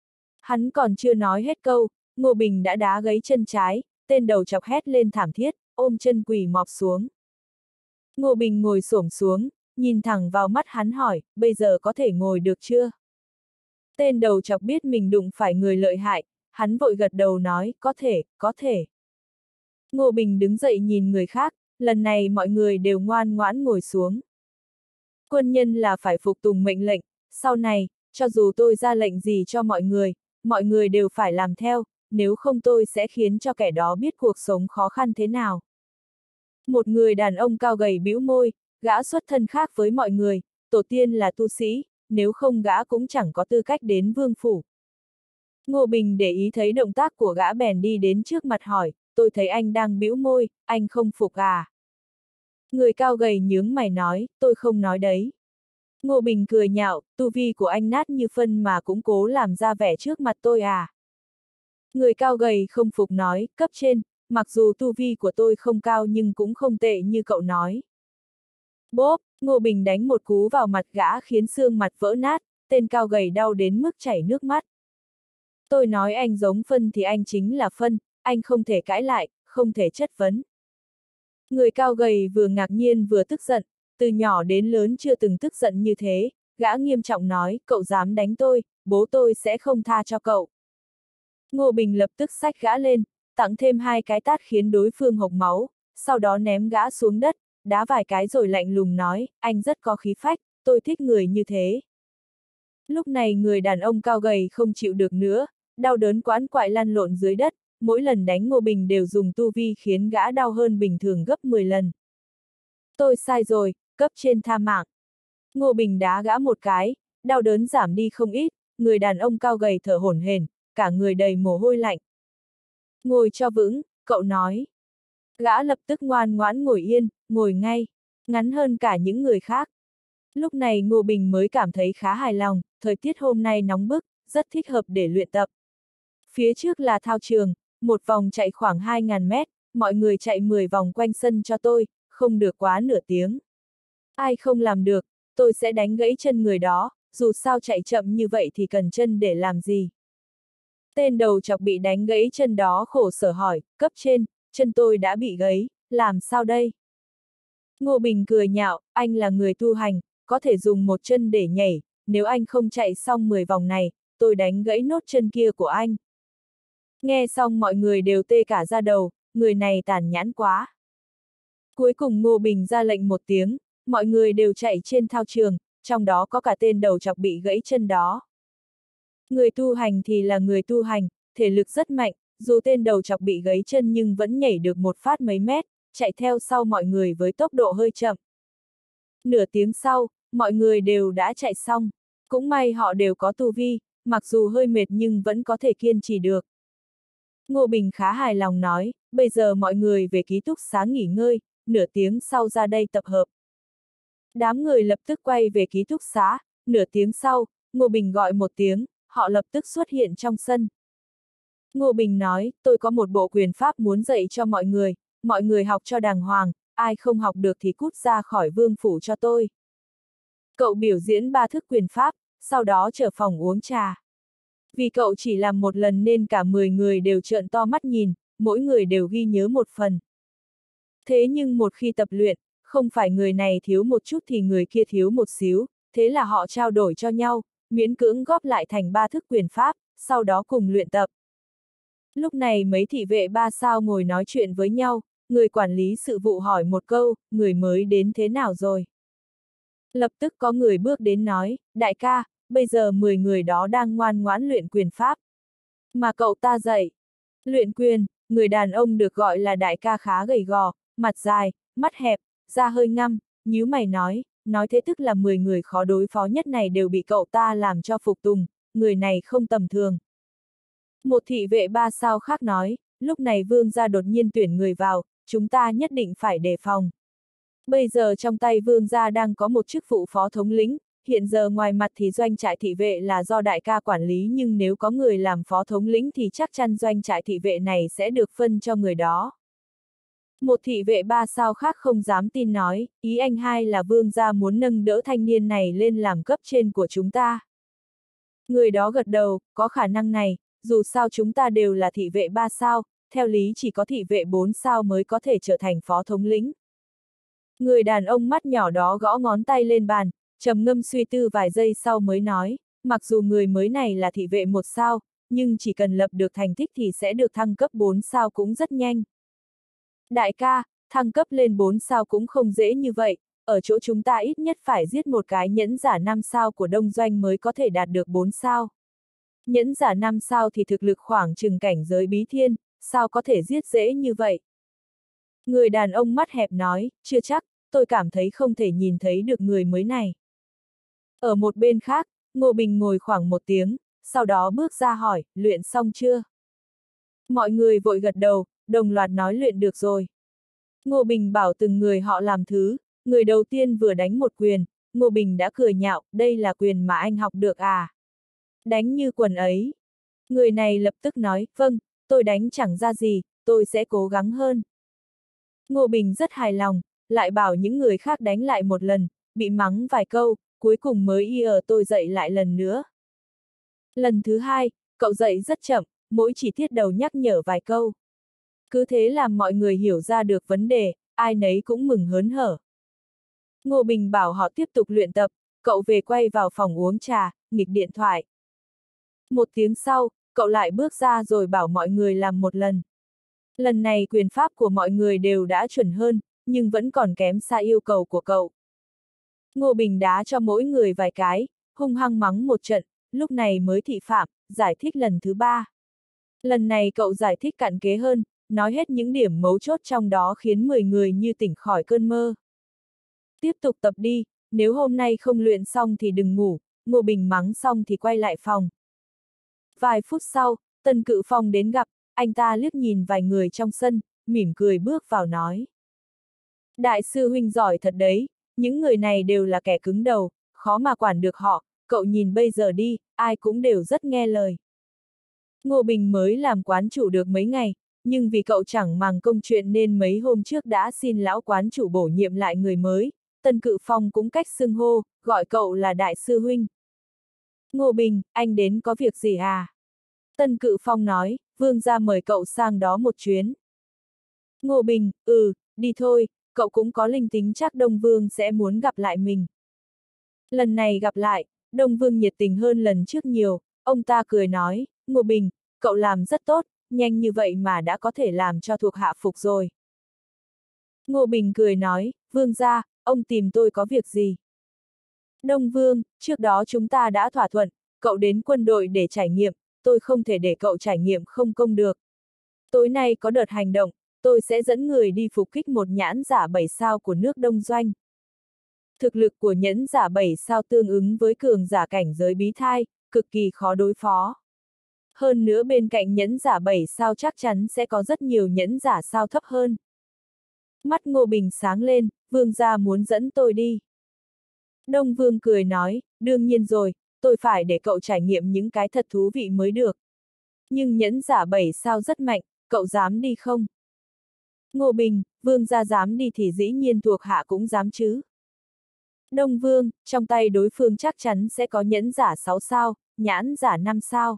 Hắn còn chưa nói hết câu, Ngô Bình đã đá gáy chân trái, tên đầu chọc hét lên thảm thiết, ôm chân quỳ mọp xuống. Ngô Bình ngồi xổm xuống, nhìn thẳng vào mắt hắn hỏi, bây giờ có thể ngồi được chưa? Tên đầu chọc biết mình đụng phải người lợi hại, hắn vội gật đầu nói, có thể, có thể. Ngô Bình đứng dậy nhìn người khác, lần này mọi người đều ngoan ngoãn ngồi xuống. Quân nhân là phải phục tùng mệnh lệnh, sau này, cho dù tôi ra lệnh gì cho mọi người, mọi người đều phải làm theo, nếu không tôi sẽ khiến cho kẻ đó biết cuộc sống khó khăn thế nào. Một người đàn ông cao gầy bĩu môi, gã xuất thân khác với mọi người, tổ tiên là tu sĩ, nếu không gã cũng chẳng có tư cách đến vương phủ. Ngô Bình để ý thấy động tác của gã bèn đi đến trước mặt hỏi, tôi thấy anh đang bĩu môi, anh không phục à? Người cao gầy nhướng mày nói, tôi không nói đấy. Ngô Bình cười nhạo, tu vi của anh nát như phân mà cũng cố làm ra vẻ trước mặt tôi à? Người cao gầy không phục nói, cấp trên, mặc dù tu vi của tôi không cao nhưng cũng không tệ như cậu nói. Bốp, Ngô Bình đánh một cú vào mặt gã khiến xương mặt vỡ nát, tên cao gầy đau đến mức chảy nước mắt. Tôi nói anh giống phân thì anh chính là phân, anh không thể cãi lại, không thể chất vấn. Người cao gầy vừa ngạc nhiên vừa tức giận, từ nhỏ đến lớn chưa từng tức giận như thế, gã nghiêm trọng nói, cậu dám đánh tôi, bố tôi sẽ không tha cho cậu. Ngô Bình lập tức sách gã lên, tặng thêm hai cái tát khiến đối phương hộc máu, sau đó ném gã xuống đất, đá vài cái rồi lạnh lùng nói, anh rất có khí phách, tôi thích người như thế. Lúc này người đàn ông cao gầy không chịu được nữa, đau đớn quán quại lăn lộn dưới đất, mỗi lần đánh Ngô Bình đều dùng tu vi khiến gã đau hơn bình thường gấp 10 lần. Tôi sai rồi, cấp trên tha mạng. Ngô Bình đá gã một cái, đau đớn giảm đi không ít, người đàn ông cao gầy thở hổn hển, cả người đầy mồ hôi lạnh. Ngồi cho vững, cậu nói. Gã lập tức ngoan ngoãn ngồi yên, ngồi ngay, ngắn hơn cả những người khác. Lúc này Ngô Bình mới cảm thấy khá hài lòng, thời tiết hôm nay nóng bức, rất thích hợp để luyện tập. Phía trước là thao trường, một vòng chạy khoảng 2.000 mét, mọi người chạy 10 vòng quanh sân cho tôi, không được quá nửa tiếng. Ai không làm được, tôi sẽ đánh gãy chân người đó, dù sao chạy chậm như vậy thì cần chân để làm gì. Tên đầu chọc bị đánh gãy chân đó khổ sở hỏi, cấp trên, chân tôi đã bị gãy, làm sao đây? Ngô Bình cười nhạo, anh là người tu hành, có thể dùng một chân để nhảy, nếu anh không chạy xong 10 vòng này, tôi đánh gãy nốt chân kia của anh. Nghe xong mọi người đều tê cả ra đầu, người này tàn nhãn quá. Cuối cùng Ngô Bình ra lệnh một tiếng, mọi người đều chạy trên thao trường, trong đó có cả tên đầu chọc bị gãy chân đó. Người tu hành thì là người tu hành, thể lực rất mạnh, dù tên đầu chọc bị gãy chân nhưng vẫn nhảy được một phát mấy mét, chạy theo sau mọi người với tốc độ hơi chậm. Nửa tiếng sau, mọi người đều đã chạy xong, cũng may họ đều có tu vi, mặc dù hơi mệt nhưng vẫn có thể kiên trì được. Ngô Bình khá hài lòng nói, bây giờ mọi người về ký túc xá nghỉ ngơi, nửa tiếng sau ra đây tập hợp. Đám người lập tức quay về ký túc xá, nửa tiếng sau, Ngô Bình gọi một tiếng, họ lập tức xuất hiện trong sân. Ngô Bình nói, tôi có một bộ quyền pháp muốn dạy cho mọi người, mọi người học cho đàng hoàng, ai không học được thì cút ra khỏi vương phủ cho tôi. Cậu biểu diễn ba thức quyền pháp, sau đó trở phòng uống trà. Vì cậu chỉ làm một lần nên cả 10 người đều trợn to mắt nhìn, mỗi người đều ghi nhớ một phần. Thế nhưng một khi tập luyện, không phải người này thiếu một chút thì người kia thiếu một xíu, thế là họ trao đổi cho nhau, miễn cưỡng góp lại thành ba thức quyền pháp, sau đó cùng luyện tập. Lúc này mấy thị vệ ba sao ngồi nói chuyện với nhau, người quản lý sự vụ hỏi một câu, người mới đến thế nào rồi? Lập tức có người bước đến nói, đại ca, bây giờ 10 người đó đang ngoan ngoãn luyện quyền pháp. Mà cậu ta dạy. Luyện quyền, người đàn ông được gọi là đại ca khá gầy gò, mặt dài, mắt hẹp, ra hơi ngăm, nhíu mày nói, nói thế tức là 10 người khó đối phó nhất này đều bị cậu ta làm cho phục tùng, người này không tầm thường. Một thị vệ ba sao khác nói, lúc này vương gia đột nhiên tuyển người vào, chúng ta nhất định phải đề phòng. Bây giờ trong tay vương gia đang có một chức vụ phó thống lĩnh, hiện giờ ngoài mặt thì doanh trại thị vệ là do đại ca quản lý nhưng nếu có người làm phó thống lĩnh thì chắc chắn doanh trại thị vệ này sẽ được phân cho người đó. Một thị vệ ba sao khác không dám tin nói, ý anh hai là vương gia muốn nâng đỡ thanh niên này lên làm cấp trên của chúng ta. Người đó gật đầu, có khả năng này, dù sao chúng ta đều là thị vệ ba sao, theo lý chỉ có thị vệ bốn sao mới có thể trở thành phó thống lĩnh. Người đàn ông mắt nhỏ đó gõ ngón tay lên bàn, trầm ngâm suy tư vài giây sau mới nói, mặc dù người mới này là thị vệ một sao, nhưng chỉ cần lập được thành tích thì sẽ được thăng cấp 4 sao cũng rất nhanh. Đại ca, thăng cấp lên 4 sao cũng không dễ như vậy, ở chỗ chúng ta ít nhất phải giết một cái nhẫn giả 5 sao của đông doanh mới có thể đạt được 4 sao. Nhẫn giả 5 sao thì thực lực khoảng chừng cảnh giới bí thiên, sao có thể giết dễ như vậy? Người đàn ông mắt hẹp nói, chưa chắc, tôi cảm thấy không thể nhìn thấy được người mới này. Ở một bên khác, Ngô Bình ngồi khoảng một tiếng, sau đó bước ra hỏi, luyện xong chưa? Mọi người vội gật đầu, đồng loạt nói luyện được rồi. Ngô Bình bảo từng người họ làm thứ, người đầu tiên vừa đánh một quyền, Ngô Bình đã cười nhạo, đây là quyền mà anh học được à? Đánh như quần ấy. Người này lập tức nói, vâng, tôi đánh chẳng ra gì, tôi sẽ cố gắng hơn. Ngô Bình rất hài lòng, lại bảo những người khác đánh lại một lần, bị mắng vài câu, cuối cùng mới y ở tôi dạy lại lần nữa. Lần thứ hai, cậu dạy rất chậm, mỗi chỉ tiết đầu nhắc nhở vài câu. Cứ thế làm mọi người hiểu ra được vấn đề, ai nấy cũng mừng hớn hở. Ngô Bình bảo họ tiếp tục luyện tập, cậu về quay vào phòng uống trà, nghịch điện thoại. Một tiếng sau, cậu lại bước ra rồi bảo mọi người làm một lần. Lần này quyền pháp của mọi người đều đã chuẩn hơn, nhưng vẫn còn kém xa yêu cầu của cậu. Ngô Bình đá cho mỗi người vài cái, hung hăng mắng một trận, lúc này mới thị phạm, giải thích lần thứ ba. Lần này cậu giải thích cặn kế hơn, nói hết những điểm mấu chốt trong đó khiến 10 người như tỉnh khỏi cơn mơ. Tiếp tục tập đi, nếu hôm nay không luyện xong thì đừng ngủ, Ngô Bình mắng xong thì quay lại phòng. Vài phút sau, Tân Cự Phong đến gặp, anh ta liếc nhìn vài người trong sân, mỉm cười bước vào nói. Đại sư huynh giỏi thật đấy, những người này đều là kẻ cứng đầu, khó mà quản được họ, cậu nhìn bây giờ đi, ai cũng đều rất nghe lời. Ngô Bình mới làm quán chủ được mấy ngày, nhưng vì cậu chẳng màng công chuyện nên mấy hôm trước đã xin lão quán chủ bổ nhiệm lại người mới, Tân Cự Phong cũng cách xưng hô, gọi cậu là đại sư huynh. Ngô Bình, anh đến có việc gì à? Tân Cự Phong nói, vương gia mời cậu sang đó một chuyến. Ngô Bình, ừ, đi thôi, cậu cũng có linh tính chắc Đông Vương sẽ muốn gặp lại mình. Lần này gặp lại, Đông Vương nhiệt tình hơn lần trước nhiều, ông ta cười nói, Ngô Bình, cậu làm rất tốt, nhanh như vậy mà đã có thể làm cho thuộc hạ phục rồi. Ngô Bình cười nói, Vương ra, ông tìm tôi có việc gì? Đông Vương, trước đó chúng ta đã thỏa thuận, cậu đến quân đội để trải nghiệm, tôi không thể để cậu trải nghiệm không công được. Tối nay có đợt hành động, tôi sẽ dẫn người đi phục kích một nhãn giả bảy sao của nước Đông Doanh. Thực lực của nhẫn giả bảy sao tương ứng với cường giả cảnh giới bí thai, cực kỳ khó đối phó. Hơn nữa bên cạnh nhẫn giả bảy sao chắc chắn sẽ có rất nhiều nhẫn giả sao thấp hơn. Mắt Ngô Bình sáng lên, vương gia muốn dẫn tôi đi. Đông Vương cười nói, đương nhiên rồi, tôi phải để cậu trải nghiệm những cái thật thú vị mới được. Nhưng nhẫn giả bảy sao rất mạnh, cậu dám đi không? Ngô Bình, Vương gia dám đi thì dĩ nhiên thuộc hạ cũng dám chứ. Đông Vương, trong tay đối phương chắc chắn sẽ có nhẫn giả 6 sao, nhãn giả 5 sao.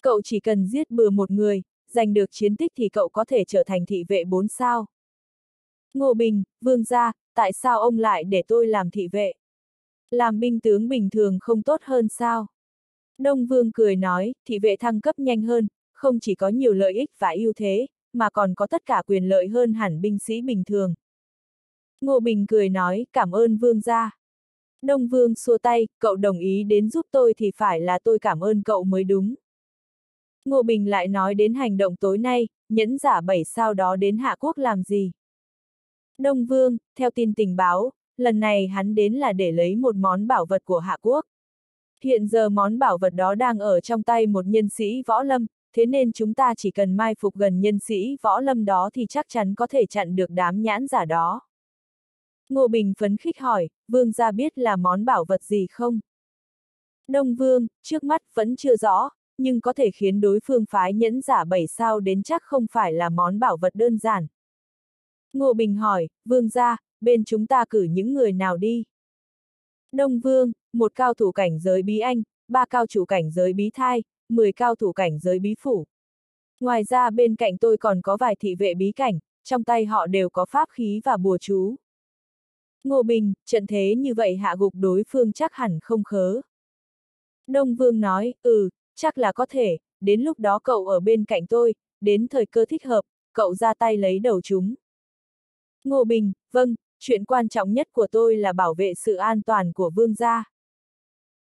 Cậu chỉ cần giết bừa một người, giành được chiến tích thì cậu có thể trở thành thị vệ bốn sao. Ngô Bình, Vương gia, tại sao ông lại để tôi làm thị vệ? Làm binh tướng bình thường không tốt hơn sao? Đông Vương cười nói, thị vệ thăng cấp nhanh hơn, không chỉ có nhiều lợi ích và ưu thế, mà còn có tất cả quyền lợi hơn hẳn binh sĩ bình thường. Ngô Bình cười nói, cảm ơn Vương gia. Đông Vương xua tay, cậu đồng ý đến giúp tôi thì phải là tôi cảm ơn cậu mới đúng. Ngô Bình lại nói đến hành động tối nay, nhẫn giả bảy sao đó đến Hạ Quốc làm gì. Đông Vương, theo tin tình báo, lần này hắn đến là để lấy một món bảo vật của Hạ Quốc. Hiện giờ món bảo vật đó đang ở trong tay một nhân sĩ võ lâm, thế nên chúng ta chỉ cần mai phục gần nhân sĩ võ lâm đó thì chắc chắn có thể chặn được đám nhãn giả đó. Ngô Bình phấn khích hỏi, vương gia biết là món bảo vật gì không? Đông vương, trước mắt vẫn chưa rõ, nhưng có thể khiến đối phương phái nhẫn giả bảy sao đến chắc không phải là món bảo vật đơn giản. Ngô Bình hỏi, vương gia, bên chúng ta cử những người nào đi? Đông vương, một cao thủ cảnh giới bí anh, ba cao thủ cảnh giới bí thai, 10 cao thủ cảnh giới bí phủ. Ngoài ra bên cạnh tôi còn có vài thị vệ bí cảnh, trong tay họ đều có pháp khí và bùa chú. Ngô Bình, trận thế như vậy hạ gục đối phương chắc hẳn không khớ. Đông Vương nói, ừ, chắc là có thể, đến lúc đó cậu ở bên cạnh tôi, đến thời cơ thích hợp, cậu ra tay lấy đầu chúng. Ngô Bình, vâng, chuyện quan trọng nhất của tôi là bảo vệ sự an toàn của vương gia.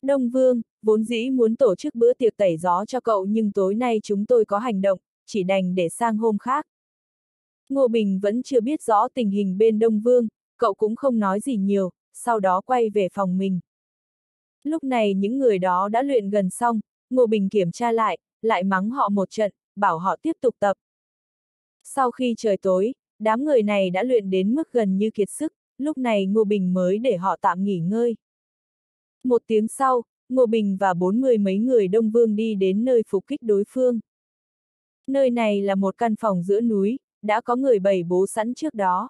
Đông Vương, vốn dĩ muốn tổ chức bữa tiệc tẩy gió cho cậu nhưng tối nay chúng tôi có hành động, chỉ đành để sang hôm khác. Ngô Bình vẫn chưa biết rõ tình hình bên Đông Vương, cậu cũng không nói gì nhiều, sau đó quay về phòng mình. Lúc này những người đó đã luyện gần xong, Ngô Bình kiểm tra lại, lại mắng họ một trận, bảo họ tiếp tục tập. Sau khi trời tối, đám người này đã luyện đến mức gần như kiệt sức, lúc này Ngô Bình mới để họ tạm nghỉ ngơi. Một tiếng sau, Ngô Bình và bốn người mấy người Đông Vương đi đến nơi phục kích đối phương. Nơi này là một căn phòng giữa núi, đã có người bày bố sẵn trước đó.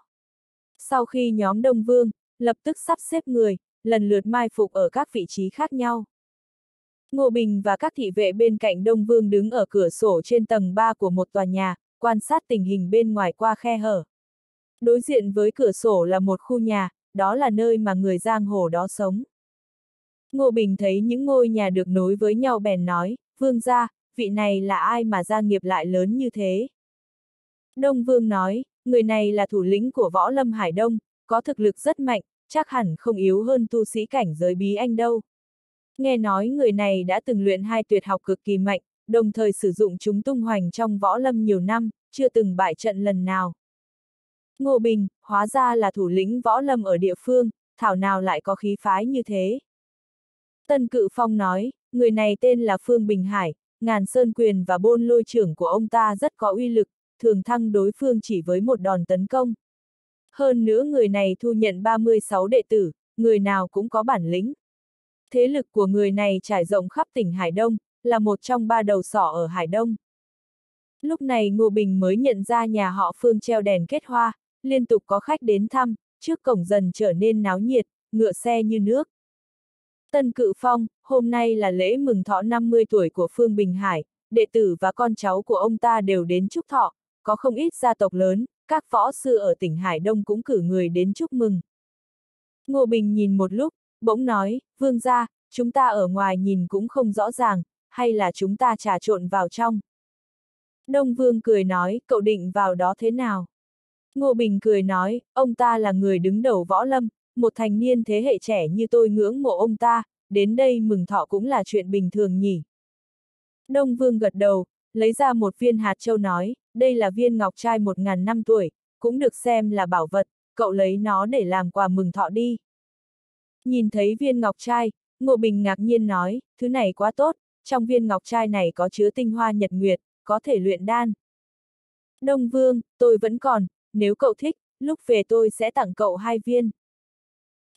Sau khi nhóm Đông Vương, lập tức sắp xếp người, lần lượt mai phục ở các vị trí khác nhau. Ngô Bình và các thị vệ bên cạnh Đông Vương đứng ở cửa sổ trên tầng 3 của một tòa nhà, quan sát tình hình bên ngoài qua khe hở. Đối diện với cửa sổ là một khu nhà, đó là nơi mà người giang hồ đó sống. Ngô Bình thấy những ngôi nhà được nối với nhau bèn nói, Vương gia, vị này là ai mà gia nghiệp lại lớn như thế? Đông Vương nói, người này là thủ lĩnh của võ lâm Hải Đông, có thực lực rất mạnh, chắc hẳn không yếu hơn tu sĩ cảnh giới bí anh đâu. Nghe nói người này đã từng luyện hai tuyệt học cực kỳ mạnh, đồng thời sử dụng chúng tung hoành trong võ lâm nhiều năm, chưa từng bại trận lần nào. Ngô Bình, hóa ra là thủ lĩnh võ lâm ở địa phương, thảo nào lại có khí phái như thế. Tân Cự Phong nói, người này tên là Phương Bình Hải, ngàn sơn quyền và bôn lôi trưởng của ông ta rất có uy lực, thường thăng đối phương chỉ với một đòn tấn công. Hơn nữa người này thu nhận 36 đệ tử, người nào cũng có bản lĩnh. Thế lực của người này trải rộng khắp tỉnh Hải Đông, là một trong ba đầu sỏ ở Hải Đông. Lúc này Ngô Bình mới nhận ra nhà họ Phương treo đèn kết hoa, liên tục có khách đến thăm, trước cổng dần trở nên náo nhiệt, ngựa xe như nước. Tân Cự Phong, hôm nay là lễ mừng thọ 50 tuổi của Phương Bình Hải, đệ tử và con cháu của ông ta đều đến chúc thọ, có không ít gia tộc lớn, các võ sư ở tỉnh Hải Đông cũng cử người đến chúc mừng. Ngô Bình nhìn một lúc, bỗng nói, vương gia, chúng ta ở ngoài nhìn cũng không rõ ràng, hay là chúng ta trà trộn vào trong. Đông Vương cười nói, cậu định vào đó thế nào? Ngô Bình cười nói, ông ta là người đứng đầu võ lâm, một thành niên thế hệ trẻ như tôi ngưỡng mộ ông ta, đến đây mừng thọ cũng là chuyện bình thường nhỉ. Đông Vương gật đầu, lấy ra một viên hạt châu nói, đây là viên ngọc trai một ngàn năm tuổi, cũng được xem là bảo vật, cậu lấy nó để làm quà mừng thọ đi. Nhìn thấy viên ngọc trai, Ngô Bình ngạc nhiên nói, thứ này quá tốt, trong viên ngọc trai này có chứa tinh hoa nhật nguyệt, có thể luyện đan. Đông Vương, tôi vẫn còn, nếu cậu thích, lúc về tôi sẽ tặng cậu hai viên.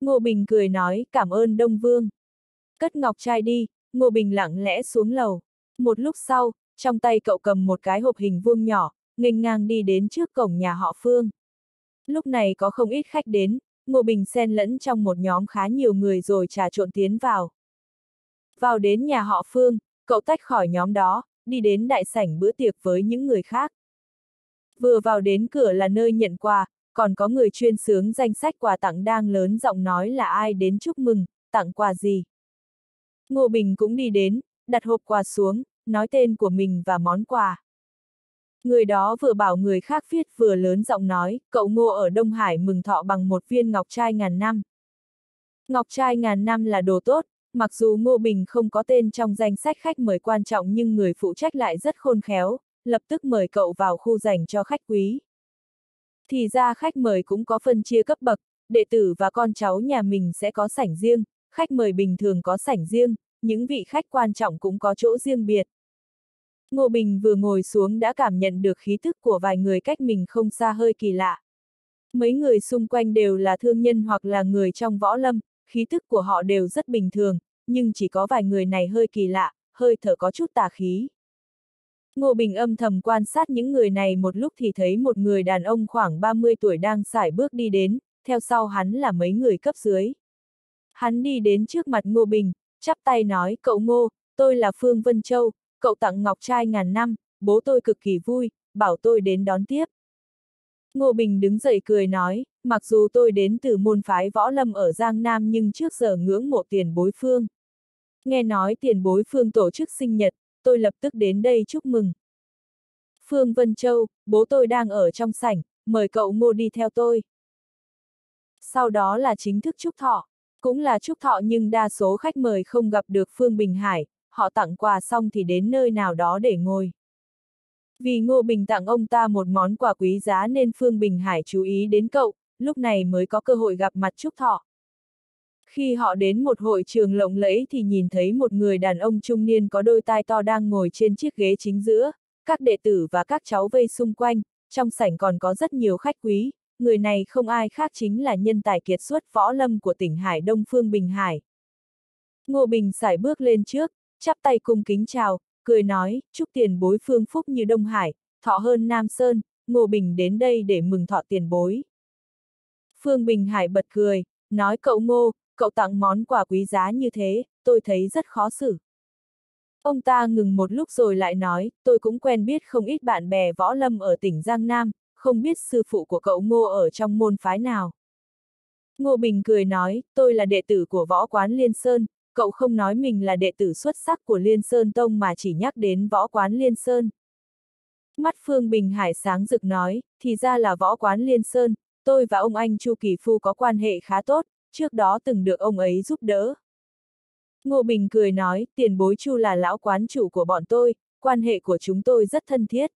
Ngô Bình cười nói, cảm ơn Đông Vương. Cất ngọc trai đi, Ngô Bình lặng lẽ xuống lầu. Một lúc sau, trong tay cậu cầm một cái hộp hình vuông nhỏ, nghênh ngang đi đến trước cổng nhà họ Phương. Lúc này có không ít khách đến, Ngô Bình xen lẫn trong một nhóm khá nhiều người rồi trà trộn tiến vào. Vào đến nhà họ Phương, cậu tách khỏi nhóm đó, đi đến đại sảnh bữa tiệc với những người khác. Vừa vào đến cửa là nơi nhận quà, còn có người chuyên sướng danh sách quà tặng đang lớn giọng nói là ai đến chúc mừng, tặng quà gì. Ngô Bình cũng đi đến, đặt hộp quà xuống, nói tên của mình và món quà. Người đó vừa bảo người khác viết vừa lớn giọng nói, cậu ngô ở Đông Hải mừng thọ bằng một viên ngọc trai ngàn năm. Ngọc trai ngàn năm là đồ tốt, mặc dù Ngô Bình không có tên trong danh sách khách mời quan trọng nhưng người phụ trách lại rất khôn khéo, lập tức mời cậu vào khu dành cho khách quý. Thì ra khách mời cũng có phân chia cấp bậc, đệ tử và con cháu nhà mình sẽ có sảnh riêng, khách mời bình thường có sảnh riêng, những vị khách quan trọng cũng có chỗ riêng biệt. Ngô Bình vừa ngồi xuống đã cảm nhận được khí thức của vài người cách mình không xa hơi kỳ lạ. Mấy người xung quanh đều là thương nhân hoặc là người trong võ lâm, khí thức của họ đều rất bình thường, nhưng chỉ có vài người này hơi kỳ lạ, hơi thở có chút tà khí. Ngô Bình âm thầm quan sát những người này một lúc thì thấy một người đàn ông khoảng 30 tuổi đang sải bước đi đến, theo sau hắn là mấy người cấp dưới. Hắn đi đến trước mặt Ngô Bình, chắp tay nói, cậu Ngô, tôi là Phương Vân Châu, cậu tặng ngọc trai ngàn năm, bố tôi cực kỳ vui, bảo tôi đến đón tiếp. Ngô Bình đứng dậy cười nói, mặc dù tôi đến từ môn phái võ lâm ở Giang Nam nhưng trước giờ ngưỡng mộ tiền bối phương. Nghe nói tiền bối phương tổ chức sinh nhật, tôi lập tức đến đây chúc mừng. Phương Vân Châu, bố tôi đang ở trong sảnh, mời cậu Ngô đi theo tôi. Sau đó là chính thức chúc thọ, cũng là chúc thọ nhưng đa số khách mời không gặp được Phương Bình Hải, họ tặng quà xong thì đến nơi nào đó để ngồi. Vì Ngô Bình tặng ông ta một món quà quý giá nên Phương Bình Hải chú ý đến cậu, lúc này mới có cơ hội gặp mặt chúc thọ. Khi họ đến một hội trường lộng lẫy thì nhìn thấy một người đàn ông trung niên có đôi tai to đang ngồi trên chiếc ghế chính giữa, các đệ tử và các cháu vây xung quanh, trong sảnh còn có rất nhiều khách quý, người này không ai khác chính là nhân tài kiệt xuất võ lâm của tỉnh Hải Đông Phương Bình Hải. Ngô Bình sải bước lên trước, chắp tay cung kính chào, cười nói, chúc tiền bối phương phúc như Đông Hải, thọ hơn Nam Sơn, Ngô Bình đến đây để mừng thọ tiền bối. Phương Bình Hải bật cười, nói cậu Ngô, cậu tặng món quà quý giá như thế, tôi thấy rất khó xử. Ông ta ngừng một lúc rồi lại nói, tôi cũng quen biết không ít bạn bè võ lâm ở tỉnh Giang Nam, không biết sư phụ của cậu Ngô ở trong môn phái nào. Ngô Bình cười nói, tôi là đệ tử của võ quán Liên Sơn, cậu không nói mình là đệ tử xuất sắc của Liên Sơn Tông mà chỉ nhắc đến võ quán Liên Sơn. Mắt Phương Bình Hải sáng rực nói, thì ra là võ quán Liên Sơn, tôi và ông anh Chu Kỳ Phu có quan hệ khá tốt, trước đó từng được ông ấy giúp đỡ. Ngô Bình cười nói, tiền bối Chu là lão quán chủ của bọn tôi, quan hệ của chúng tôi rất thân thiết.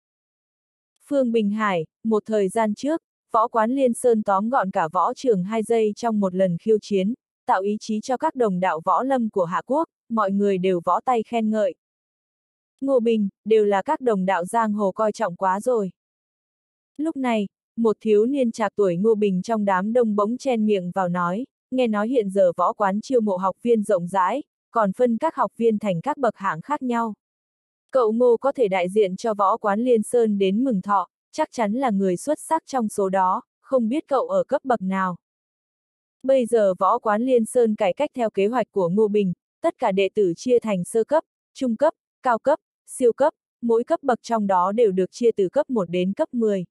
Phương Bình Hải, một thời gian trước, võ quán Liên Sơn tóm gọn cả võ trường hai giây trong một lần khiêu chiến, tạo ý chí cho các đồng đạo võ lâm của Hạ Quốc, mọi người đều võ tay khen ngợi. Ngô Bình, đều là các đồng đạo giang hồ coi trọng quá rồi. Lúc này, một thiếu niên trạc tuổi Ngô Bình trong đám đông bỗng chen miệng vào nói, nghe nói hiện giờ võ quán chiêu mộ học viên rộng rãi, còn phân các học viên thành các bậc hạng khác nhau. Cậu Ngô có thể đại diện cho võ quán Liên Sơn đến mừng thọ, chắc chắn là người xuất sắc trong số đó, không biết cậu ở cấp bậc nào. Bây giờ võ quán Liên Sơn cải cách theo kế hoạch của Ngô Bình, tất cả đệ tử chia thành sơ cấp, trung cấp, cao cấp, siêu cấp, mỗi cấp bậc trong đó đều được chia từ cấp 1 đến cấp 10.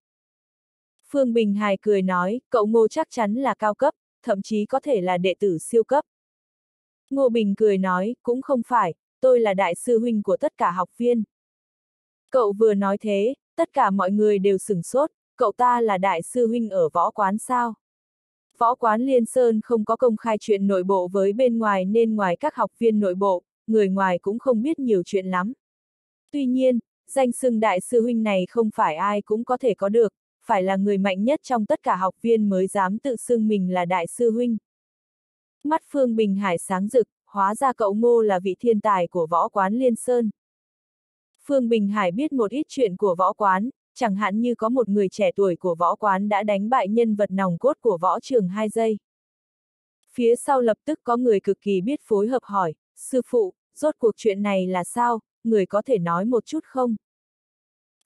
Phương Bình hài cười nói, cậu ngô chắc chắn là cao cấp, thậm chí có thể là đệ tử siêu cấp. Ngô Bình cười nói, cũng không phải, tôi là đại sư huynh của tất cả học viên. Cậu vừa nói thế, tất cả mọi người đều sửng sốt, cậu ta là đại sư huynh ở võ quán sao? Võ quán Liên Sơn không có công khai chuyện nội bộ với bên ngoài nên ngoài các học viên nội bộ, người ngoài cũng không biết nhiều chuyện lắm. Tuy nhiên, danh xưng đại sư huynh này không phải ai cũng có thể có được, phải là người mạnh nhất trong tất cả học viên mới dám tự xưng mình là đại sư huynh. Mắt Phương Bình Hải sáng rực, hóa ra cậu ngô là vị thiên tài của võ quán Liên Sơn. Phương Bình Hải biết một ít chuyện của võ quán, chẳng hạn như có một người trẻ tuổi của võ quán đã đánh bại nhân vật nòng cốt của võ trường 2 giây. Phía sau lập tức có người cực kỳ biết phối hợp hỏi, sư phụ, rốt cuộc chuyện này là sao, người có thể nói một chút không?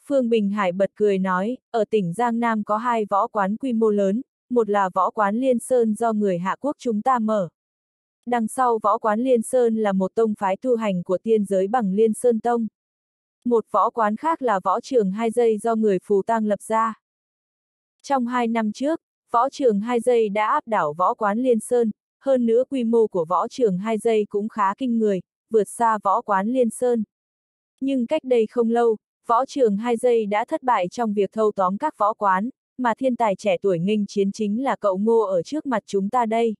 Phương Bình Hải bật cười nói, ở tỉnh Giang Nam có hai võ quán quy mô lớn, một là võ quán Liên Sơn do người Hạ Quốc chúng ta mở. Đằng sau võ quán Liên Sơn là một tông phái tu hành của tiên giới bằng Liên Sơn Tông. Một võ quán khác là võ trường hai giây do người Phù Tăng lập ra. Trong hai năm trước, võ trường hai giây đã áp đảo võ quán Liên Sơn, hơn nữa quy mô của võ trường hai giây cũng khá kinh người, vượt xa võ quán Liên Sơn. Nhưng cách đây không lâu, võ trường hai giây đã thất bại trong việc thâu tóm các võ quán, mà thiên tài trẻ tuổi nghênh chiến chính là cậu Ngô ở trước mặt chúng ta đây.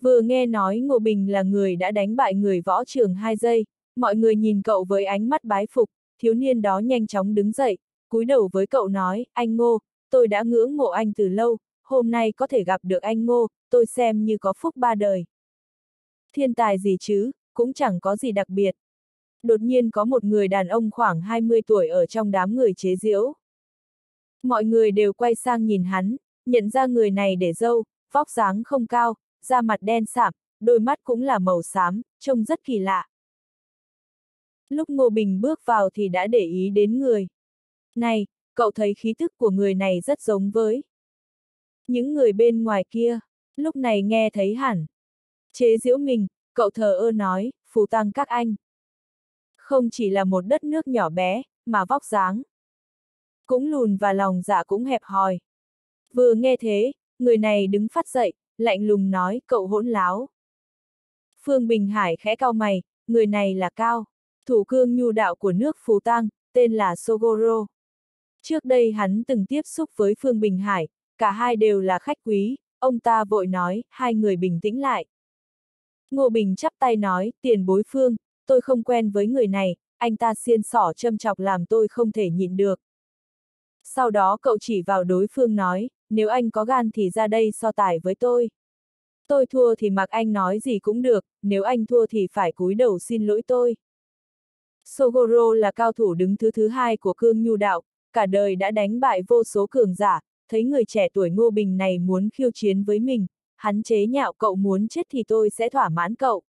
Vừa nghe nói Ngô Bình là người đã đánh bại người võ trường hai giây, mọi người nhìn cậu với ánh mắt bái phục, thiếu niên đó nhanh chóng đứng dậy, cúi đầu với cậu nói, anh Ngô, tôi đã ngưỡng mộ anh từ lâu, hôm nay có thể gặp được anh Ngô, tôi xem như có phúc ba đời. Thiên tài gì chứ, cũng chẳng có gì đặc biệt. Đột nhiên có một người đàn ông khoảng 20 tuổi ở trong đám người chế giễu. Mọi người đều quay sang nhìn hắn, nhận ra người này để dâu, vóc dáng không cao, da mặt đen sạm, đôi mắt cũng là màu xám, trông rất kỳ lạ. Lúc Ngô Bình bước vào thì đã để ý đến người. Này, cậu thấy khí thức của người này rất giống với. Những người bên ngoài kia, lúc này nghe thấy hẳn. Chế giễu mình, cậu thờ ơ nói, phù tăng các anh. Không chỉ là một đất nước nhỏ bé, mà vóc dáng. Cũng lùn và lòng dạ cũng hẹp hòi. Vừa nghe thế, người này đứng phát dậy, lạnh lùng nói, cậu hỗn láo. Phương Bình Hải khẽ cao mày, người này là Cao, thủ cương nhu đạo của nước Phú Tăng, tên là Sogoro. Trước đây hắn từng tiếp xúc với Phương Bình Hải, cả hai đều là khách quý, ông ta vội nói, hai người bình tĩnh lại. Ngô Bình chắp tay nói, tiền bối Phương, tôi không quen với người này, anh ta xiên sỏ châm chọc làm tôi không thể nhịn được. Sau đó cậu chỉ vào đối phương nói, nếu anh có gan thì ra đây so tài với tôi. Tôi thua thì mặc anh nói gì cũng được, nếu anh thua thì phải cúi đầu xin lỗi tôi. Sogoro là cao thủ đứng thứ thứ hai của cương nhu đạo, cả đời đã đánh bại vô số cường giả, thấy người trẻ tuổi Ngô Bình này muốn khiêu chiến với mình, hắn chế nhạo cậu muốn chết thì tôi sẽ thỏa mãn cậu.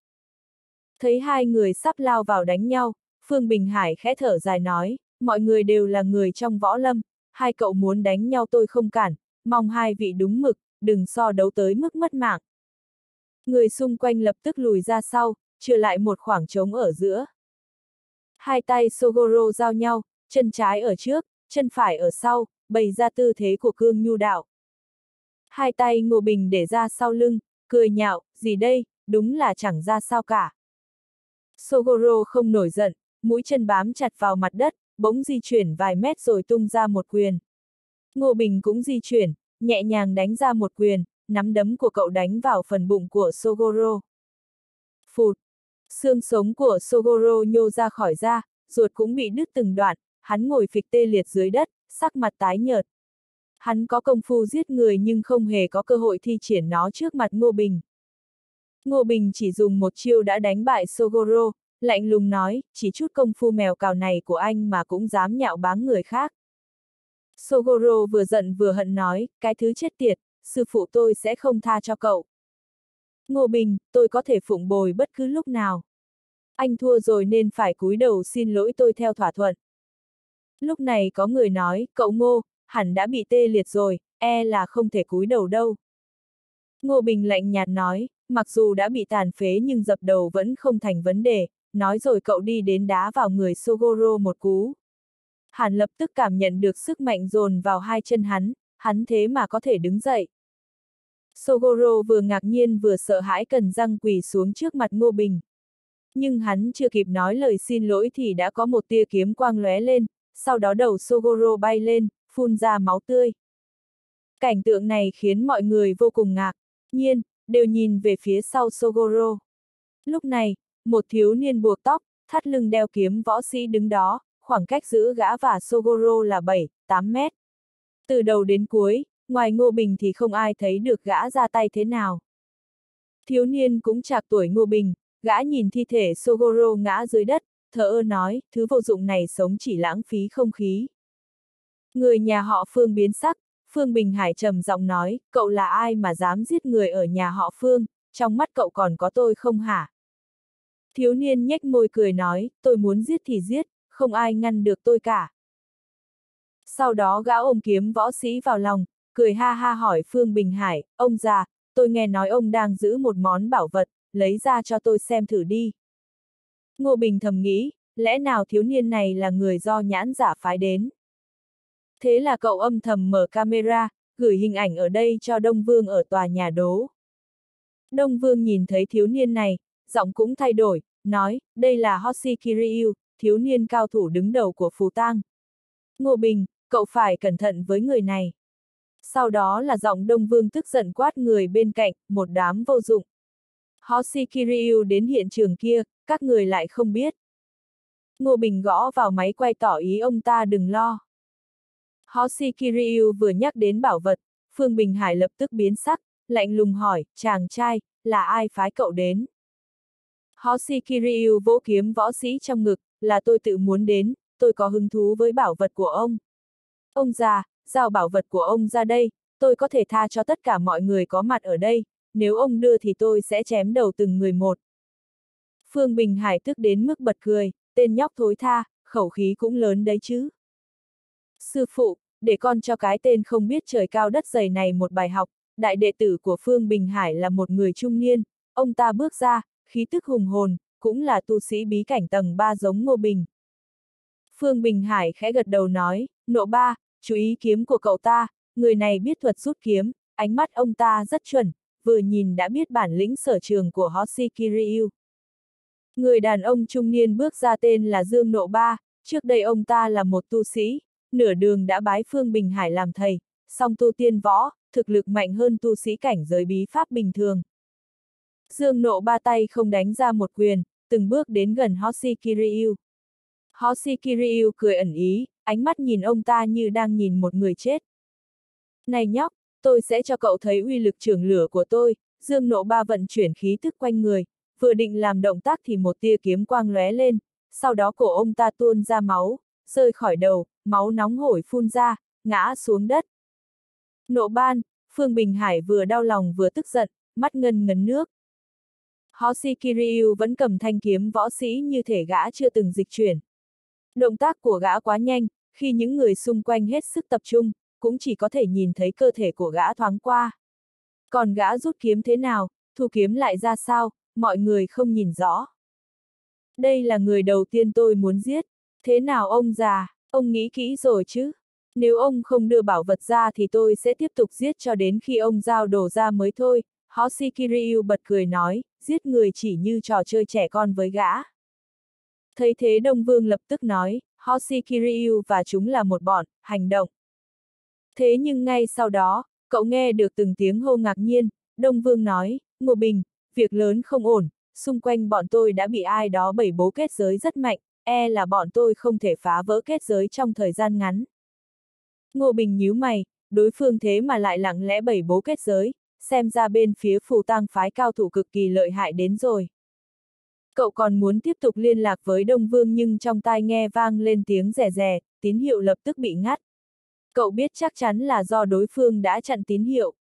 Thấy hai người sắp lao vào đánh nhau, Phương Bình Hải khẽ thở dài nói, mọi người đều là người trong võ lâm, hai cậu muốn đánh nhau tôi không cản, mong hai vị đúng mực, đừng so đấu tới mức mất mạng. Người xung quanh lập tức lùi ra sau, trừ lại một khoảng trống ở giữa. Hai tay Sogoro giao nhau, chân trái ở trước, chân phải ở sau, bày ra tư thế của cương nhu đạo. Hai tay Ngô Bình để ra sau lưng, cười nhạo, gì đây, đúng là chẳng ra sao cả. Sogoro không nổi giận, mũi chân bám chặt vào mặt đất, bỗng di chuyển vài mét rồi tung ra một quyền. Ngô Bình cũng di chuyển, nhẹ nhàng đánh ra một quyền, nắm đấm của cậu đánh vào phần bụng của Sogoro. Phụt! Xương sống của Sogoro nhô ra khỏi da, ruột cũng bị đứt từng đoạn, hắn ngồi phịch tê liệt dưới đất, sắc mặt tái nhợt. Hắn có công phu giết người nhưng không hề có cơ hội thi triển nó trước mặt Ngô Bình. Ngô Bình chỉ dùng một chiêu đã đánh bại Sogoro, lạnh lùng nói, chỉ chút công phu mèo cào này của anh mà cũng dám nhạo báng người khác. Sogoro vừa giận vừa hận nói, cái thứ chết tiệt, sư phụ tôi sẽ không tha cho cậu. Ngô Bình, tôi có thể phụng bồi bất cứ lúc nào. Anh thua rồi nên phải cúi đầu xin lỗi tôi theo thỏa thuận. Lúc này có người nói, cậu Ngô, hẳn đã bị tê liệt rồi, e là không thể cúi đầu đâu. Ngô Bình lạnh nhạt nói, mặc dù đã bị tàn phế nhưng dập đầu vẫn không thành vấn đề, nói rồi cậu đi đến đá vào người Sogoro một cú. Hàn lập tức cảm nhận được sức mạnh dồn vào hai chân hắn, hắn thế mà có thể đứng dậy. Sogoro vừa ngạc nhiên vừa sợ hãi cần răng quỳ xuống trước mặt Ngô Bình. Nhưng hắn chưa kịp nói lời xin lỗi thì đã có một tia kiếm quang lóe lên, sau đó đầu Sogoro bay lên, phun ra máu tươi. Cảnh tượng này khiến mọi người vô cùng ngạc nhiên, đều nhìn về phía sau Sogoro. Lúc này, một thiếu niên buộc tóc, thắt lưng đeo kiếm võ sĩ đứng đó, khoảng cách giữa gã và Sogoro là 7, 8 mét. Từ đầu đến cuối, ngoài Ngô Bình thì không ai thấy được gã ra tay thế nào. Thiếu niên cũng chạc tuổi Ngô Bình, gã nhìn thi thể Sogoro ngã dưới đất, thở ơ nói, thứ vô dụng này sống chỉ lãng phí không khí. Người nhà họ Phương biến sắc, Phương Bình Hải trầm giọng nói, cậu là ai mà dám giết người ở nhà họ Phương, trong mắt cậu còn có tôi không hả? Thiếu niên nhếch môi cười nói, tôi muốn giết thì giết, không ai ngăn được tôi cả. Sau đó gã ôm kiếm võ sĩ vào lòng, cười ha ha hỏi Phương Bình Hải, ông già, tôi nghe nói ông đang giữ một món bảo vật, lấy ra cho tôi xem thử đi. Ngô Bình thầm nghĩ, lẽ nào thiếu niên này là người do nhãn giả phái đến. Thế là cậu âm thầm mở camera, gửi hình ảnh ở đây cho Đông Vương ở tòa nhà đố. Đông Vương nhìn thấy thiếu niên này, giọng cũng thay đổi, nói, đây là Hoshi Kiryu, thiếu niên cao thủ đứng đầu của Phù Tang. Ngô Bình, cậu phải cẩn thận với người này. Sau đó là giọng Đông Vương tức giận quát người bên cạnh, một đám vô dụng. Hoshi Kiryu đến hiện trường kia, các người lại không biết. Ngô Bình gõ vào máy quay tỏ ý ông ta đừng lo. Hoshi Kiryu vừa nhắc đến bảo vật, Phương Bình Hải lập tức biến sắc, lạnh lùng hỏi, chàng trai, là ai phái cậu đến? Hoshi Kiryu vỗ kiếm võ sĩ trong ngực, là tôi tự muốn đến, tôi có hứng thú với bảo vật của ông. Ông già, giao bảo vật của ông ra đây, tôi có thể tha cho tất cả mọi người có mặt ở đây, nếu ông đưa thì tôi sẽ chém đầu từng người một. Phương Bình Hải tức đến mức bật cười, tên nhóc thối tha, khẩu khí cũng lớn đấy chứ. Sư phụ, để con cho cái tên không biết trời cao đất dày này một bài học, đại đệ tử của Phương Bình Hải là một người trung niên, ông ta bước ra, khí tức hùng hồn, cũng là tu sĩ bí cảnh tầng 3 giống Ngô Bình. Phương Bình Hải khẽ gật đầu nói, nộ ba, chú ý kiếm của cậu ta, người này biết thuật rút kiếm, ánh mắt ông ta rất chuẩn, vừa nhìn đã biết bản lĩnh sở trường của Hoshi Kiryu. Người đàn ông trung niên bước ra tên là Dương Nộ Ba, trước đây ông ta là một tu sĩ, nửa đường đã bái Phương Bình Hải làm thầy, song tu tiên võ, thực lực mạnh hơn tu sĩ cảnh giới bí pháp bình thường. Dương Nộ Ba tay không đánh ra một quyền, từng bước đến gần Hoshi Kiryu. Hoshi Kiryu cười ẩn ý, ánh mắt nhìn ông ta như đang nhìn một người chết. Này nhóc, tôi sẽ cho cậu thấy uy lực trường lửa của tôi, Dương Nộ Ba vận chuyển khí tức quanh người, vừa định làm động tác thì một tia kiếm quang lóe lên, sau đó cổ ông ta tuôn ra máu, rơi khỏi đầu, máu nóng hổi phun ra, ngã xuống đất. Nộ ban, Phương Bình Hải vừa đau lòng vừa tức giận, mắt ngân ngấn nước. Hoshi Kiryu vẫn cầm thanh kiếm võ sĩ như thể gã chưa từng dịch chuyển. Động tác của gã quá nhanh, khi những người xung quanh hết sức tập trung, cũng chỉ có thể nhìn thấy cơ thể của gã thoáng qua. Còn gã rút kiếm thế nào, thu kiếm lại ra sao, mọi người không nhìn rõ. Đây là người đầu tiên tôi muốn giết. Thế nào ông già, ông nghĩ kỹ rồi chứ? Nếu ông không đưa bảo vật ra thì tôi sẽ tiếp tục giết cho đến khi ông giao đồ ra mới thôi. Hoshi Kiryu bật cười nói, giết người chỉ như trò chơi trẻ con với gã. Thấy thế Đông Vương lập tức nói, Hoshi Kiryu và chúng là một bọn, hành động. Thế nhưng ngay sau đó, cậu nghe được từng tiếng hô ngạc nhiên, Đông Vương nói, Ngô Bình, việc lớn không ổn, xung quanh bọn tôi đã bị ai đó bẩy bố kết giới rất mạnh, e là bọn tôi không thể phá vỡ kết giới trong thời gian ngắn. Ngô Bình nhíu mày, đối phương thế mà lại lặng lẽ bẩy bố kết giới, xem ra bên phía phù tăng phái cao thủ cực kỳ lợi hại đến rồi. Cậu còn muốn tiếp tục liên lạc với Đông Vương nhưng trong tai nghe vang lên tiếng rè rè, tín hiệu lập tức bị ngắt. Cậu biết chắc chắn là do đối phương đã chặn tín hiệu.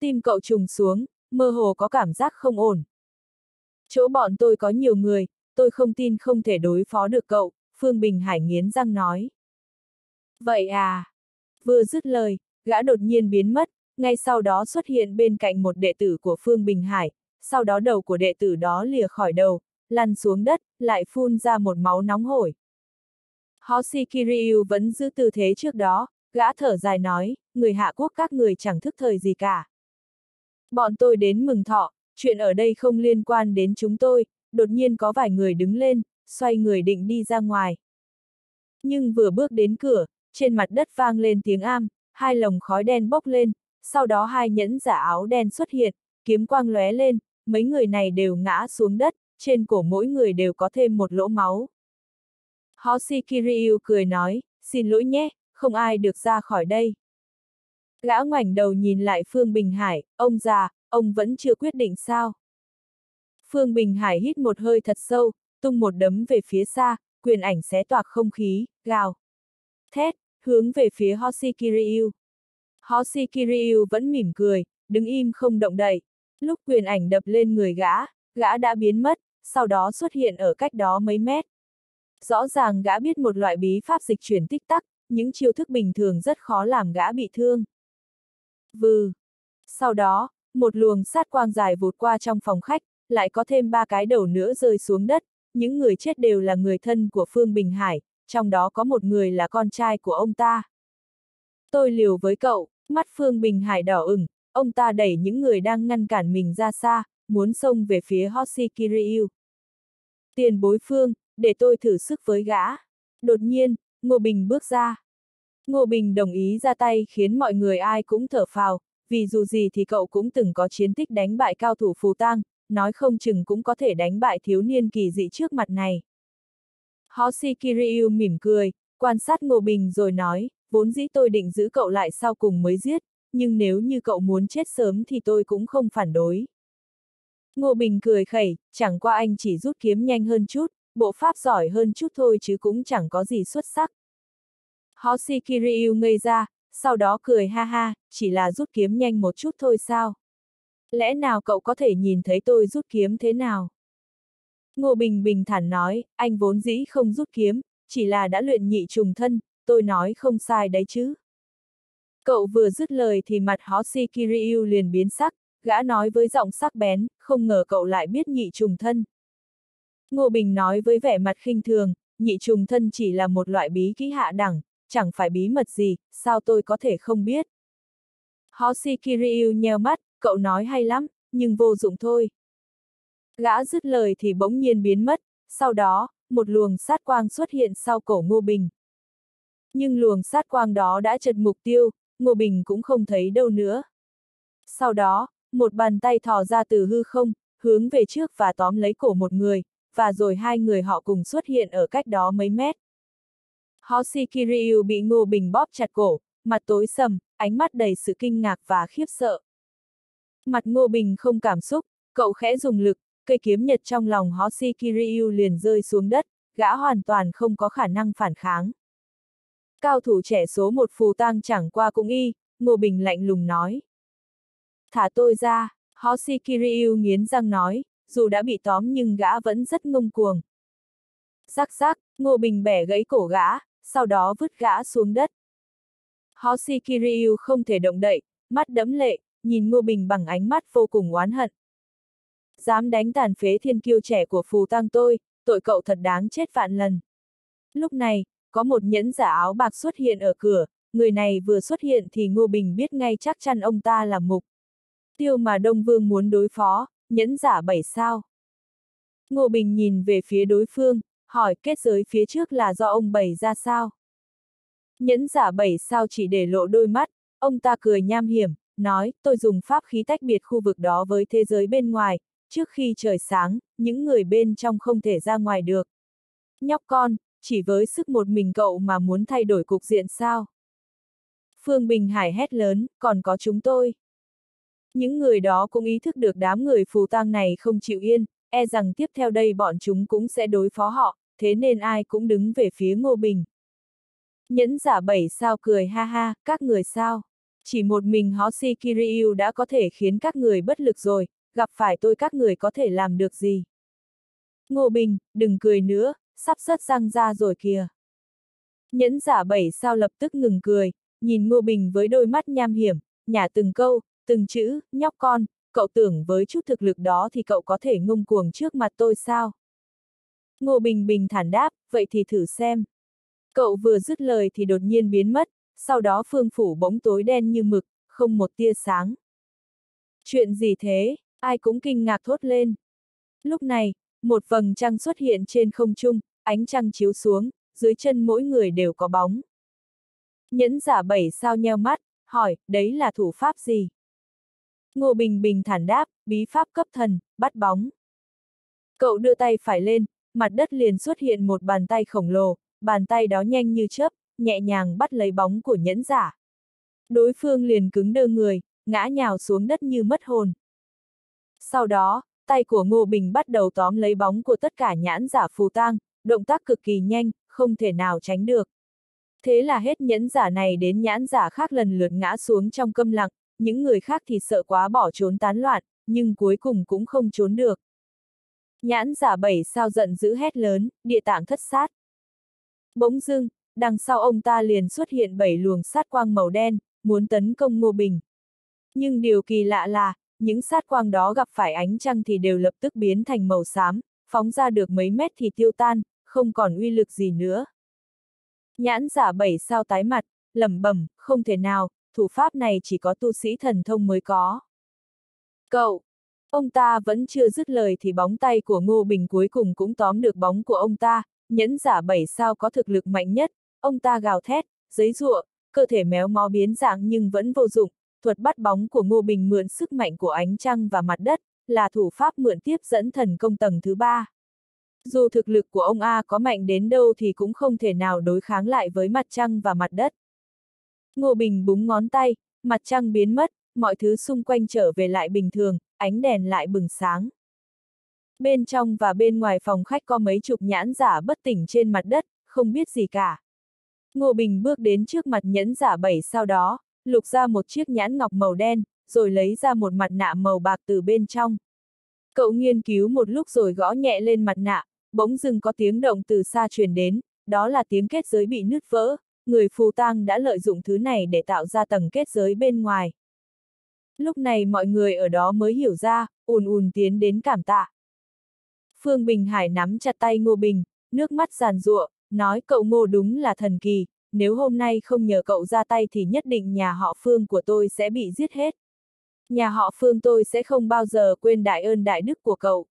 Tim cậu trùng xuống, mơ hồ có cảm giác không ổn. Chỗ bọn tôi có nhiều người, tôi không tin không thể đối phó được cậu, Phương Bình Hải nghiến răng nói. Vậy à? Vừa dứt lời, gã đột nhiên biến mất, ngay sau đó xuất hiện bên cạnh một đệ tử của Phương Bình Hải, sau đó đầu của đệ tử đó lìa khỏi đầu, lăn xuống đất, lại phun ra một máu nóng hổi. Hoshi Kiryu vẫn giữ tư thế trước đó, gã thở dài nói, người hạ quốc các người chẳng thức thời gì cả. Bọn tôi đến mừng thọ, chuyện ở đây không liên quan đến chúng tôi, đột nhiên có vài người đứng lên, xoay người định đi ra ngoài. Nhưng vừa bước đến cửa, trên mặt đất vang lên tiếng am, hai lồng khói đen bốc lên, sau đó hai nhẫn giả áo đen xuất hiện, kiếm quang lóe lên, mấy người này đều ngã xuống đất, trên cổ mỗi người đều có thêm một lỗ máu. Hoshi Kiryu cười nói, xin lỗi nhé, không ai được ra khỏi đây. Gã ngoảnh đầu nhìn lại Phương Bình Hải, ông già, ông vẫn chưa quyết định sao. Phương Bình Hải hít một hơi thật sâu, tung một đấm về phía xa, quyền ảnh xé toạc không khí, gào. Thét, hướng về phía Hoshi Kiryu. Hoshi Kiryu vẫn mỉm cười, đứng im không động đậy. Lúc quyền ảnh đập lên người gã, gã đã biến mất, sau đó xuất hiện ở cách đó mấy mét. Rõ ràng gã biết một loại bí pháp dịch chuyển tích tắc, những chiêu thức bình thường rất khó làm gã bị thương. Vừ. Sau đó, một luồng sát quang dài vụt qua trong phòng khách, lại có thêm ba cái đầu nữa rơi xuống đất, những người chết đều là người thân của Phương Bình Hải, trong đó có một người là con trai của ông ta. Tôi liều với cậu, mắt Phương Bình Hải đỏ ửng, ông ta đẩy những người đang ngăn cản mình ra xa, muốn xông về phía Hoshi Kiryu. Tiền bối Phương, để tôi thử sức với gã. Đột nhiên, Ngô Bình bước ra. Ngô Bình đồng ý ra tay khiến mọi người ai cũng thở phào, vì dù gì thì cậu cũng từng có chiến tích đánh bại cao thủ phù tang, nói không chừng cũng có thể đánh bại thiếu niên kỳ dị trước mặt này. Hoshi Kiryu mỉm cười, quan sát Ngô Bình rồi nói, vốn dĩ tôi định giữ cậu lại sau cùng mới giết, nhưng nếu như cậu muốn chết sớm thì tôi cũng không phản đối. Ngô Bình cười khẩy, chẳng qua anh chỉ rút kiếm nhanh hơn chút, bộ pháp giỏi hơn chút thôi chứ cũng chẳng có gì xuất sắc. Hoshi Kiryu ngây ra, sau đó cười ha ha, chỉ là rút kiếm nhanh một chút thôi sao? Lẽ nào cậu có thể nhìn thấy tôi rút kiếm thế nào? Ngô Bình bình thản nói, anh vốn dĩ không rút kiếm, chỉ là đã luyện nhị trùng thân, tôi nói không sai đấy chứ. Cậu vừa dứt lời thì mặt Hoshi Kiryu liền biến sắc, gã nói với giọng sắc bén, không ngờ cậu lại biết nhị trùng thân. Ngô Bình nói với vẻ mặt khinh thường, nhị trùng thân chỉ là một loại bí kỹ hạ đẳng, chẳng phải bí mật gì, sao tôi có thể không biết. Hoshi Kiryu nheo mắt, cậu nói hay lắm, nhưng vô dụng thôi. Gã dứt lời thì bỗng nhiên biến mất, sau đó, một luồng sát quang xuất hiện sau cổ Ngô Bình. Nhưng luồng sát quang đó đã chật mục tiêu, Ngô Bình cũng không thấy đâu nữa. Sau đó, một bàn tay thò ra từ hư không, hướng về trước và tóm lấy cổ một người, và rồi hai người họ cùng xuất hiện ở cách đó mấy mét. Hoshi Kiryu bị Ngô Bình bóp chặt cổ, mặt tối sầm, ánh mắt đầy sự kinh ngạc và khiếp sợ. Mặt Ngô Bình không cảm xúc, cậu khẽ dùng lực, cây kiếm nhật trong lòng Hoshi Kiryu liền rơi xuống đất, gã hoàn toàn không có khả năng phản kháng. Cao thủ trẻ số một phù tang chẳng qua cũng y, Ngô Bình lạnh lùng nói. Thả tôi ra, Hoshi Kiryu nghiến răng nói, dù đã bị tóm nhưng gã vẫn rất ngông cuồng. Rắc rắc, Ngô Bình bẻ gãy cổ gã, sau đó vứt gã xuống đất. Hoshi Kiryu không thể động đậy, mắt đẫm lệ, nhìn Ngô Bình bằng ánh mắt vô cùng oán hận. Dám đánh tàn phế thiên kiêu trẻ của phù tăng tôi, tội cậu thật đáng chết vạn lần. Lúc này, có một nhẫn giả áo bạc xuất hiện ở cửa, người này vừa xuất hiện thì Ngô Bình biết ngay chắc chắn ông ta là mục. Tiêu mà Đông Vương muốn đối phó, nhẫn giả bảy sao. Ngô Bình nhìn về phía đối phương, hỏi kết giới phía trước là do ông bảy ra sao. Nhẫn giả bảy sao chỉ để lộ đôi mắt, ông ta cười nham hiểm, nói, tôi dùng pháp khí tách biệt khu vực đó với thế giới bên ngoài, trước khi trời sáng, những người bên trong không thể ra ngoài được. Nhóc con, chỉ với sức một mình cậu mà muốn thay đổi cục diện sao? Phương Bình Hải hét lớn, còn có chúng tôi. Những người đó cũng ý thức được đám người phù tang này không chịu yên, e rằng tiếp theo đây bọn chúng cũng sẽ đối phó họ, thế nên ai cũng đứng về phía Ngô Bình. Nhẫn giả bảy sao cười ha ha, các người sao? Chỉ một mình Hoshi Kiryu đã có thể khiến các người bất lực rồi, gặp phải tôi các người có thể làm được gì? Ngô Bình, đừng cười nữa, sắp rớt răng ra rồi kìa. Nhẫn giả bảy sao lập tức ngừng cười, nhìn Ngô Bình với đôi mắt nham hiểm, nhả từng câu, từng chữ, nhóc con, cậu tưởng với chút thực lực đó thì cậu có thể ngông cuồng trước mặt tôi sao? Ngô Bình bình thản đáp, vậy thì thử xem. Cậu vừa dứt lời thì đột nhiên biến mất, sau đó phương phủ bóng tối đen như mực, không một tia sáng. Chuyện gì thế, ai cũng kinh ngạc thốt lên. Lúc này, một vầng trăng xuất hiện trên không trung, ánh trăng chiếu xuống, dưới chân mỗi người đều có bóng. Nhẫn giả bảy sao nheo mắt, hỏi, đấy là thủ pháp gì? Ngô Bình bình thản đáp, bí pháp cấp thần, bắt bóng. Cậu đưa tay phải lên, mặt đất liền xuất hiện một bàn tay khổng lồ, bàn tay đó nhanh như chớp, nhẹ nhàng bắt lấy bóng của nhẫn giả. Đối phương liền cứng đơ người, ngã nhào xuống đất như mất hồn. Sau đó, tay của Ngô Bình bắt đầu tóm lấy bóng của tất cả nhãn giả phù tang, động tác cực kỳ nhanh, không thể nào tránh được. Thế là hết nhẫn giả này đến nhãn giả khác lần lượt ngã xuống trong câm lặng, những người khác thì sợ quá bỏ trốn tán loạn, nhưng cuối cùng cũng không trốn được. Nhãn giả bảy sao giận dữ hét lớn, địa tạng thất sát. Bỗng dưng, đằng sau ông ta liền xuất hiện bảy luồng sát quang màu đen, muốn tấn công Ngô Bình. Nhưng điều kỳ lạ là, những sát quang đó gặp phải ánh trăng thì đều lập tức biến thành màu xám, phóng ra được mấy mét thì tiêu tan, không còn uy lực gì nữa. Nhãn giả bảy sao tái mặt, lẩm bẩm, không thể nào, thủ pháp này chỉ có tu sĩ thần thông mới có. Cậu! Ông ta vẫn chưa dứt lời thì bóng tay của Ngô Bình cuối cùng cũng tóm được bóng của ông ta, nhẫn giả bảy sao có thực lực mạnh nhất, ông ta gào thét, giấy ruộng, cơ thể méo mó biến dạng nhưng vẫn vô dụng, thuật bắt bóng của Ngô Bình mượn sức mạnh của ánh trăng và mặt đất, là thủ pháp mượn tiếp dẫn thần công tầng thứ ba. Dù thực lực của ông A có mạnh đến đâu thì cũng không thể nào đối kháng lại với mặt trăng và mặt đất. Ngô Bình búng ngón tay, mặt trăng biến mất, mọi thứ xung quanh trở về lại bình thường, ánh đèn lại bừng sáng. Bên trong và bên ngoài phòng khách có mấy chục nhãn giả bất tỉnh trên mặt đất, không biết gì cả. Ngô Bình bước đến trước mặt nhẫn giả bảy sau đó, lục ra một chiếc nhãn ngọc màu đen, rồi lấy ra một mặt nạ màu bạc từ bên trong. Cậu nghiên cứu một lúc rồi gõ nhẹ lên mặt nạ, bỗng dưng có tiếng động từ xa truyền đến, đó là tiếng kết giới bị nứt vỡ, người phù tang đã lợi dụng thứ này để tạo ra tầng kết giới bên ngoài. Lúc này mọi người ở đó mới hiểu ra, ùn ùn tiến đến cảm tạ. Phương Bình Hải nắm chặt tay Ngô Bình, nước mắt giàn giụa, nói cậu Ngô đúng là thần kỳ, nếu hôm nay không nhờ cậu ra tay thì nhất định nhà họ Phương của tôi sẽ bị giết hết. Nhà họ Phương tôi sẽ không bao giờ quên đại ơn đại đức của cậu.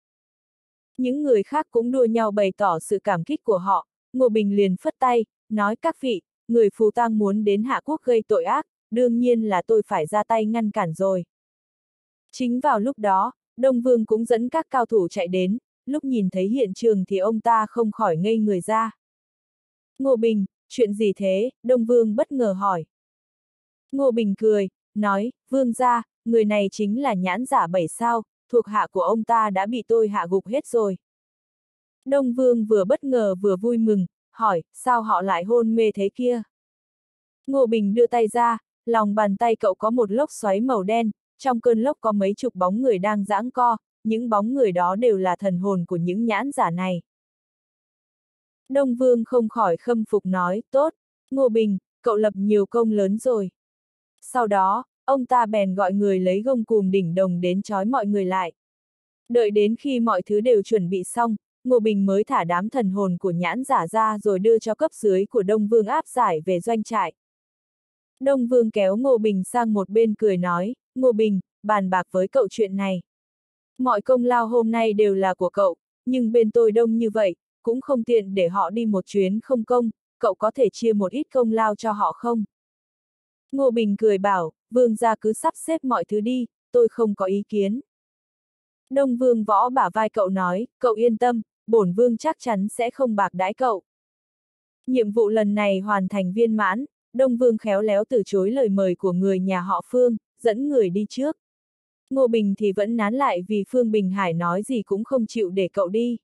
Những người khác cũng đua nhau bày tỏ sự cảm kích của họ, Ngô Bình liền phất tay, nói các vị, người phù tang muốn đến Hạ Quốc gây tội ác, đương nhiên là tôi phải ra tay ngăn cản rồi. Chính vào lúc đó, Đông Vương cũng dẫn các cao thủ chạy đến, lúc nhìn thấy hiện trường thì ông ta không khỏi ngây người ra. Ngô Bình, chuyện gì thế? Đông Vương bất ngờ hỏi. Ngô Bình cười, nói, Vương ra, người này chính là nhãn giả bảy sao, thuộc hạ của ông ta đã bị tôi hạ gục hết rồi. Đông Vương vừa bất ngờ vừa vui mừng, hỏi, sao họ lại hôn mê thế kia? Ngô Bình đưa tay ra, lòng bàn tay cậu có một lốc xoáy màu đen, trong cơn lốc có mấy chục bóng người đang giãng co, những bóng người đó đều là thần hồn của những nhãn giả này. Đông Vương không khỏi khâm phục nói, tốt, Ngô Bình, cậu lập nhiều công lớn rồi. Sau đó, ông ta bèn gọi người lấy gông cùm đỉnh đồng đến trói mọi người lại. Đợi đến khi mọi thứ đều chuẩn bị xong, Ngô Bình mới thả đám thần hồn của nhãn giả ra rồi đưa cho cấp dưới của Đông Vương áp giải về doanh trại. Đông Vương kéo Ngô Bình sang một bên cười nói, Ngô Bình, bàn bạc với cậu chuyện này. Mọi công lao hôm nay đều là của cậu, nhưng bên tôi đông như vậy, cũng không tiện để họ đi một chuyến không công, cậu có thể chia một ít công lao cho họ không? Ngô Bình cười bảo, vương gia cứ sắp xếp mọi thứ đi, tôi không có ý kiến. Đông vương võ bả vai cậu nói, cậu yên tâm, bổn vương chắc chắn sẽ không bạc đãi cậu. Nhiệm vụ lần này hoàn thành viên mãn, Đông vương khéo léo từ chối lời mời của người nhà họ Phương, dẫn người đi trước. Ngô Bình thì vẫn nán lại vì Phương Bình Hải nói gì cũng không chịu để cậu đi.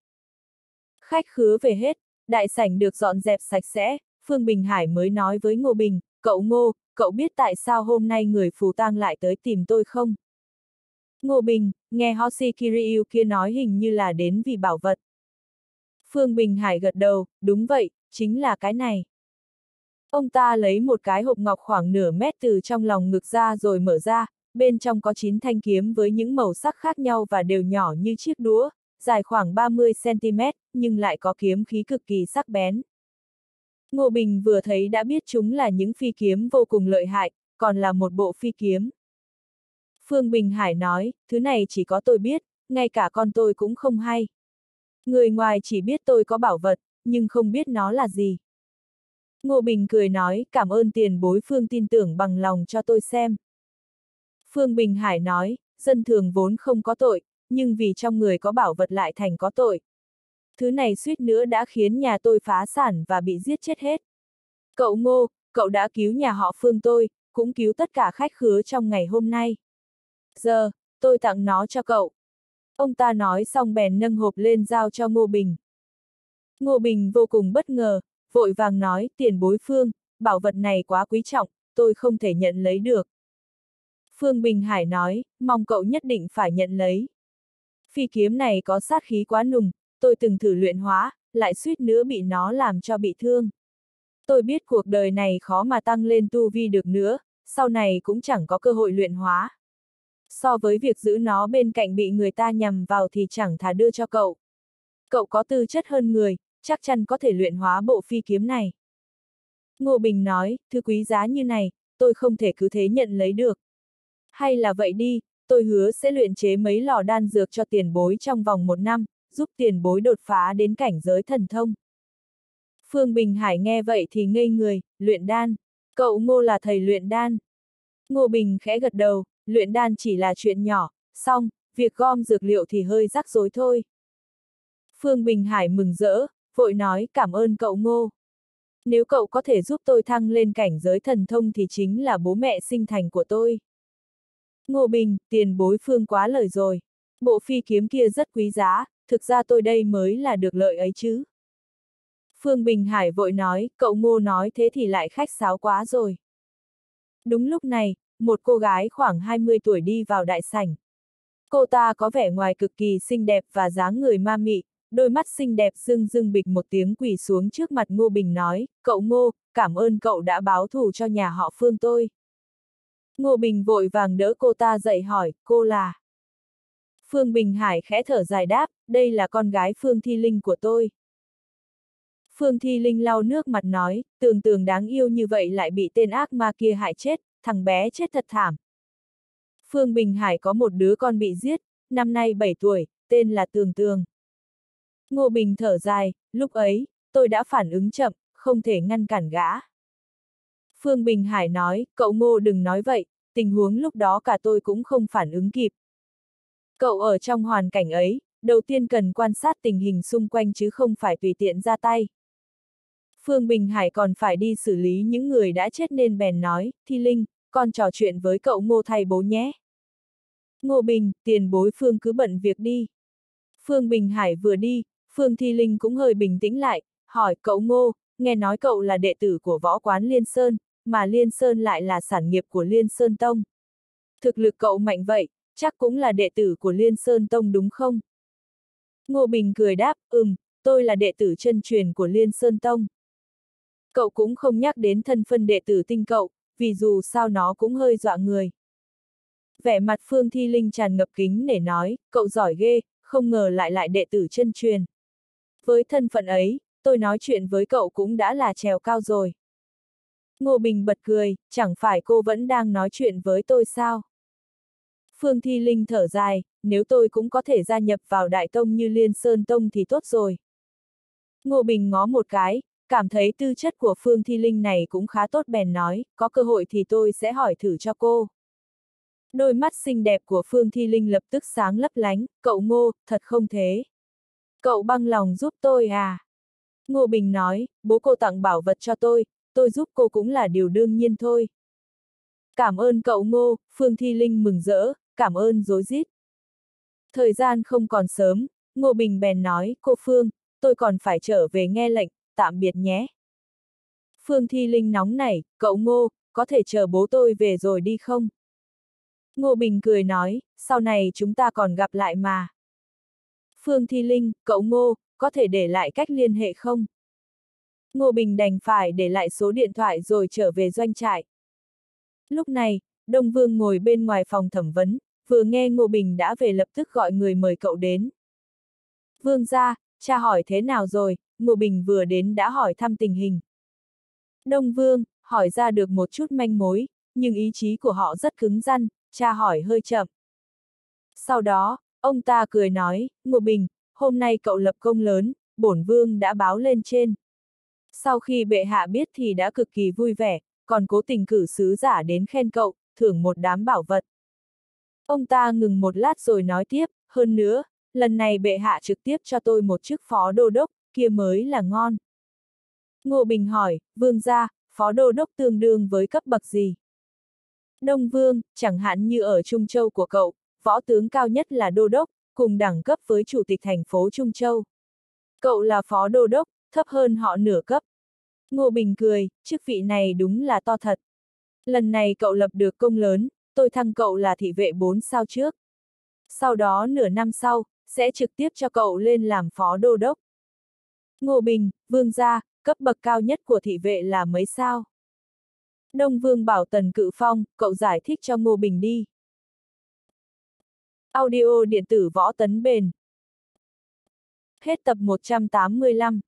Khách khứa về hết, đại sảnh được dọn dẹp sạch sẽ, Phương Bình Hải mới nói với Ngô Bình, cậu Ngô, cậu biết tại sao hôm nay người phù tang lại tới tìm tôi không? Ngô Bình, nghe Hoshi Kiryu kia nói hình như là đến vì bảo vật. Phương Bình Hải gật đầu, đúng vậy, chính là cái này. Ông ta lấy một cái hộp ngọc khoảng nửa mét từ trong lòng ngực ra rồi mở ra, bên trong có 9 thanh kiếm với những màu sắc khác nhau và đều nhỏ như chiếc đũa, dài khoảng 30cm, nhưng lại có kiếm khí cực kỳ sắc bén. Ngô Bình vừa thấy đã biết chúng là những phi kiếm vô cùng lợi hại, còn là một bộ phi kiếm. Phương Bình Hải nói, thứ này chỉ có tôi biết, ngay cả con tôi cũng không hay. Người ngoài chỉ biết tôi có bảo vật, nhưng không biết nó là gì. Ngô Bình cười nói, cảm ơn tiền bối Phương tin tưởng bằng lòng cho tôi xem. Phương Bình Hải nói, dân thường vốn không có tội, nhưng vì trong người có bảo vật lại thành có tội. Thứ này suýt nữa đã khiến nhà tôi phá sản và bị giết chết hết. Cậu Ngô, cậu đã cứu nhà họ Phương tôi, cũng cứu tất cả khách khứa trong ngày hôm nay. Giờ, tôi tặng nó cho cậu. Ông ta nói xong bèn nâng hộp lên giao cho Ngô Bình. Ngô Bình vô cùng bất ngờ, vội vàng nói, tiền bối Phương, bảo vật này quá quý trọng, tôi không thể nhận lấy được. Phương Bình Hải nói, mong cậu nhất định phải nhận lấy. Phi kiếm này có sát khí quá nùng, tôi từng thử luyện hóa, lại suýt nữa bị nó làm cho bị thương. Tôi biết cuộc đời này khó mà tăng lên tu vi được nữa, sau này cũng chẳng có cơ hội luyện hóa. So với việc giữ nó bên cạnh bị người ta nhầm vào thì chẳng thà đưa cho cậu. Cậu có tư chất hơn người, chắc chắn có thể luyện hóa bộ phi kiếm này. Ngô Bình nói, thứ quý giá như này, tôi không thể cứ thế nhận lấy được. Hay là vậy đi, tôi hứa sẽ luyện chế mấy lò đan dược cho tiền bối trong vòng một năm, giúp tiền bối đột phá đến cảnh giới thần thông. Phương Bình Hải nghe vậy thì ngây người, luyện đan. Cậu Ngô là thầy luyện đan. Ngô Bình khẽ gật đầu, luyện đan chỉ là chuyện nhỏ, xong, việc gom dược liệu thì hơi rắc rối thôi. Phương Bình Hải mừng rỡ, vội nói cảm ơn cậu Ngô. Nếu cậu có thể giúp tôi thăng lên cảnh giới thần thông thì chính là bố mẹ sinh thành của tôi. Ngô Bình, tiền bối Phương quá lời rồi. Bộ phi kiếm kia rất quý giá, thực ra tôi đây mới là được lợi ấy chứ. Phương Bình Hải vội nói, cậu ngô nói thế thì lại khách sáo quá rồi. Đúng lúc này, một cô gái khoảng 20 tuổi đi vào đại sảnh. Cô ta có vẻ ngoài cực kỳ xinh đẹp và dáng người ma mị, đôi mắt xinh đẹp dưng dưng bịch một tiếng quỳ xuống trước mặt Ngô Bình nói, cậu Ngô, cảm ơn cậu đã báo thù cho nhà họ Phương tôi. Ngô Bình vội vàng đỡ cô ta dậy hỏi, cô là... Phương Bình Hải khẽ thở dài đáp, đây là con gái Phương Thi Linh của tôi. Phương Thi Linh lau nước mặt nói, tường tường đáng yêu như vậy lại bị tên ác ma kia hại chết, thằng bé chết thật thảm. Phương Bình Hải có một đứa con bị giết, năm nay 7 tuổi, tên là Tường Tường. Ngô Bình thở dài, lúc ấy, tôi đã phản ứng chậm, không thể ngăn cản gã. Phương Bình Hải nói, cậu Ngô đừng nói vậy, tình huống lúc đó cả tôi cũng không phản ứng kịp. Cậu ở trong hoàn cảnh ấy, đầu tiên cần quan sát tình hình xung quanh chứ không phải tùy tiện ra tay. Phương Bình Hải còn phải đi xử lý những người đã chết nên bèn nói, Thi Linh, con trò chuyện với cậu Ngô thầy bố nhé. Ngô Bình, tiền bối Phương cứ bận việc đi. Phương Bình Hải vừa đi, Phương Thi Linh cũng hơi bình tĩnh lại, hỏi cậu Ngô, nghe nói cậu là đệ tử của võ quán Liên Sơn, mà Liên Sơn lại là sản nghiệp của Liên Sơn Tông. Thực lực cậu mạnh vậy, chắc cũng là đệ tử của Liên Sơn Tông đúng không? Ngô Bình cười đáp, ừm, tôi là đệ tử chân truyền của Liên Sơn Tông. Cậu cũng không nhắc đến thân phân đệ tử tinh cậu, vì dù sao nó cũng hơi dọa người. Vẻ mặt Phương Thi Linh tràn ngập kính để nói, cậu giỏi ghê, không ngờ lại lại đệ tử chân truyền. Với thân phận ấy, tôi nói chuyện với cậu cũng đã là trèo cao rồi. Ngô Bình bật cười, chẳng phải cô vẫn đang nói chuyện với tôi sao? Phương Thi Linh thở dài, nếu tôi cũng có thể gia nhập vào Đại Tông như Liên Sơn Tông thì tốt rồi. Ngô Bình ngó một cái, cảm thấy tư chất của Phương Thi Linh này cũng khá tốt bèn nói, có cơ hội thì tôi sẽ hỏi thử cho cô. Đôi mắt xinh đẹp của Phương Thi Linh lập tức sáng lấp lánh, cậu Ngô, thật không thế. Cậu băng lòng giúp tôi à? Ngô Bình nói, bố cô tặng bảo vật cho tôi, tôi giúp cô cũng là điều đương nhiên thôi. Cảm ơn cậu Ngô, Phương Thi Linh mừng rỡ, cảm ơn dối rít. Thời gian không còn sớm, Ngô Bình bèn nói, cô Phương, tôi còn phải trở về nghe lệnh, tạm biệt nhé. Phương Thi Linh nóng nảy, cậu Ngô, có thể chờ bố tôi về rồi đi không? Ngô Bình cười nói, sau này chúng ta còn gặp lại mà. Phương Thi Linh, cậu Ngô, có thể để lại cách liên hệ không? Ngô Bình đành phải để lại số điện thoại rồi trở về doanh trại. Lúc này, Đông Vương ngồi bên ngoài phòng thẩm vấn, vừa nghe Ngô Bình đã về lập tức gọi người mời cậu đến. Vương ra, cha hỏi thế nào rồi, Ngô Bình vừa đến đã hỏi thăm tình hình. Đông Vương, hỏi ra được một chút manh mối, nhưng ý chí của họ rất cứng rắn, Cha hỏi hơi chậm. Sau đó, ông ta cười nói, Ngô Bình, hôm nay cậu lập công lớn, bổn vương đã báo lên trên. Sau khi bệ hạ biết thì đã cực kỳ vui vẻ, còn cố tình cử sứ giả đến khen cậu, thưởng một đám bảo vật. Ông ta ngừng một lát rồi nói tiếp, hơn nữa, lần này bệ hạ trực tiếp cho tôi một chức phó đô đốc, kia mới là ngon. Ngô Bình hỏi, vương gia, phó đô đốc tương đương với cấp bậc gì? Đông vương, chẳng hạn như ở Trung Châu của cậu, võ tướng cao nhất là đô đốc, cùng đẳng cấp với chủ tịch thành phố Trung Châu. Cậu là phó đô đốc, thấp hơn họ nửa cấp. Ngô Bình cười, chức vị này đúng là to thật. Lần này cậu lập được công lớn, tôi thăng cậu là thị vệ 4 sao trước. Sau đó nửa năm sau, sẽ trực tiếp cho cậu lên làm phó đô đốc. Ngô Bình, vương gia, cấp bậc cao nhất của thị vệ là mấy sao? Đông Vương bảo Tần Cự Phong, cậu giải thích cho Ngô Bình đi. Audio điện tử võ tấn bền. Hết tập 185